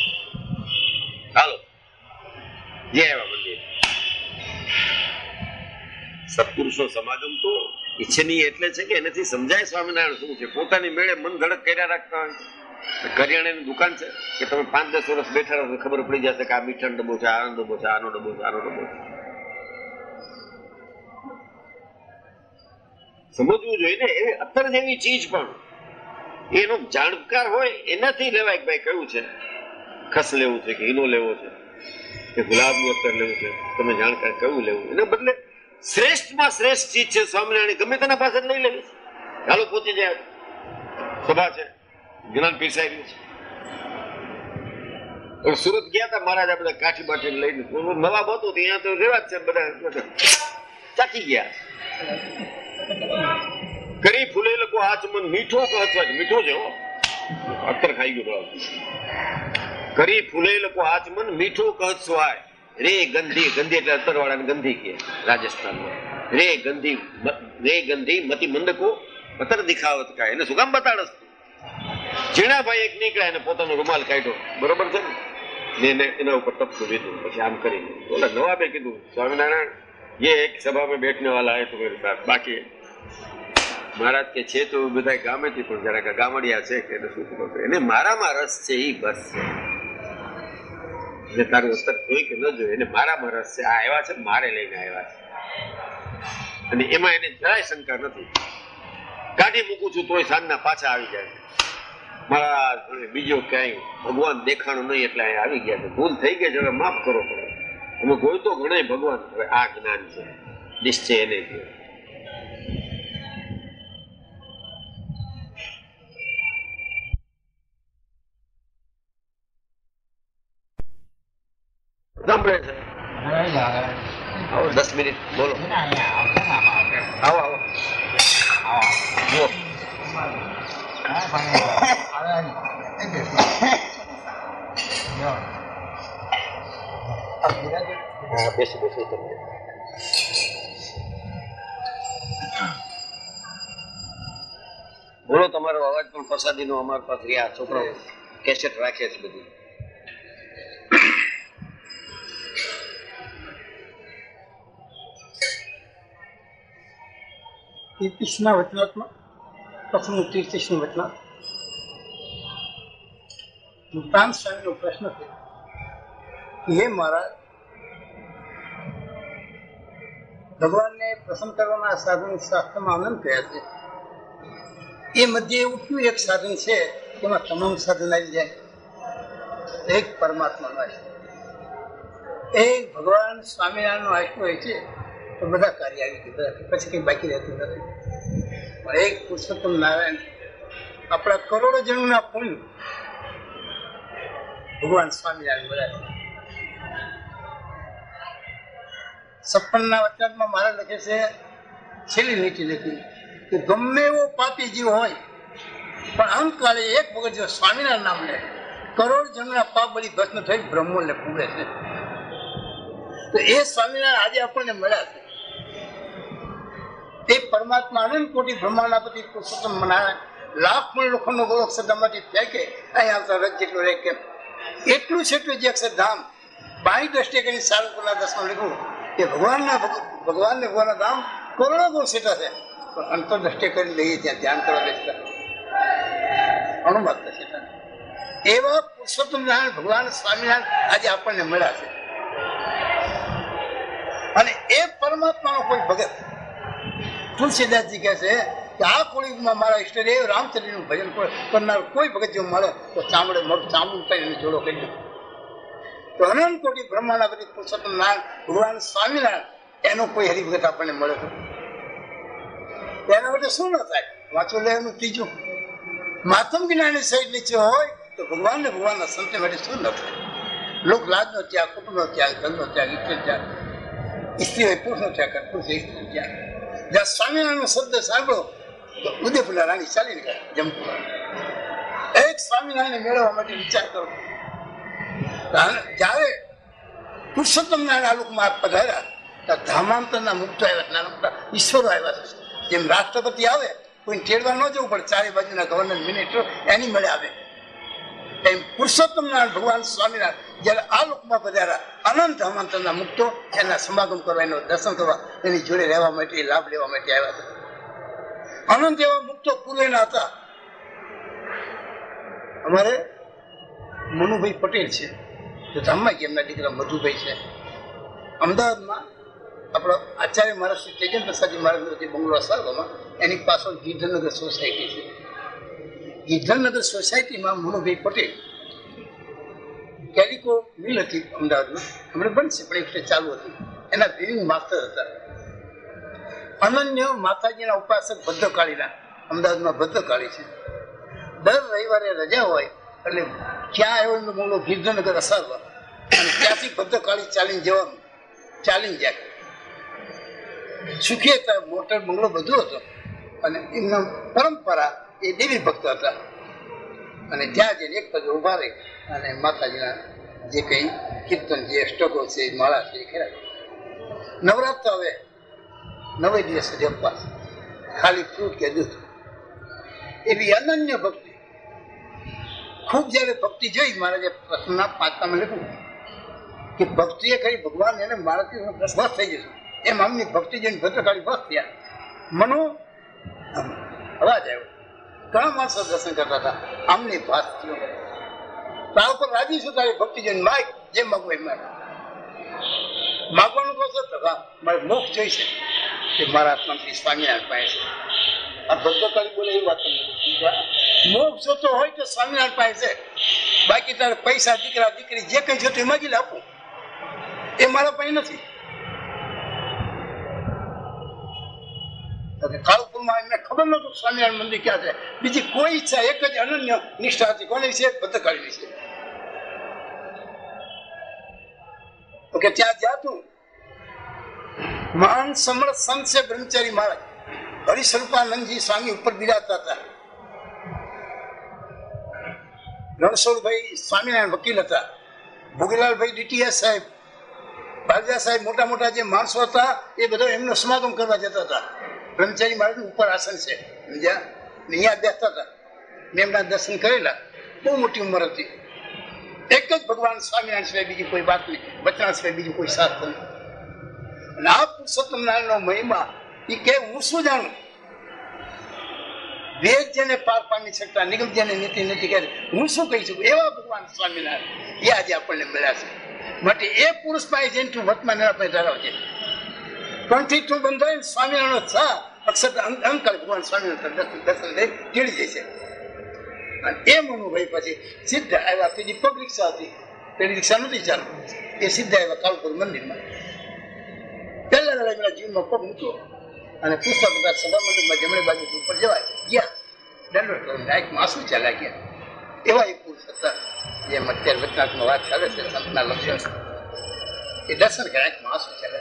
હાલો. જય એવા મંદિર. સત્પુરુષો સમાગમ તો ઈચ્છનીય એટલે છે કે એનાથી સમજાય સ્વામિનારાયણ શું છે. પોતાની મેળે મન ધડક કર્યા રાખતા હોય. કરિયાણાની દુકાન છે, કે તમે પાંચ દસ વર્ષ બેઠા રહો ખબર પડી જશે કે આ મીઠાનો ડબ્બો છે, આનો ડબ્બો છે, આનો ડબ્બો છે, આનો ડબ્બો છે. સમજવું જોઈએ ને, એ અત્તર જેવી ચીજ પણ. એનો જાણકાર હોય, એનાથી લેવાય કે ભાઈ કયું છે? ખસ લેવું છે કે હીનો લેવો છે? કે ગુલાબનું અત્તર લેવું છે? તમે જાણકાર કયું લેવું? એના બદલે શ્રેષ્ઠમાં શ્રેષ્ઠ ચીજ છે સ્વામિનારાયણ. ગમે તેના પાસે લઈ લેવી ચાલો પહોંચી જાય. સભા છે. જ્ઞાન રહ્યું છે. સુરત ગયા હતા, મહારાજ આ બધા કાઠી બાઠી લઈને. નવાબ હતો, ત્યાં તો રેવા જ છે બધા ચાકી ગયા. કરી ફૂલે લોકો આચમન મીઠો તો મીઠો છે અત્તર ખાઈ ગયો કરી ફૂલે લોકો આચમન મીઠો કહત રે ગંધી ગંધી એટલે અત્તર વાળા ગંધી કે રાજસ્થાનમાં. રે ગંધી રે ગંધી, મતી મંદકો અત્તર દિખાવત કા એને શું કામ બતાડસ જીણાભાઈ એક નીકળ્યા એને પોતાનો રૂમાલ કાઢ્યો. બરોબર છે ને? એને ઉપર ટપકું લીધું. પછી આમ કરીને. બોલે નવાબે કીધું, સ્વામિનારાયણ ये एक सभा में बैठने वाला है तुम्हारे साथ बाकी મહારાજ કે છે તો બધા ગામેથી પણ જરાક ગામડિયા છે કે એને શું ખબર પડે? એને મારામાં રસ છે એ બસ છે એટલે તારું ઉત્તર જોઈ કે ન જોઈ એને મારામાં રસ છે આ આવ્યા છે મારે લઈને આવ્યા છે અને એમાં એને જરાય શંકા નથી કાઢી મૂકું છું તોય સાંજના પાછા આવી જાય છે. મહારાજ મને બીજો ક્યાંય ભગવાન દેખાણો નહીં એટલે અહીંયા આવી ગયા છે ભૂલ થઈ ગઈ છે હવે માફ કરો પડે અમે કોઈ તો ગણાય ભગવાન. હવે આ જ્ઞાન છે. નિશ્ચય એને. સાંભળે દસ મિનિટ, બોલો. આવો આવો. જુઓ. હા, બેસી બેસી તમે. બોલો, તમારો અવાજ પણ પ્રસાદીનો અમારી પાસે આ છોકરો કેસેટ રાખે છે બધું. ત્રીસના વચનાત્મક પ્રથમ ત્રીસની વચનાત્મક. મુક્તાન સ્વામીનો પ્રશ્ન થયો હે મહારાજ. ભગવાનને પ્રસન્ન કરવાના સાધન શાસ્ત્રમાં આનંદ કહ્યા છે. એ મધ્ય એવું કયું એક સાધન છે, એમાં તમામ સાધન આવી જાય. એક પરમાત્માનો આશ્રય એક ભગવાન સ્વામિનારાયણનો આશ્રય હોય છે, તો બધા કાર્ય આવી ગયા પછી કંઈ બાકી રહેતું નથી. પણ એક પુરુષોત્તમ નારાયણ, આપણા કરોડો જણોના પુણ્ય ભગવાન સ્વામિનારાયણ બધા છે સપનના વચનમાં મારે લખે છે, છેલ્લી લીટી લખી, કે ગમે એવો પાપી જીવ હોય, પણ અંતકાળે એક વખત જો સ્વામિનારાયણ નામ લે, કરોડ જણના પાપ બળી ભસ્મ થઈ બ્રહ્મોને પૂરે છે. તો એ સ્વામિનારાયણ આજે આપણને મળ્યા છે. તે પરમાત્મા અનંત કોટી બ્રહ્માંડાપતિ પુરુષોત્તમ નારાયણ લાખ પણ લોકોનો ગોળખ શ્રદ્ધામાંથી ફેંકે, અહીં આવતા રજ જેટલું રહે કેમ? એટલું છે એટલું જે અક્ષરધામ બાઈ દ્રષ્ટિએ કરી સારું દસમાં લખ્યું કે ભગવાનના ભગ- ભગવાનને ભગવાનના ધામ કરોડો ગુણ સેટા છે. પણ અંતરદ્રષ્ટિ કરી લઈએ ત્યાં ધ્યાન કરવા બેસતા. અણુમાત્ર સીટા. એવા પુરુષોત્તમ નારાયણ ભગવાન સ્વામિનારાયણ આજે આપણને મળ્યા છે. અને એ પરમાત્માનો કોઈ ભગત તુલસીદાસજી કહે છે કે આ કોળીમાં મારા ઈષ્ટદેવ રામચંદ્રનું ભજન કરનાર કોઈ ભગત જો મળે તો ચામડે ચામડું કરીને જોડો કરી દે તો અનંત કોટી બ્રહ્માના બધી પુરુષોત્તમ નારાયણ ભગવાન સ્વામિનારાયણ, એનો કોઈ હરિભગત આપણને મળે તો એના માટે શું ન થાય? વાંચો લે એનું ત્રીજું. માતમ જ્ઞાની સહિત નીચે હોય, તો ભગવાનને ભગવાનના સંત માટે શું ન થાય? લોક લાજનો ત્યાગ, કુટુંબનો ત્યાગ ધનનો ત્યાગ, ઈચ્છે ત્યાગ. સ્ત્રી હોય પુરુષનો ત્યાગ કરે પુરુષ હોય સ્ત્રીનો ત્યાગ. જ્યાં સ્વામિનારાયણનો શબ્દ સાંભળો, તો ઉદયપુરના રાણી ચાલી નીકળે જમપુરા એક સ્વામિનારાયણ મેળવવા માટે વિચાર કરો. જ્યારે પુરુષોત્તમ આ લોકમાં પધાર્યા ત્યાં ધામાંતરના મુક્તો આવ્યા નાના ઈશ્વરો આવ્યા છે. જેમ રાષ્ટ્રપતિ આવે કોઈ ટેડવા ન જવું પડે ચારે બાજુના ગવર્નર મિનિસ્ટર એની મળે આવે. એમ પુરુષોત્તમ નારાયણ ભગવાન સ્વામિનારાયણ, જ્યારે આ લોકમાં પધાર્યા અનંત ધામાંતરના મુક્તો એના સમાગમ કરવા, એનો દર્શન કરવા, એની જોડે રહેવા માટે લાભ લેવા માટે આવ્યા હતા અનંત એવા મુક્તો પૂર્વેના હતા. અમારે મનુભાઈ પટેલ છે. તો ધામમાં એમના દીકરા મધુભાઈ છે. અમદાવાદમાં આપણો આચાર્ય મહારાજ શ્રી તેજન પ્રસાદજી મહારાજનો જે બંગલો સાહેબમાં એની પાછળ ગીરધરનગર સોસાયટી છે. ગીરધરનગર સોસાયટીમાં મનુભાઈ પટેલ કેલિકો મિલ હતી અમદાવાદમાં. હમણાં છે, પણ એ વખતે ચાલુ હતી. એના વિવિંગ માસ્ટર હતા. અનન્ય માતાજીના ઉપાસક ભદ્રકાળીના, અમદાવાદમાં ભદ્રકાળી છે. દર રવિવારે રજા હોય એટલે ક્યાં આવ્યો એમનો બંગલો ગીરધરનગર અસારવા અને ત્યાંથી ચાલીને જવાનું, ચાલીને જાય. સુખી મોટર બંગલો બધું હતો. અને એમના પરંપરા એ દેવી ભક્ત હતા. અને ત્યાં જઈને એક પદ ઊભા રહી. અને માતાજીના જે કંઈ કીર્તન જે અષ્ટકો છે, માળા છે, એ ખરા નવરાત્ર હવે નવે દિવસ ઉપવાસ ખાલી ફ્રૂટ કે દૂધ. એવી અનન્ય ભક્તિ ખૂબ જ્યારે ભક્તિ જોઈ મહારાજે પ્રશ્નના પાંચમાં લખ્યું કે ભક્તિ એ ખરી ભગવાન એને મારાથી બસ થઈ જશે. એમ આમની ભક્તિ જઈને ભદ્રકાળી બસ થયા. મનો અવાજ આવ્યો. ઘણા માણસો દર્શન કરતા હતા. આમની ભાત થયો. તા ઉપર રાજી છું તારી ભક્તિ જઈને માગ જે માગ માગવાનું કહો છો તો મારે મોક્ષ જોઈશે. કે મારા આત્માથી સ્વામિનારાયણ પાસે મોક્ષ જોતો હોય તો સ્વામિનારાયણ પાસે બાકી તારે પૈસા, દીકરા, દીકરી જે કઈ જોતું માગી લે એ મારા પાસે નથી. તો કે એમને ખબર નતું સ્વામિનારાયણ મંદિર ક્યાં છે. બીજી કોઈ ઈચ્છા, એક જ અનન્ય નિષ્ઠા હતી. કોની છે? ભદ્રકાળી છે. તો કે ત્યાં જ્યાં તું, મહાન સમર્થ સંત છે બ્રહ્મચારી મહારાજ. હરિસ્વરૂપાનંદજી સ્વામી ઉપર બિરાજતા હતા. રણછોડભાઈ સ્વામિનારાયણ વકીલ હતા. ભોગીલાલભાઈ ડીટીએસ સાહેબ ભાલજા સાહેબ મોટા મોટા જે માણસો હતા, એ બધા એમનો સમાગમ કરવા જતા હતા. બ્રહ્મચારી મહારાજનું ઉપર આસન છે. સમજ્યા? અહીંયા બેસતા હતા. મેં એમના દર્શન કરેલા. બહુ મોટી ઉંમર હતી. એક જ ભગવાન સ્વામિનારાયણ સિવાય બીજી કોઈ વાત નહીં. વચના સિવાય બીજું કોઈ સાથ નહીં. અને આ પુરુષોત્તમ નારાયણનો મહિમા એ કે હું શું જાણું? વેદ જેને પાર પામી શકતા નિગમ જેને નીતિ નથી કરી, હું શું કહી શકું? એવા ભગવાન સ્વામિનારાયણ. એ આજે આપણને મળ્યા છે. માટે એ પુરુષ પાસે જઈને તું વર્તમાન નરા પાસે ધરાવજે કોણથી તું બંધાય સ્વામિનારાયણ છ અક્ષર અંકલ ભગવાન સ્વામિનારાયણ દર્શન લઈ ટીળી જશે અને એ મનુભાઈ પછી સિદ્ધ આવ્યા. પેલી પગ રિક્ષા હતી. પેલી રિક્ષા નથી ચાલુ એ સિદ્ધ આવ્યા કાલપુર મંદિરમાં. પહેલા લડાઈ એમના જીવનમાં પગ મૂક્યો. અને પુસ્તક બધા સભા મંડપમાં જમણી બાજુ ઉપર જવાય, ગયા. કરીને આંસુ ચાલ્યા ગયા એવા એક પુરુષ હતા જે અત્યારે વચનાત્મક વાત ચાલે છે, સંતના લક્ષણ એ દર્શન આંખમાં આંસુ ચાલે?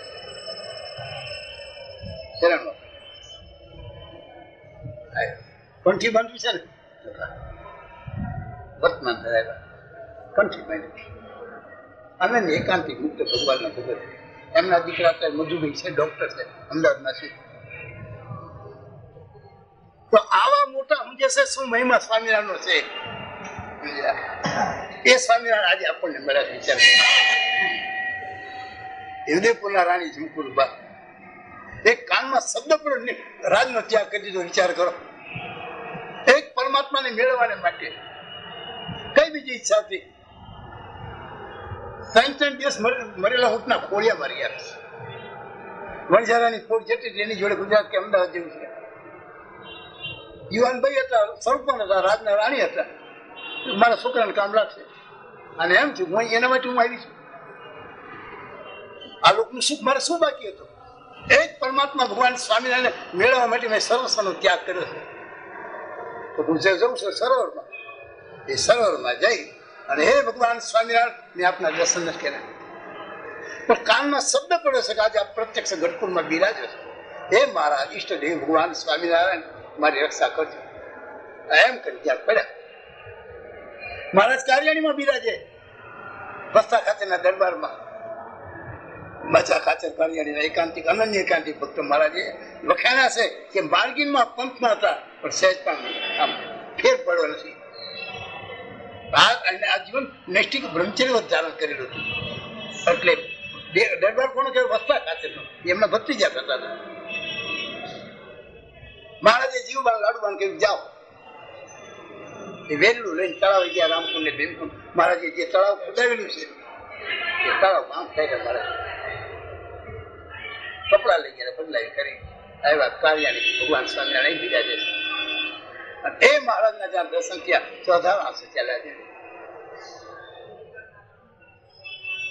ચરણમાં કંઠી બાંધવી છે ને? વર્તમાન ધરાવ્યા. કંઠી બાંધવી. આનંદ એકાંતિક મુક્ત ભગવાનના ભગત. એમના દીકરા અત્યારે મધુભાઈ છે ડોક્ટર છે, અમદાવાદમાં છે. તો આવા મોટા સમજે શું મહિમા સ્વામિનારાયણ છે? એ સ્વામિનારાયણ આજે આપણને મળ્યા છે, વિચાર ઉદયપુરના રાણી ઝુમકુરબા એક કાનમાં શબ્દ પણ રાજનો ત્યાગ કરી દીધો, વિચાર કરો. એક પરમાત્માને મેળવવાને માટે કઈ બીજી ઈચ્છા હતી? ત્રણ ત્રણ દિવસ મરેલા હોટના ખોળિયા મારી આપે વણઝારાની ફોડ જેટલી એની જોડે ગુજરાત કે અમદાવાદ જેવું છે. યુવાનભાઈ હતા સરપંચ હતા, રાજના રાણી હતા. મારા છોકરાને કામ લાગશે. અને એમ છું હું એના માટે હું આવી છું. આ લોકોનું સુખ મારે શું બાકી હતું? એ જ પરમાત્મા ભગવાન સ્વામિનારાયણ મેળવવા માટે મેં સર્વસ્વનો ત્યાગ કર્યો છે. તો હું જે જઉં છું સરોવરમાં, એ સરોવરમાં જઈ અને હે ભગવાન સ્વામિનારાયણ, મેં આપના દર્શન નથી કર્યા. પણ કાનમાં શબ્દ પડ્યો છે કે આજે આ પ્રત્યક્ષ ગઢપુરમાં બિરાજ્યો છે. હે મારા ઈષ્ટદેવ ભગવાન સ્વામિનારાયણ મારી રક્ષા કરજો. એમ કરી ત્યાં પડ્યા. મહારાજ કાર્યાણીમાં બિરાજે. વસ્તા ખાતેના દરબારમાં. મજા ખાતર કાર્યાણીના એકાંતિક, અનન્ય એકાંતિક ભક્તો મહારાજે લખાયા છે કે માર્ગીનમાં પંથમાં હતા, પણ સહેજ પણ આમ ફેર પડ્યો નથી. આ અને આ નૈષ્ઠિક બ્રહ્મચર્ય ધારણ કરેલું હતું. એટલે દરબાર કોણ કહેવાય? વસ્તા ખાતેનો એમના ભત્રીજા થતા હતા. મહારાજે જીવબાન લાડુબાન કહ્યું જાઓ. એ વેલું લઈને તળાવ ગયા રામકુંડ ને ભીમકુંડ મહારાજે જે તળાવ ખોદાવેલું છે, એ તળાવ કામ થાય મહારાજ કપડા લઈ ગયા બદલાઈ કરી આવ્યા કાર્યાની ભગવાન સ્વામિનારાયણ બિરાજે છે એ મહારાજના જ્યાં દર્શન થયા આંસુ ચાલ્યા છે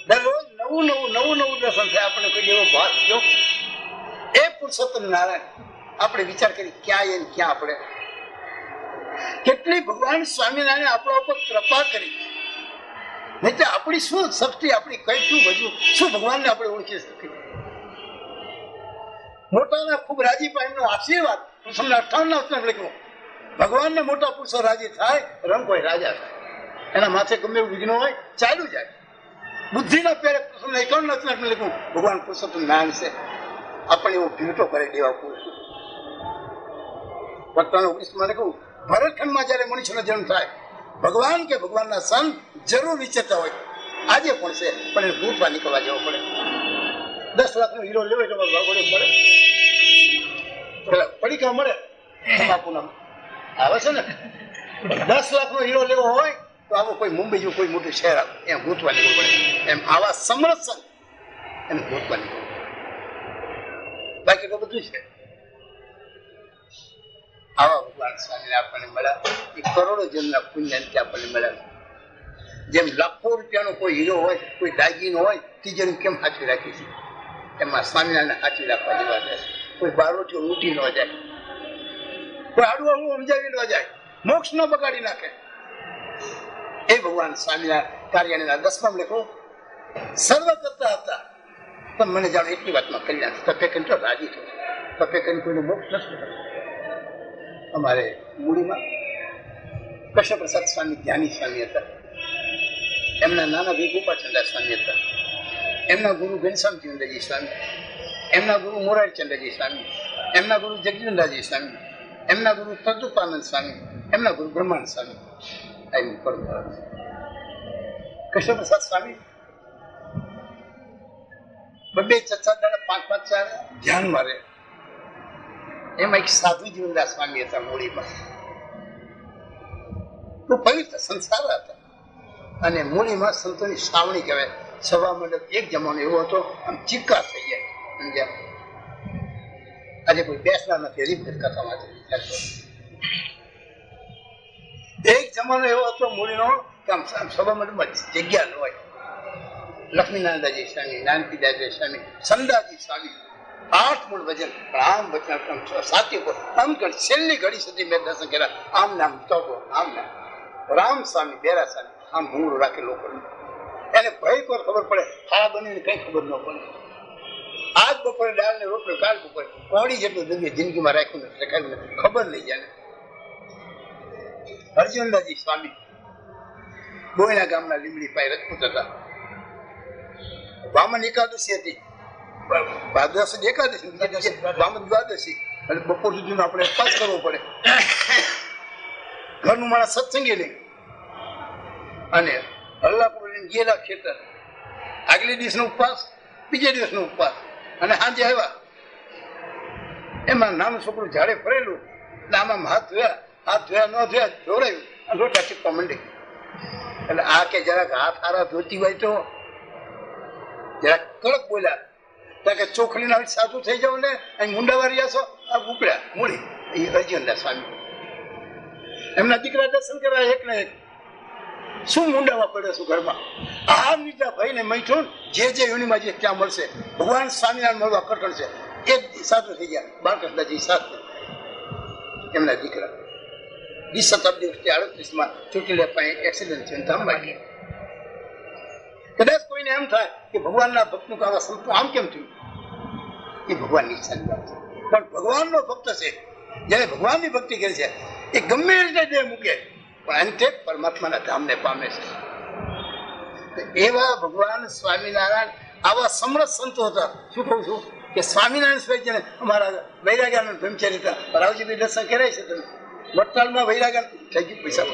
દરરોજ નવું નવું નવું નવું દર્શન થાય. આપણે કોઈ એવો ભાગ જો એ પુરુષોત્તમ નારાયણ. આપણે વિચાર કરી ક્યાં એને ક્યાં આપણે? કેટલી ભગવાન સ્વામિનારાયણ આપણા ઉપર કૃપા કરી. નહીં તો આપણી શું શક્તિ, આપણી કઈ શું બધું શું ભગવાનને આપણે ઓળખી શકીએ? મોટાના ખૂબ રાજીપા એમનો આશીર્વાદ કૃષ્ણ અઠાવન અવસર લખ્યો. ભગવાનને મોટા પુરુષો રાજી થાય રંગ હોય રાજા થાય. એના માથે ગમે એવું વિઘ્ન હોય ચાલુ જાય. બુદ્ધિના પેરે કૃષ્ણ એકાવન અવસર લખ્યું, ભગવાન પુરુષોત્તમ નારાયણ છે. આપણે એવો ભીટો કરી દેવા પુરુષ. વક્તાનો ઓગણીસમાં લખ્યું ભરતખંડમાં જ્યારે મનુષ્યનો જન્મ થાય, ભગવાન કે ભગવાનના સંત જરૂર વિચરતા હોય, આજે પણ છે, પણ એ ભૂતવા નીકળવા જવો પડે. દસ લાખ નો હીરો લેવો એટલે ભગવાન મળે પેલા પડીકા મળે, બાપુના આવે છે ને? દસ લાખ નો હીરો લેવો હોય તો આવો કોઈ મુંબઈ જેવું કોઈ મોટું શહેર આવે, એમ ભૂતવા નીકળવું પડે. એમ આવા સમરસ એને ભૂતવા નીકળવું બાકી તો બધું છે. આવા ભગવાન સ્વામી આપણને મળ્યા. એ કરોડો જન્મના પુણ્ય અંતે આપણને મળ્યા. જેમ લાખો રૂપિયાનો કોઈ હીરો હોય, કોઈ દાગીનો હોય તિજોરી કેમ સાચવી રાખી છે? એમાં સ્વામિનારાયણ સાચવી રાખવા જેવા છે. કોઈ બારોટીઓ લૂંટી ન જાય. કોઈ આડું આડું સમજાવી ન જાય. મોક્ષ ન બગાડી નાખે. એ ભગવાન સ્વામિનારાયણ કાર્યાણીના દસમાં લખો, સર્વ કરતા હતા. પણ મને જાણો એટલી વાતમાં કલ્યાણ તપે તો રાજી થયો. તપે કરીને કોઈનો મોક્ષ નથી. અમારે મૂડીમાં કૃષ્ણ પ્રસાદ સ્વામી જ્ઞાની સ્વામી હતા. એમના નાના ભાઈ ગોપાલચંદ્ર સ્વામી હતા. એમના ગુરુ ઘનશ્યામચંદ્રજી સ્વામી, એમના ગુરુ મોરારચંદ્રજી સ્વામી, એમના ગુરુ જગજીવનરાજી સ્વામી, એમના ગુરુ તદુપાનંદ સ્વામી, એમના ગુરુ બ્રહ્માંડ સ્વામી આ એમની પરંપરા છે. કૃષ્ણ પ્રસાદ સ્વામી બબે ચચ્ચા દાડા પાંચ પાંચ ચાર ધ્યાન મારે એમાં એક સાધુ જીવનદાસ સ્વામી હતા મૂળીમાં. પવિત્ર સંસાર હતા. અને મૂળીમાં સંતોની શ્રાવણી કહેવાય. સભા મંડપ એક જમાનો એવો હતો, આમ ચિક્કા થઈ જાય સમજ્યા આજે કોઈ બેસના નથી પણ કથામાં છે. એક જમાનો એવો હતો મૂળીનો, કે આમ સભા મંડપમાં જગ્યા ન હોય. લક્ષ્મીનારાયણજી સ્વામી નાનકીદાસજી સ્વામી સંદાજી સ્વામી આઠ મૂળ વજન આમ વચન સાતી ઉપર આમ કરી છેલ્લી ઘડી સુધી મેં દર્શન કર્યા. આમ નામ તોપો આમ નામ રામ સ્વામી, બેરા સ્વામી, આમ ભૂંગળું રાખે લોકો એને ભયકોર ખબર પડે? હા, બનીને કઈ ખબર ન પડે. આજ બપોરે દાળ ને રોટલો કાલ બપોરે. કોડી જેટલું દ્રવ્ય જિંદગીમાં રાખ્યું નથી રાખ્યું નથી. ખબર નહીં જાણે. અર્જુનદાજી સ્વામી બોયના ગામના લીમડી પાય રજપૂત હતા. વામન એકાદશી હતી. ભાદરવા સુદ એકાદશી વામન દ્વાદશી અને બપોર સુધીનો આપણે ઉપવાસ કરવો પડે. ઘરનું માણસ સત્સંગે લઈ અને અલ્લાહપુર ગયેલા ખેતર. આગલી દિવસનો ઉપવાસ, બીજે દિવસનો ઉપવાસ. અને સાંજે આવ્યા. એમાં નાનું છોકરું ઝાડે ફરેલું. એટલે આમાં હાથ ધોયા. હાથ ધોયા, ન ધોયા, જોડાયું. અને રોટા ચીપવા માંડી. એટલે આ કે જરાક હાથ હારા ધોતી હોય તો જરાક કડક બોલ્યા. કે ચોખલીના સાધુ થઈ જાવ ને, અહીં મુંડાવારી આસો, આ ઉપડ્યા મૂળી એ અર્જુનદાસ સ્વામી. એમના દીકરા દર્શન કરવા એક ને એક. શું મુંડાવા પડે છું ઘરમાં? આ નીચા ભાઈ ને મૈથુન જે જે યોનિમાં જે ત્યાં મળશે, ભગવાન સ્વામિનારાયણ મળવા કટણ છે. એ સાધુ થઈ ગયા. બાળકૃષ્ણજી સાથે એમના દીકરા. વીસ શતાબ્દી વખતે આડત્રીસમાં ચૂંટણી લેવા એક્સિડન્ટ થયો ધામમાં ગયા. કદાચ કોઈને એમ થાય કે ભગવાનના ભક્તનું આવા સંતો આમ કેમ થયું? એ ભગવાનની ઈચ્છાની વાત છે. પણ ભગવાનનો ભક્ત છે જેને ભગવાનની ભક્તિ કરે છે એ ગમે રીતે દેહ મૂકે પણ અંતે પરમાત્માના ધામને પામે છે. એવા ભગવાન સ્વામિનારાયણ આવા સમરસ સંતો હતા. શું કહું છું? કે સ્વામિનારાયણ સ્વામી જેને અમારા વૈરાગ્યાનંદ બ્રહ્મચારી હતા. રાવજીભાઈ દર્શન કરાય છે તમે. વડતાલમાં વૈરાગ્યાન થઈ ગયું પૈસા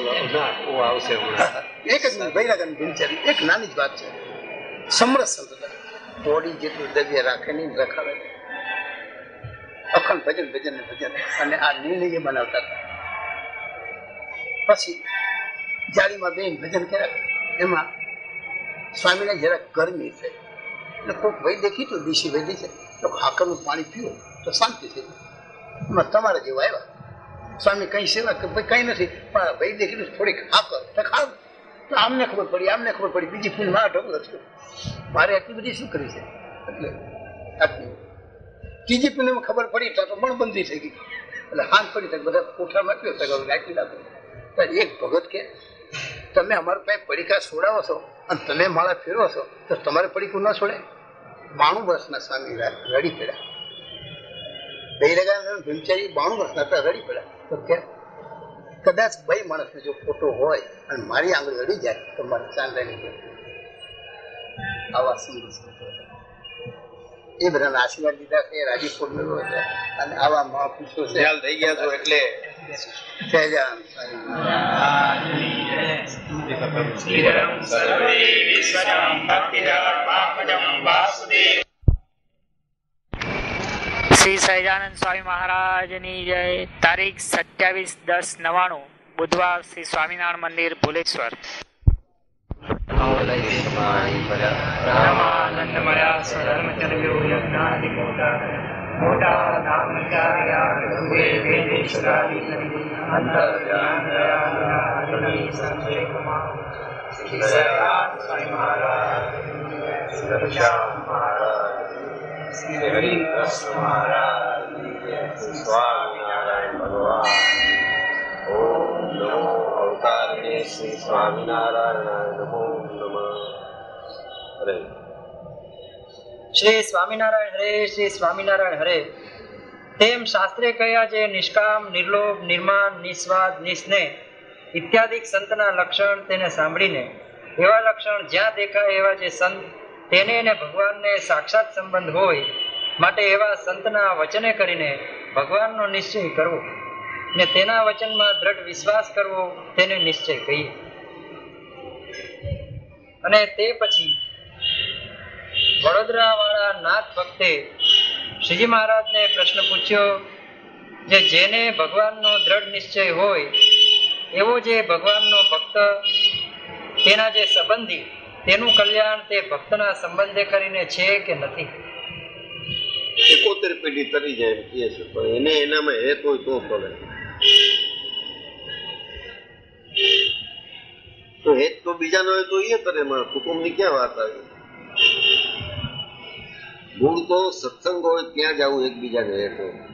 એક જ મિનિટ વૈરાગ્યાનંદ બ્રહ્મચારી એક નાની જ વાત છે. સમરસ સંત બોડી જેટલું દ્રવ્ય રાખે નહીં, રખાવે અખંડ ભજન ભજન ને ભજન. અને આ નિર્ણય બનાવતા હતા. પછી જાળીમાં બેન ભજન કર્યા. એમાં સ્વામીને જરાક ગરમી થઈ. એટલે કોઈક વૈદ્ય કીધું દેશી વૈદ્ય છે તો હાકરનું પાણી પીવો તો શાંતિ થઈ. એમાં તમારા જેવા આવ્યા. સ્વામી કઈ સેવા કે ભાઈ કઈ નથી. પણ વૈદ્ય કીધું થોડીક હાકર તો ખાવ તો આમને ખબર પડી, આમને ખબર પડી. બીજી ફૂલમાં ઢગલો થયો મારે આટલી બધી શું કરી છે? એટલે ત્રીજી પીણીમાં ખબર પડી તો મણબંધી થઈ ગઈ. એટલે હાથ પડી તો બધા કોઠામાં કયો તો રાખી નાખો. એક ભગત કે, તમે અમારા પાસે પડીકા છોડાવો છો અને તમે માળા ફેરવો છો, તો તમારે પડીકું ના છોડે બાણું વર્ષના સ્વામી રડી પડ્યા. બૈરાગાનંદ ભીમચારી બાણું વર્ષના હતા, રડી પડ્યા. તો કે કદાચ બે માણસનો જો ફોટો હોય અને મારી આંગળી અડી જાય તો મારે ચાંદાની જરૂર. આવા સુંદર એ બધાના આશીર્વાદ લીધા છે રાજીપુર મેળવો છે અને આવા મહાપુરુષો છે. ખ્યાલ થઈ ગયા છો એટલે? સહેજાન વાસુદેવ. શ્રી સહજાનંદ સ્વામી મહારાજની જય. તારીખ સત્યાવીસ દસ નવાણું બુધવાર શ્રી સ્વામિનારાયણ મંદિર, ભુલેશ્વર. મહારાજ શ્રી સ્વામિનારાયણ હરે, શ્રી સ્વામિનારાયણ હરે. તેમ શાસ્ત્રે કહ્યા જે નિષ્કામ, નિર્લોભ, નિર્માણ, નિસ્વાદ, નિસ્નેહ ઇત્યાદિક સંતના લક્ષણ તેને સાંભળીને એવા લક્ષણ જ્યાં દેખાય એવા જે સંત તેને ને ભગવાનને સાક્ષાત સંબંધ હોય માટે એવા સંતના વચને કરીને ભગવાનનો નિશ્ચય કરવો ને તેના વચનમાં દ્રઢ વિશ્વાસ કરવો તેને નિશ્ચય કહીએ. અને તે પછી વડોદરા વાળા નાથ ભક્તે શ્રીજી મહારાજને પ્રશ્ન પૂછ્યો જે જેને ભગવાનનો દ્રઢ નિશ્ચય હોય એવો જે ભગવાનનો ભક્ત તેના જે સંબંધી તેનું કલ્યાણ તે ભક્તના સંબંધે કરીને છે કે નથી? એકોતેર પેઢી તરી જાય એમ કહે છે, પણ એને એનામાં હેત હોય તો પડે. તો હેત તો બીજાનો હોય તો એ તરે એમાં કુટુંબની ક્યાં વાત આવી? મૂળ તો સત્સંગ હોય ત્યાં જ આવું એકબીજાને હેત હોય.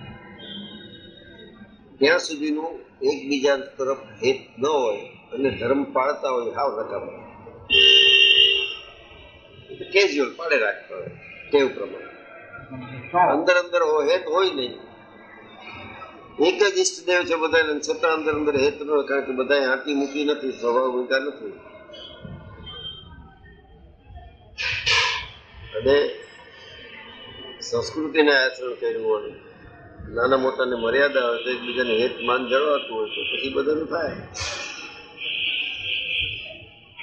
ત્યાં સુધીનું એકબીજા તરફ હેત ન હોય અને ધર્મ પાળતા હોય, હાવ નકામા. કેઝ્યુઅલ પાડે રાખતો હોય ટેવ પ્રમાણે. અંદર અંદર હેત હોય નહીં. એક જ ઈષ્ટદેવ છે બધાને છતાં અંદર અંદર હેત ન કારણ કે બધા હાથી મૂકી નથી, સ્વભાવ મૂક્યા નથી. અને સંસ્કૃતિને આચરણ કર્યું હોય નાના મોટાને મર્યાદા હોય તો એકબીજાને હેત માન જળવાતું હોય તો પછી બધાનું થાય.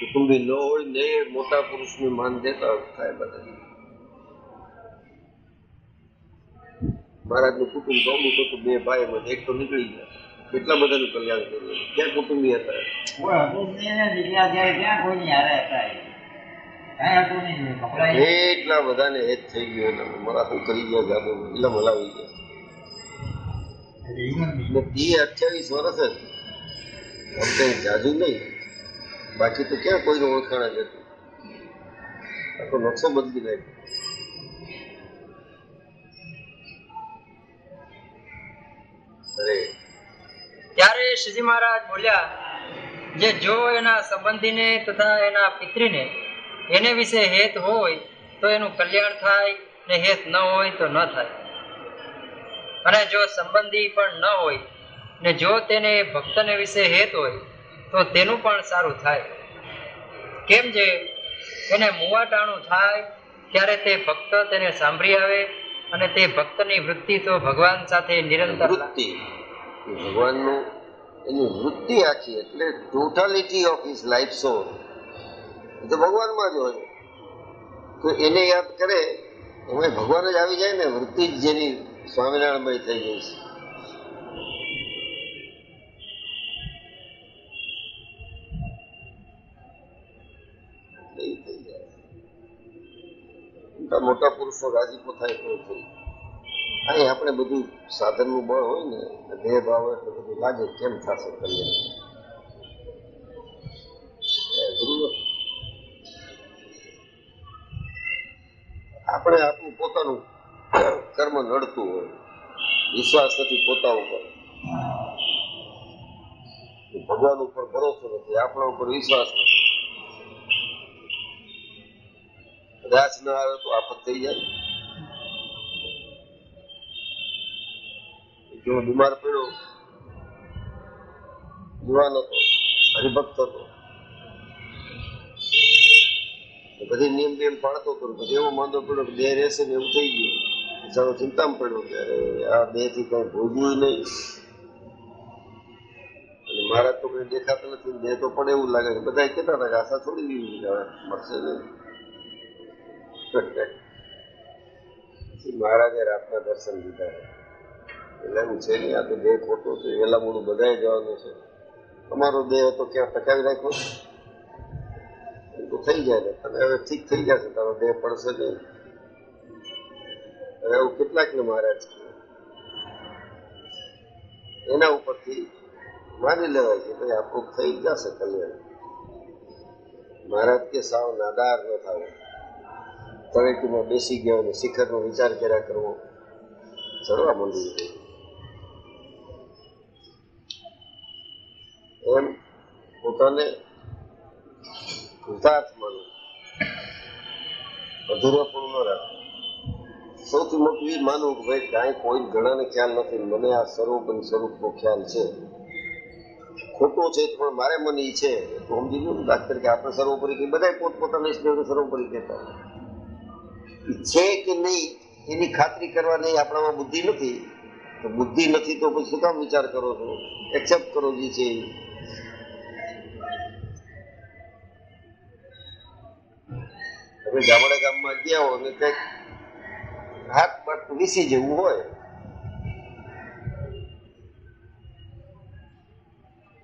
કુટુંબી ન હોય ને મોટા પુરુષને માન દેતા થાય બધા મહારાજનું કુટુંબ તો બે ભાઈ મને એક તો નીકળી ગયા. કેટલા બધાનું કલ્યાણ કર્યું ક્યાં કુટુંબી હતા? એટલા બધાને હેત થઈ ગયો એટલે મારા શું કરી ગયા જાદુ. એટલે મલાવી ગયા. અઠ્યાવીસ વર્ષ જ. જાજુ નહીં. બાકી તો ક્યાં કોઈનું ઓળખાણ જ હતું આખો નકશો બદલી ગયો ત્યારે શ્રીજી મહારાજ બોલ્યા, જે જો એના સંબંધીને તથા એના પિતરીને એને વિશે હેત હોય, તો એનું કલ્યાણ થાય ને હેત ન હોય તો ન થાય. અને જો સંબંધી પણ ન હોય ને જો તેને ભક્તને વિશે હેત હોય તો તેનું પણ સારું થાય. કેમ જે એને મુવાટાણું થાય, ત્યારે તે ભક્ત તેને સાંભળી આવે અને તે ભક્તની વૃત્તિ તો ભગવાન સાથે નિરંતર વૃત્તિ. ભગવાનનું એની વૃત્તિ આખી એટલે totality of his life so એ તો ભગવાનમાં જ હોય. તો એને યાદ કરે, એમાં ભગવાન જ આવી જાય ને, વૃત્તિ જ જેની સ્વામિનારાયણમય થઈ જાય છે. થઈ જાય. મોટા મોટા પુરુષો રાજીપો થાય તો થઈ. અહીં આપણે બધું સાધનનું બળ હોય ને દેહ ભાવ એટલે બધું લાગે કેમ થશે કલ્યાણ. આપણે આપણું પોતાનું કર્મ નડતું હોય. વિશ્વાસ નથી પોતા ઉપર. ભગવાન ઉપર ભરોસો નથી, આપણા ઉપર વિશ્વાસ નથી. કદાચ ના આવે તો આફત થઈ જાય. જો બીમાર પડ્યો, યુવાન હતો, હરિભક્ત હતો બધી નિયમ બેમ પાળતો હતો, પછી એવો માંદો પડ્યો કે દેહ રહેશે ને એવું થઈ ગયું. સારો ચિંતામાં પડ્યો કે અરે, આ દેહથી કઈ ભોગવું નહીં. અને મારા તો કઈ દેખાતા નથી, દેહ તો પડે એવું લાગે બધા કહેતા હતા કે આશા છોડી દીધી મળશે નહીં. મહારાજે રાતના દર્શન દીધા. એટલે એમ છે નહીં આ તો દેહ ખોટો છે વહેલા મોડું બધાએ જવાનું છે. તમારો દેહ તો ક્યાં ટકાવી રાખ્યો? તો થઈ જાય ને. તમે હવે ઠીક થઈ જશે, તારો દેહ પડશે નહીં. હવે એવું કેટલાકને મહારાજ. એના ઉપરથી માની લેવાય કે ભાઈ આપણું થઈ જશે કલ્યાણ. મહારાજ કે સાવ નાદાર ન થવું. તળેટીમાં બેસી ગયા અને શિખરનો વિચાર કર્યા કરવો. ચડવા માંડ્યું છે. એમ પોતાને કૃતાર્થ માનવું અધૂરાપણું ન રાખવું સૌથી મોટું એ માનવું કે ભાઈ, કાંઈ કોઈ ઘણાને ખ્યાલ નથી. મને આ સર્વોપરી સ્વરૂપનો ખ્યાલ છે. ખોટો છે પણ મારે મને છે. તો સમજી ગયું દાખલ કે આપણે સર્વોપરી બધા પોતપોતાના ઈષ્ટદેવને સર્વોપરી કહેતા હોય. છે કે નહીં, એની ખાતરી કરવાની આપણામાં બુદ્ધિ નથી. તો બુદ્ધિ નથી તો પછી શું કામ વિચાર કરો છો? એક્સેપ્ટ કરો જે છે તમે ગામડા ગામમાં ગયા હો ને કંઈક હાથ પાટ વીસી જેવું હોય.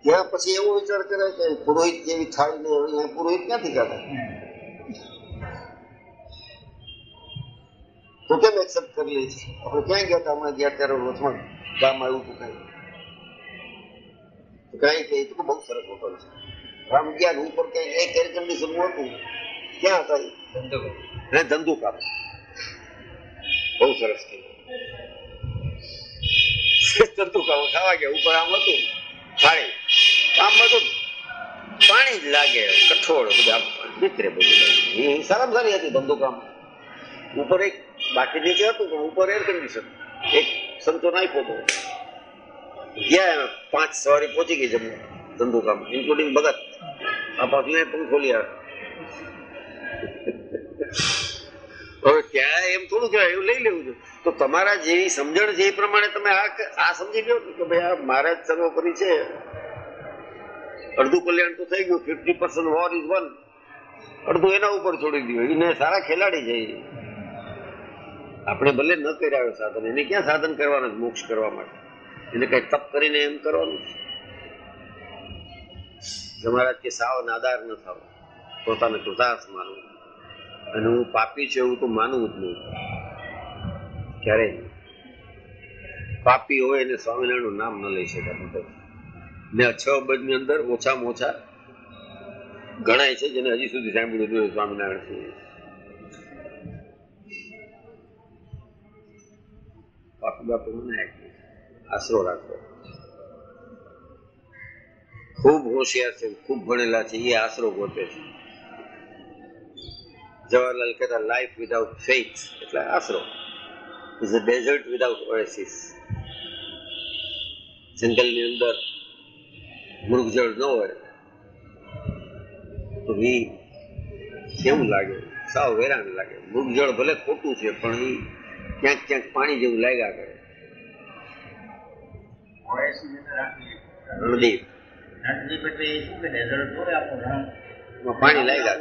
ત્યાં પછી એવો વિચાર કરે કે પુરોહિત જેવી થાળી ને પુરોહિત ક્યાંથી કાઢે તો કેમ એક્સેપ્ટ કરી લે છે આપણે ક્યાં ગયા હતા? હમણાં ગયા ત્યારે વચમાં ગામ એવું હતું કઈ. કઈ કાંઈ તો બહુ સરસ હોટલ છે. રામ ગયા ઉપર કઈ એક એર કન્ડિશન હતું. ક્યાં હતા એ? ને ધંધુકા. બહુ સરસ કે ધંધુકા ખાવા ગયા. ઉપર આમ હતું. થાળી. આમ હતું પાણી જ લાગે. કઠોળ બધા નીકળે બધું. એ સારામાં સારી હતી ધંધુકામાં ઉપર એક બાકી જે હતું પણ ઉપર એર કન્ડિશન એક સંતો નાખ્યો હતો. ગયા પાંચ સવારી પહોંચી ગઈ જમ્મુ ધંધુકામ ઇન્ક્લુડિંગ ભગત. આ અહીંયા પંખો લઈ હવે ત્યાં એમ થોડું કહેવાય, એવું લઈ લેવું છે. તો તમારા જેવી સમજણ એ પ્રમાણે તમે આ આ સમજી ગયો કે ભાઈ આ મારા જ સર્વોપરી છે. અડધું કલ્યાણ તો થઈ ગયું fifty percent war is won અડધું એના ઉપર છોડી દીધું. એને સારા ખેલાડી એ. આપણે ભલે ન કર્યા સાધન, એને ક્યાં સાધન કરવાનું મોક્ષ કરવા માટે? એને કઈ તપ કરીને એમ કરવાનું તમારા કે સાવ નાદાર ન થાવ, પોતાને કૃતાર્થ માનવું. અને હું પાપી છું એવું તો માનવું જ નહીં. ક્યારેય પાપી હોય એને સ્વામિનારાયણનું નામ ન લઈ શકાય ને છ અબજની અંદર ઓછામાં ઓછા ગણાય છે જેને હજી સુધી સાંભળ્યું હતું સ્વામિનારાયણ બાપુ બાપુ આશરો રાખો ખૂબ હોશિયાર છે, ખૂબ ભણેલા છે, એ આશરો ગોતે છે. જવાહરલાલ કહેતા લાઈફ વિધાઉટ ફેથ એટલે આશરો. Is a desert without oasis જંગલની અંદર મૃગજળ ન હોય, તો એ કેવું લાગે? સાવ વેરાન લાગે. મૃગજળ ભલે ખોટું છે, પણ એ ક્યાંક ક્યાંક પાણી જેવું લાગ્યા કરે. રણદીપ પાણી લાગ્યા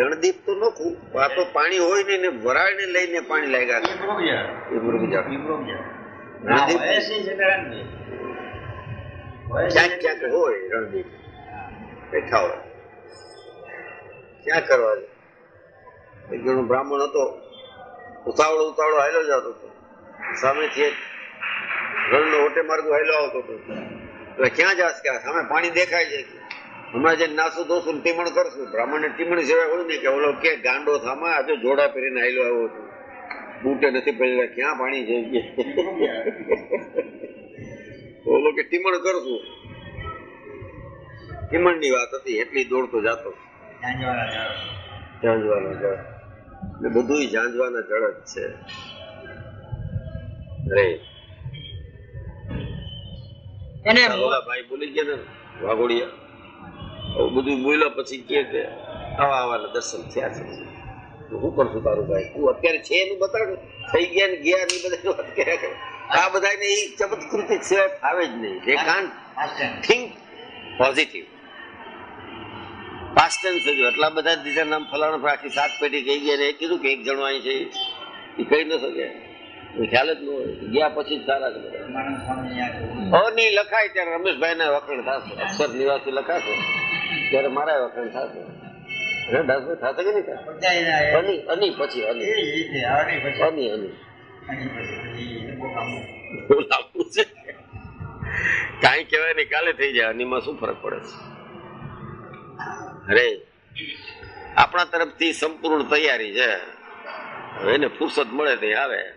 રણદીપ તો નખું આ તો પાણી હોય ને વરાળ ને લઈને પાણી લાગ્યા ક્યાંક ક્યાંક હોય રણદીપ. બેઠા હોય. ક્યાં કરવા એક જણો બ્રાહ્મણ હતો. ઉતાવળો ઉતાવળો હાલ્યો જતો હતો. સામેથી એક રણનો ઓટે માર્ગો હાલ્યો આવતો હતો. એટલે ક્યાં જાસ કે સામે પાણી દેખાય છે હમણાં જે નાસું ધોશું ટીમણ કરશું. બ્રાહ્મણને ટીમણ સિવાય હોય ને કે ઓલો કે ગાંડો થામા આજે જોડા પહેરીને હાલ્યો આવ્યો છું. બૂટે નથી પહેરેલા ક્યાં પાણી જઈ ઓલો કે ટીમણ કરશું. ટીમણની વાત હતી, એટલી દોડતો જાતો. ઝાંઝવાના જળ. એટલે બધું ઝાંઝવાના જળ જ છે. અરે એને ભાઈ બોલી ગયા ને વાઘોડિયા. બધું બોલ્યા પછી કે કે આવા આવાના દર્શન થયા છે. હું કરશું તારું ભાઈ? તું અત્યારે છે એનું બતાડ. થઈ ગયા ને ગયા ને બધા વાત કર્યા કરે. આ બધાને એ ચમત્કૃતિ સિવાય ફાવે જ નહીં. can't think positive past tense એટલા બધા દીધા નામ ફલાણ આખી સાત પેટી કહી ગયા ને એ કીધું કે એક જણો અહીં છે. એ કહી ન શકે. ખ્યાલ જ ન હોય. ગયા પછી જ સારા છે લખાય ત્યારે રમેશભાઈ ને વખાણ થશે. અક્ષર નિવાસી લખાશે. ત્યારે મારા વખાણ થશે. કઈ કેવાય નઈ કાલે થઈ જાય. અનીમાં શું ફરક પડે છે? અરે, આપણા તરફથી સંપૂર્ણ તૈયારી છે. એને ફુરસદ મળે તે આવે.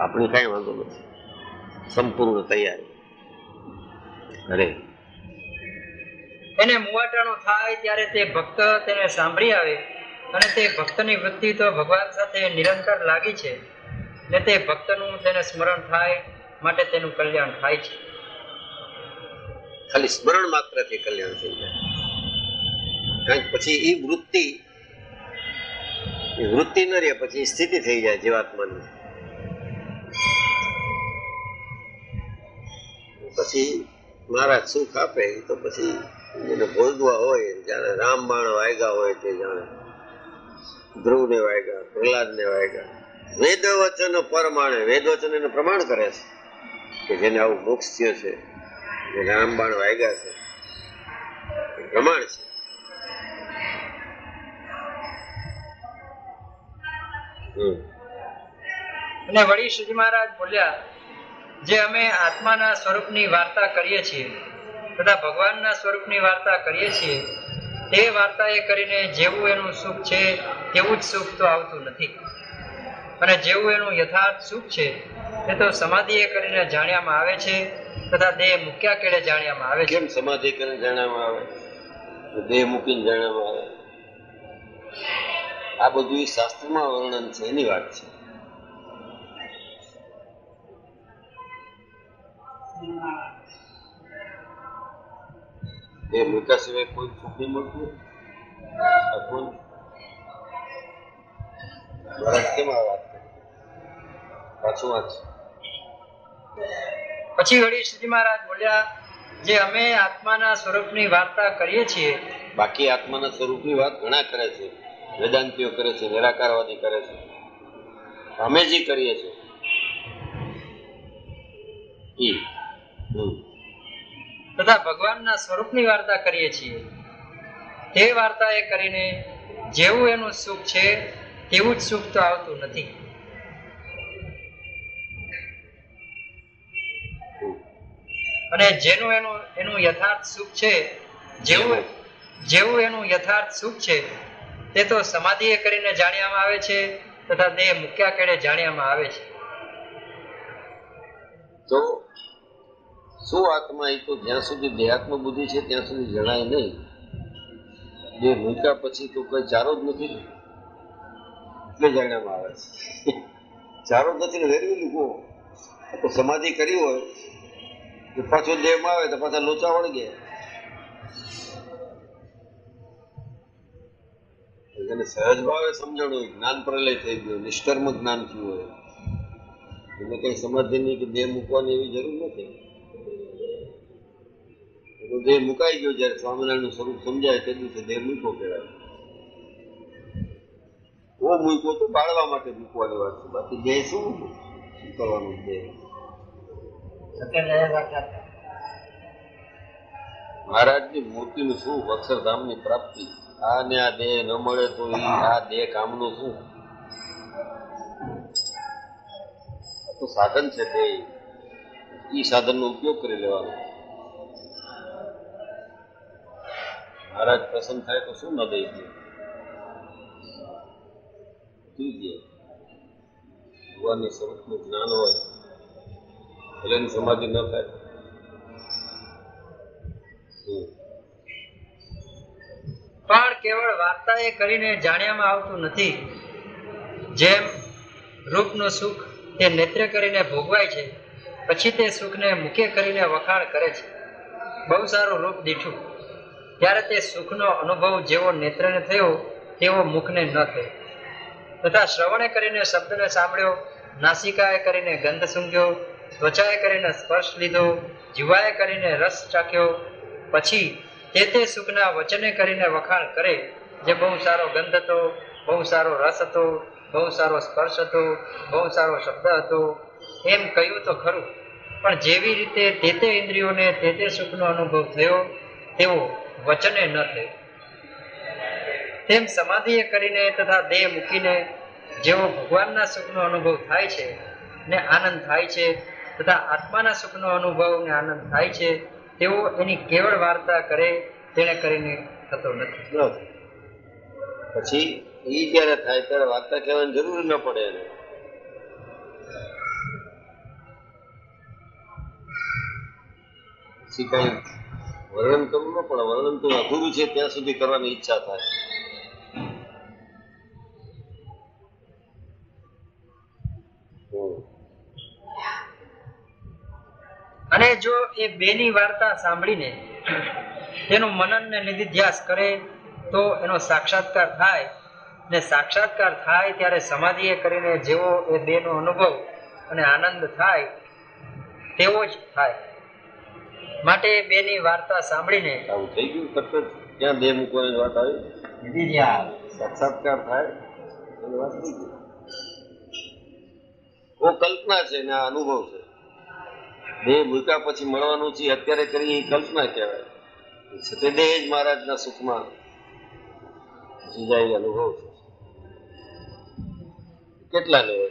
આપણે કઈ વાંધો નથી. સંપૂર્ણ તૈયારી. અરે. એને મુવાટાણું થાય ત્યારે તે ભક્ત તેને સાંભળી આવે અને તે ભક્તની વૃત્તિ તો ભગવાન સાથે નિરંતર લાગી છે. ને તે ભક્તનું તેને સ્મરણ થાય, માટે તેનું કલ્યાણ થાય છે. ખાલી સ્મરણ માત્રથી કલ્યાણ થઈ જાય. કારણ કે પછી એ વૃત્તિ એ વૃત્તિ ન રહે, પછી સ્થિતિ થઈ જાય જીવાત્માની. પછી મહારાજ સુખ આપે તો પછી એને ભોગવા હોય જાણે રામબાણ વાયગા હોય તે જાણે. ધ્રુવ ને વાયગા પ્રહલાદ ને વાયગા વેદ વચન પરમાણે વેદ વચન એને પ્રમાણ કરે છે કે જેને આવું મોક્ષ થયો છે. જે રામબાણ વાયગા છે. પ્રમાણ છે. અને વળી શ્રીજી મહારાજ બોલ્યા, જે અમે આત્માના સ્વરૂપની વાર્તા કરીએ છીએ, તથા ભગવાનના સ્વરૂપની વાર્તા કરીએ છીએ, તે વાર્તા એ કરીને જેવું એનું સુખ છે, તેવું જ સુખ તો આવતું નથી. અને જેવું એનું યથાર્થ સુખ છે, એ તો સમાધિએ કરીને જાણ્યામાં આવે છે, તથા દેહ મૂક્યા કેળે જાણ્યામાં આવે છે. કેમ સમાધિ કરીને જાણ્યામાં આવે? દેહ મૂકીને જાણ્યામાં આવે? આ બધું શાસ્ત્રમાં વર્ણન છે, એની વાત છે. દેહ મૂકા સિવાય કોઈ સુખ નહીં મળતું? કેમ આ વાત? કરી? વાત પછી વળી શ્રીજી મહારાજ બોલ્યા જે અમે આત્માના સ્વરૂપની વાર્તા કરીએ છીએ. બાકી આત્માના સ્વરૂપની વાત ઘણા કરે છે. વેદાંતિઓ કરે છે નિરાકારવાદી કરે છે. અમે જે કરીએ છીએ. ઈ. તથા ભગવાનના સ્વરૂપની વાર્તા કરીએ છીએ. તે વાર્તા એ કરીને જેવું એનું સુખ છે તેવું જ સુખ તો આવતું નથી. અને જેનું એનું એનું યથાર્થ સુખ છે જેવું જેવું. એનું યથાર્થ સુખ છે તે તો સમાધિએ કરીને જાણ્યામાં આવે છે તથા દેહ મૂક્યા કેળે જાણ્યામાં આવે છે. તો શું આત્મા એ તો જ્યાં સુધી દેહાત્મ બુદ્ધિ છે ત્યાં સુધી જણાય નહીં. જે મૂક્યા પછી તો કોઈ ચારો જ નથી. એટલે જાણ્યામાં આવે છે. ચારો જ નથી ને વેરવી લીધું તો સમાધિ કરી હોય. પાછો દેહમાં આવે તો પાછા લોચા વળગે એને સહજ ભાવે સમજણું, જ્ઞાન પ્રલય થઈ ગયું, નિષ્કર્મ જ્ઞાન થયું હોય. એને કઈ સમાધિની કે દેહ મૂકવાની એવી જરૂર નથી. એનો દેહ મુકાઈ ગયો જ્યારે સ્વામિનારાયણનું સ્વરૂપ સમજાય તે દિવસે દેહ મૂકો કહેવાય. ઓ મૂકો તો બાળવા માટે મૂકવાની વાત છે. બાકી દેહ શું કરવાનું દેહ? મહારાજની મૂર્તિનું શું અક્ષરધામની પ્રાપ્તિ? આ ને આ દેહ ન મળે તો આ દેહ કામનું શું? તો સાધન છે તે. ઈ સાધનનો ઉપયોગ કરી લેવાનો. મહારાજ પ્રસન્ન થાય તો શું ન દઈ દે. ભગવાનની સ્વરૂપનું જ્ઞાન હોય. એટલે એની સમાધિ ન થાય. પણ કેવળ વાર્તા એ કરીને જાણ્યામાં આવતું નથી. જેમ રૂપનું સુખ તે નેત્ર કરીને ભોગવાય છે, પછી તે સુખને મુખે કરીને વખાણ કરે છે. બહુ સારું રૂપ દીઠું. ત્યારે તે સુખનો અનુભવ જેવો નેત્રને થયો, તેવો મુખને ન થયો. તથા શ્રવણે કરીને શબ્દને સાંભળ્યો, નાસિકાએ કરીને ગંધ સૂંઘ્યો ત્વચાએ કરીને સ્પર્શ લીધો, જીવાએ કરીને રસ ચાખ્યો. પછી તે તે સુખના વચને કરીને વખાણ કરે, જે બહુ સારો ગંધ હતો, બહુ સારો રસ હતો, બહુ સારો સ્પર્શ હતો, બહુ સારો શબ્દ હતો. એમ કહ્યું તો ખરું, પણ જેવી રીતે તે તે ઇન્દ્રિયોને તે તે સુખનો અનુભવ થયો તેવો વચને ન થયો. તેમ સમાધિએ કરીને તથા દેહ મૂકીને જેવો ભગવાનના સુખનો અનુભવ થાય છે ને આનંદ થાય છે તથા આત્માના સુખનો અનુભવ ને આનંદ થાય છે તેવો એની કેવળ વાર્તા કરે તેને કરીને થતો નથી. પછી એ જયારે થાય ત્યારે વાર્તા કહેવાની જરૂર ન પડે એને. કઈ વર્ણન કરવું ન પડે, વર્ણન તો અધૂરું છે, ત્યાં સુધી કરવાની ઈચ્છા થાય. હમ. અને જો એ બેની વાર્તા સાંભળીને તેનું મનન ને નિધિધ્યાસ કરે તો એનો સાક્ષાત્કાર થાય. ને સાક્ષાત્કાર થાય ત્યારે સમાધિએ કરીને જેવો એ દેહનો અનુભવ અને આનંદ થાય તેવો જ થાય. માટે બેની વાર્તા સાંભળીને આવું થઈ ગયું તરત ક્યાં બે મૂકવાની વાત આવી? સાક્ષાત્કાર થાય. એની વાત થઈ ગઈ. કલ્પના છે ને અનુભવ છે. દેહ મૂક્યા પછી મળવાનું છે અત્યારે કરીએ એ કલ્પના કહેવાય. સતે દેહ જ મહારાજના સુખમાં જીજાઈ અનુભવ છે. કેટલા ને હોય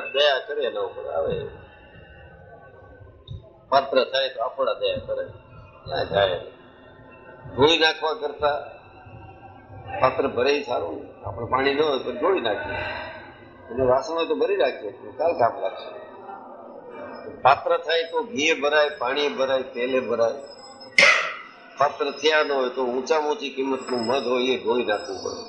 દયા કરે એના ઉપર, આવે. પાત્ર થાય તો આપણા દયા કરે. ક્યાં જાય ધોઈ નાખવા કરતા પાત્ર ભરે સારું આપણે પાણી ન હોય તો ધોઈ નાખીએ. અને વાસણ હોય તો ભરી રાખીએ કાલ કામ લાગશે. પાત્ર થાય તો ઘી ભરાય, પાણી ભરાય, તેલે ભરાય. પાત્ર થયા ન હોય તો ઊંચામાં ઊંચી કિંમતનું મધ હોય એ ધોઈ નાખવું પડે.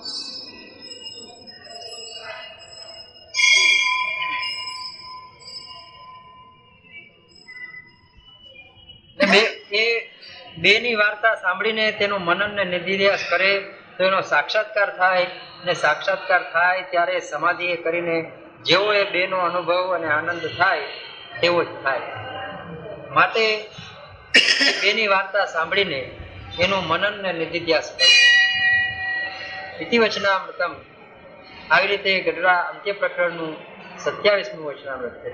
બે ની વાર્તા સાંભળીને તેનું મનન ને નિધિધ્યાસ કરે, તો એનો સાક્ષાત્કાર થાય. ને સાક્ષાત્કાર થાય ત્યારે સમાધિ કરીને જેવો એ બેનો અનુભવ અને આનંદ થાય તેવો જ થાય. માટે બેની વાર્તા સાંભળીને એનું મનન ને નિધિધ્યાસ કરે. ઇતિ વચનામૃતમ આવી રીતે ગઢડા અંત્ય પ્રકરણનું સત્યાવીસમું વચનામૃત છે.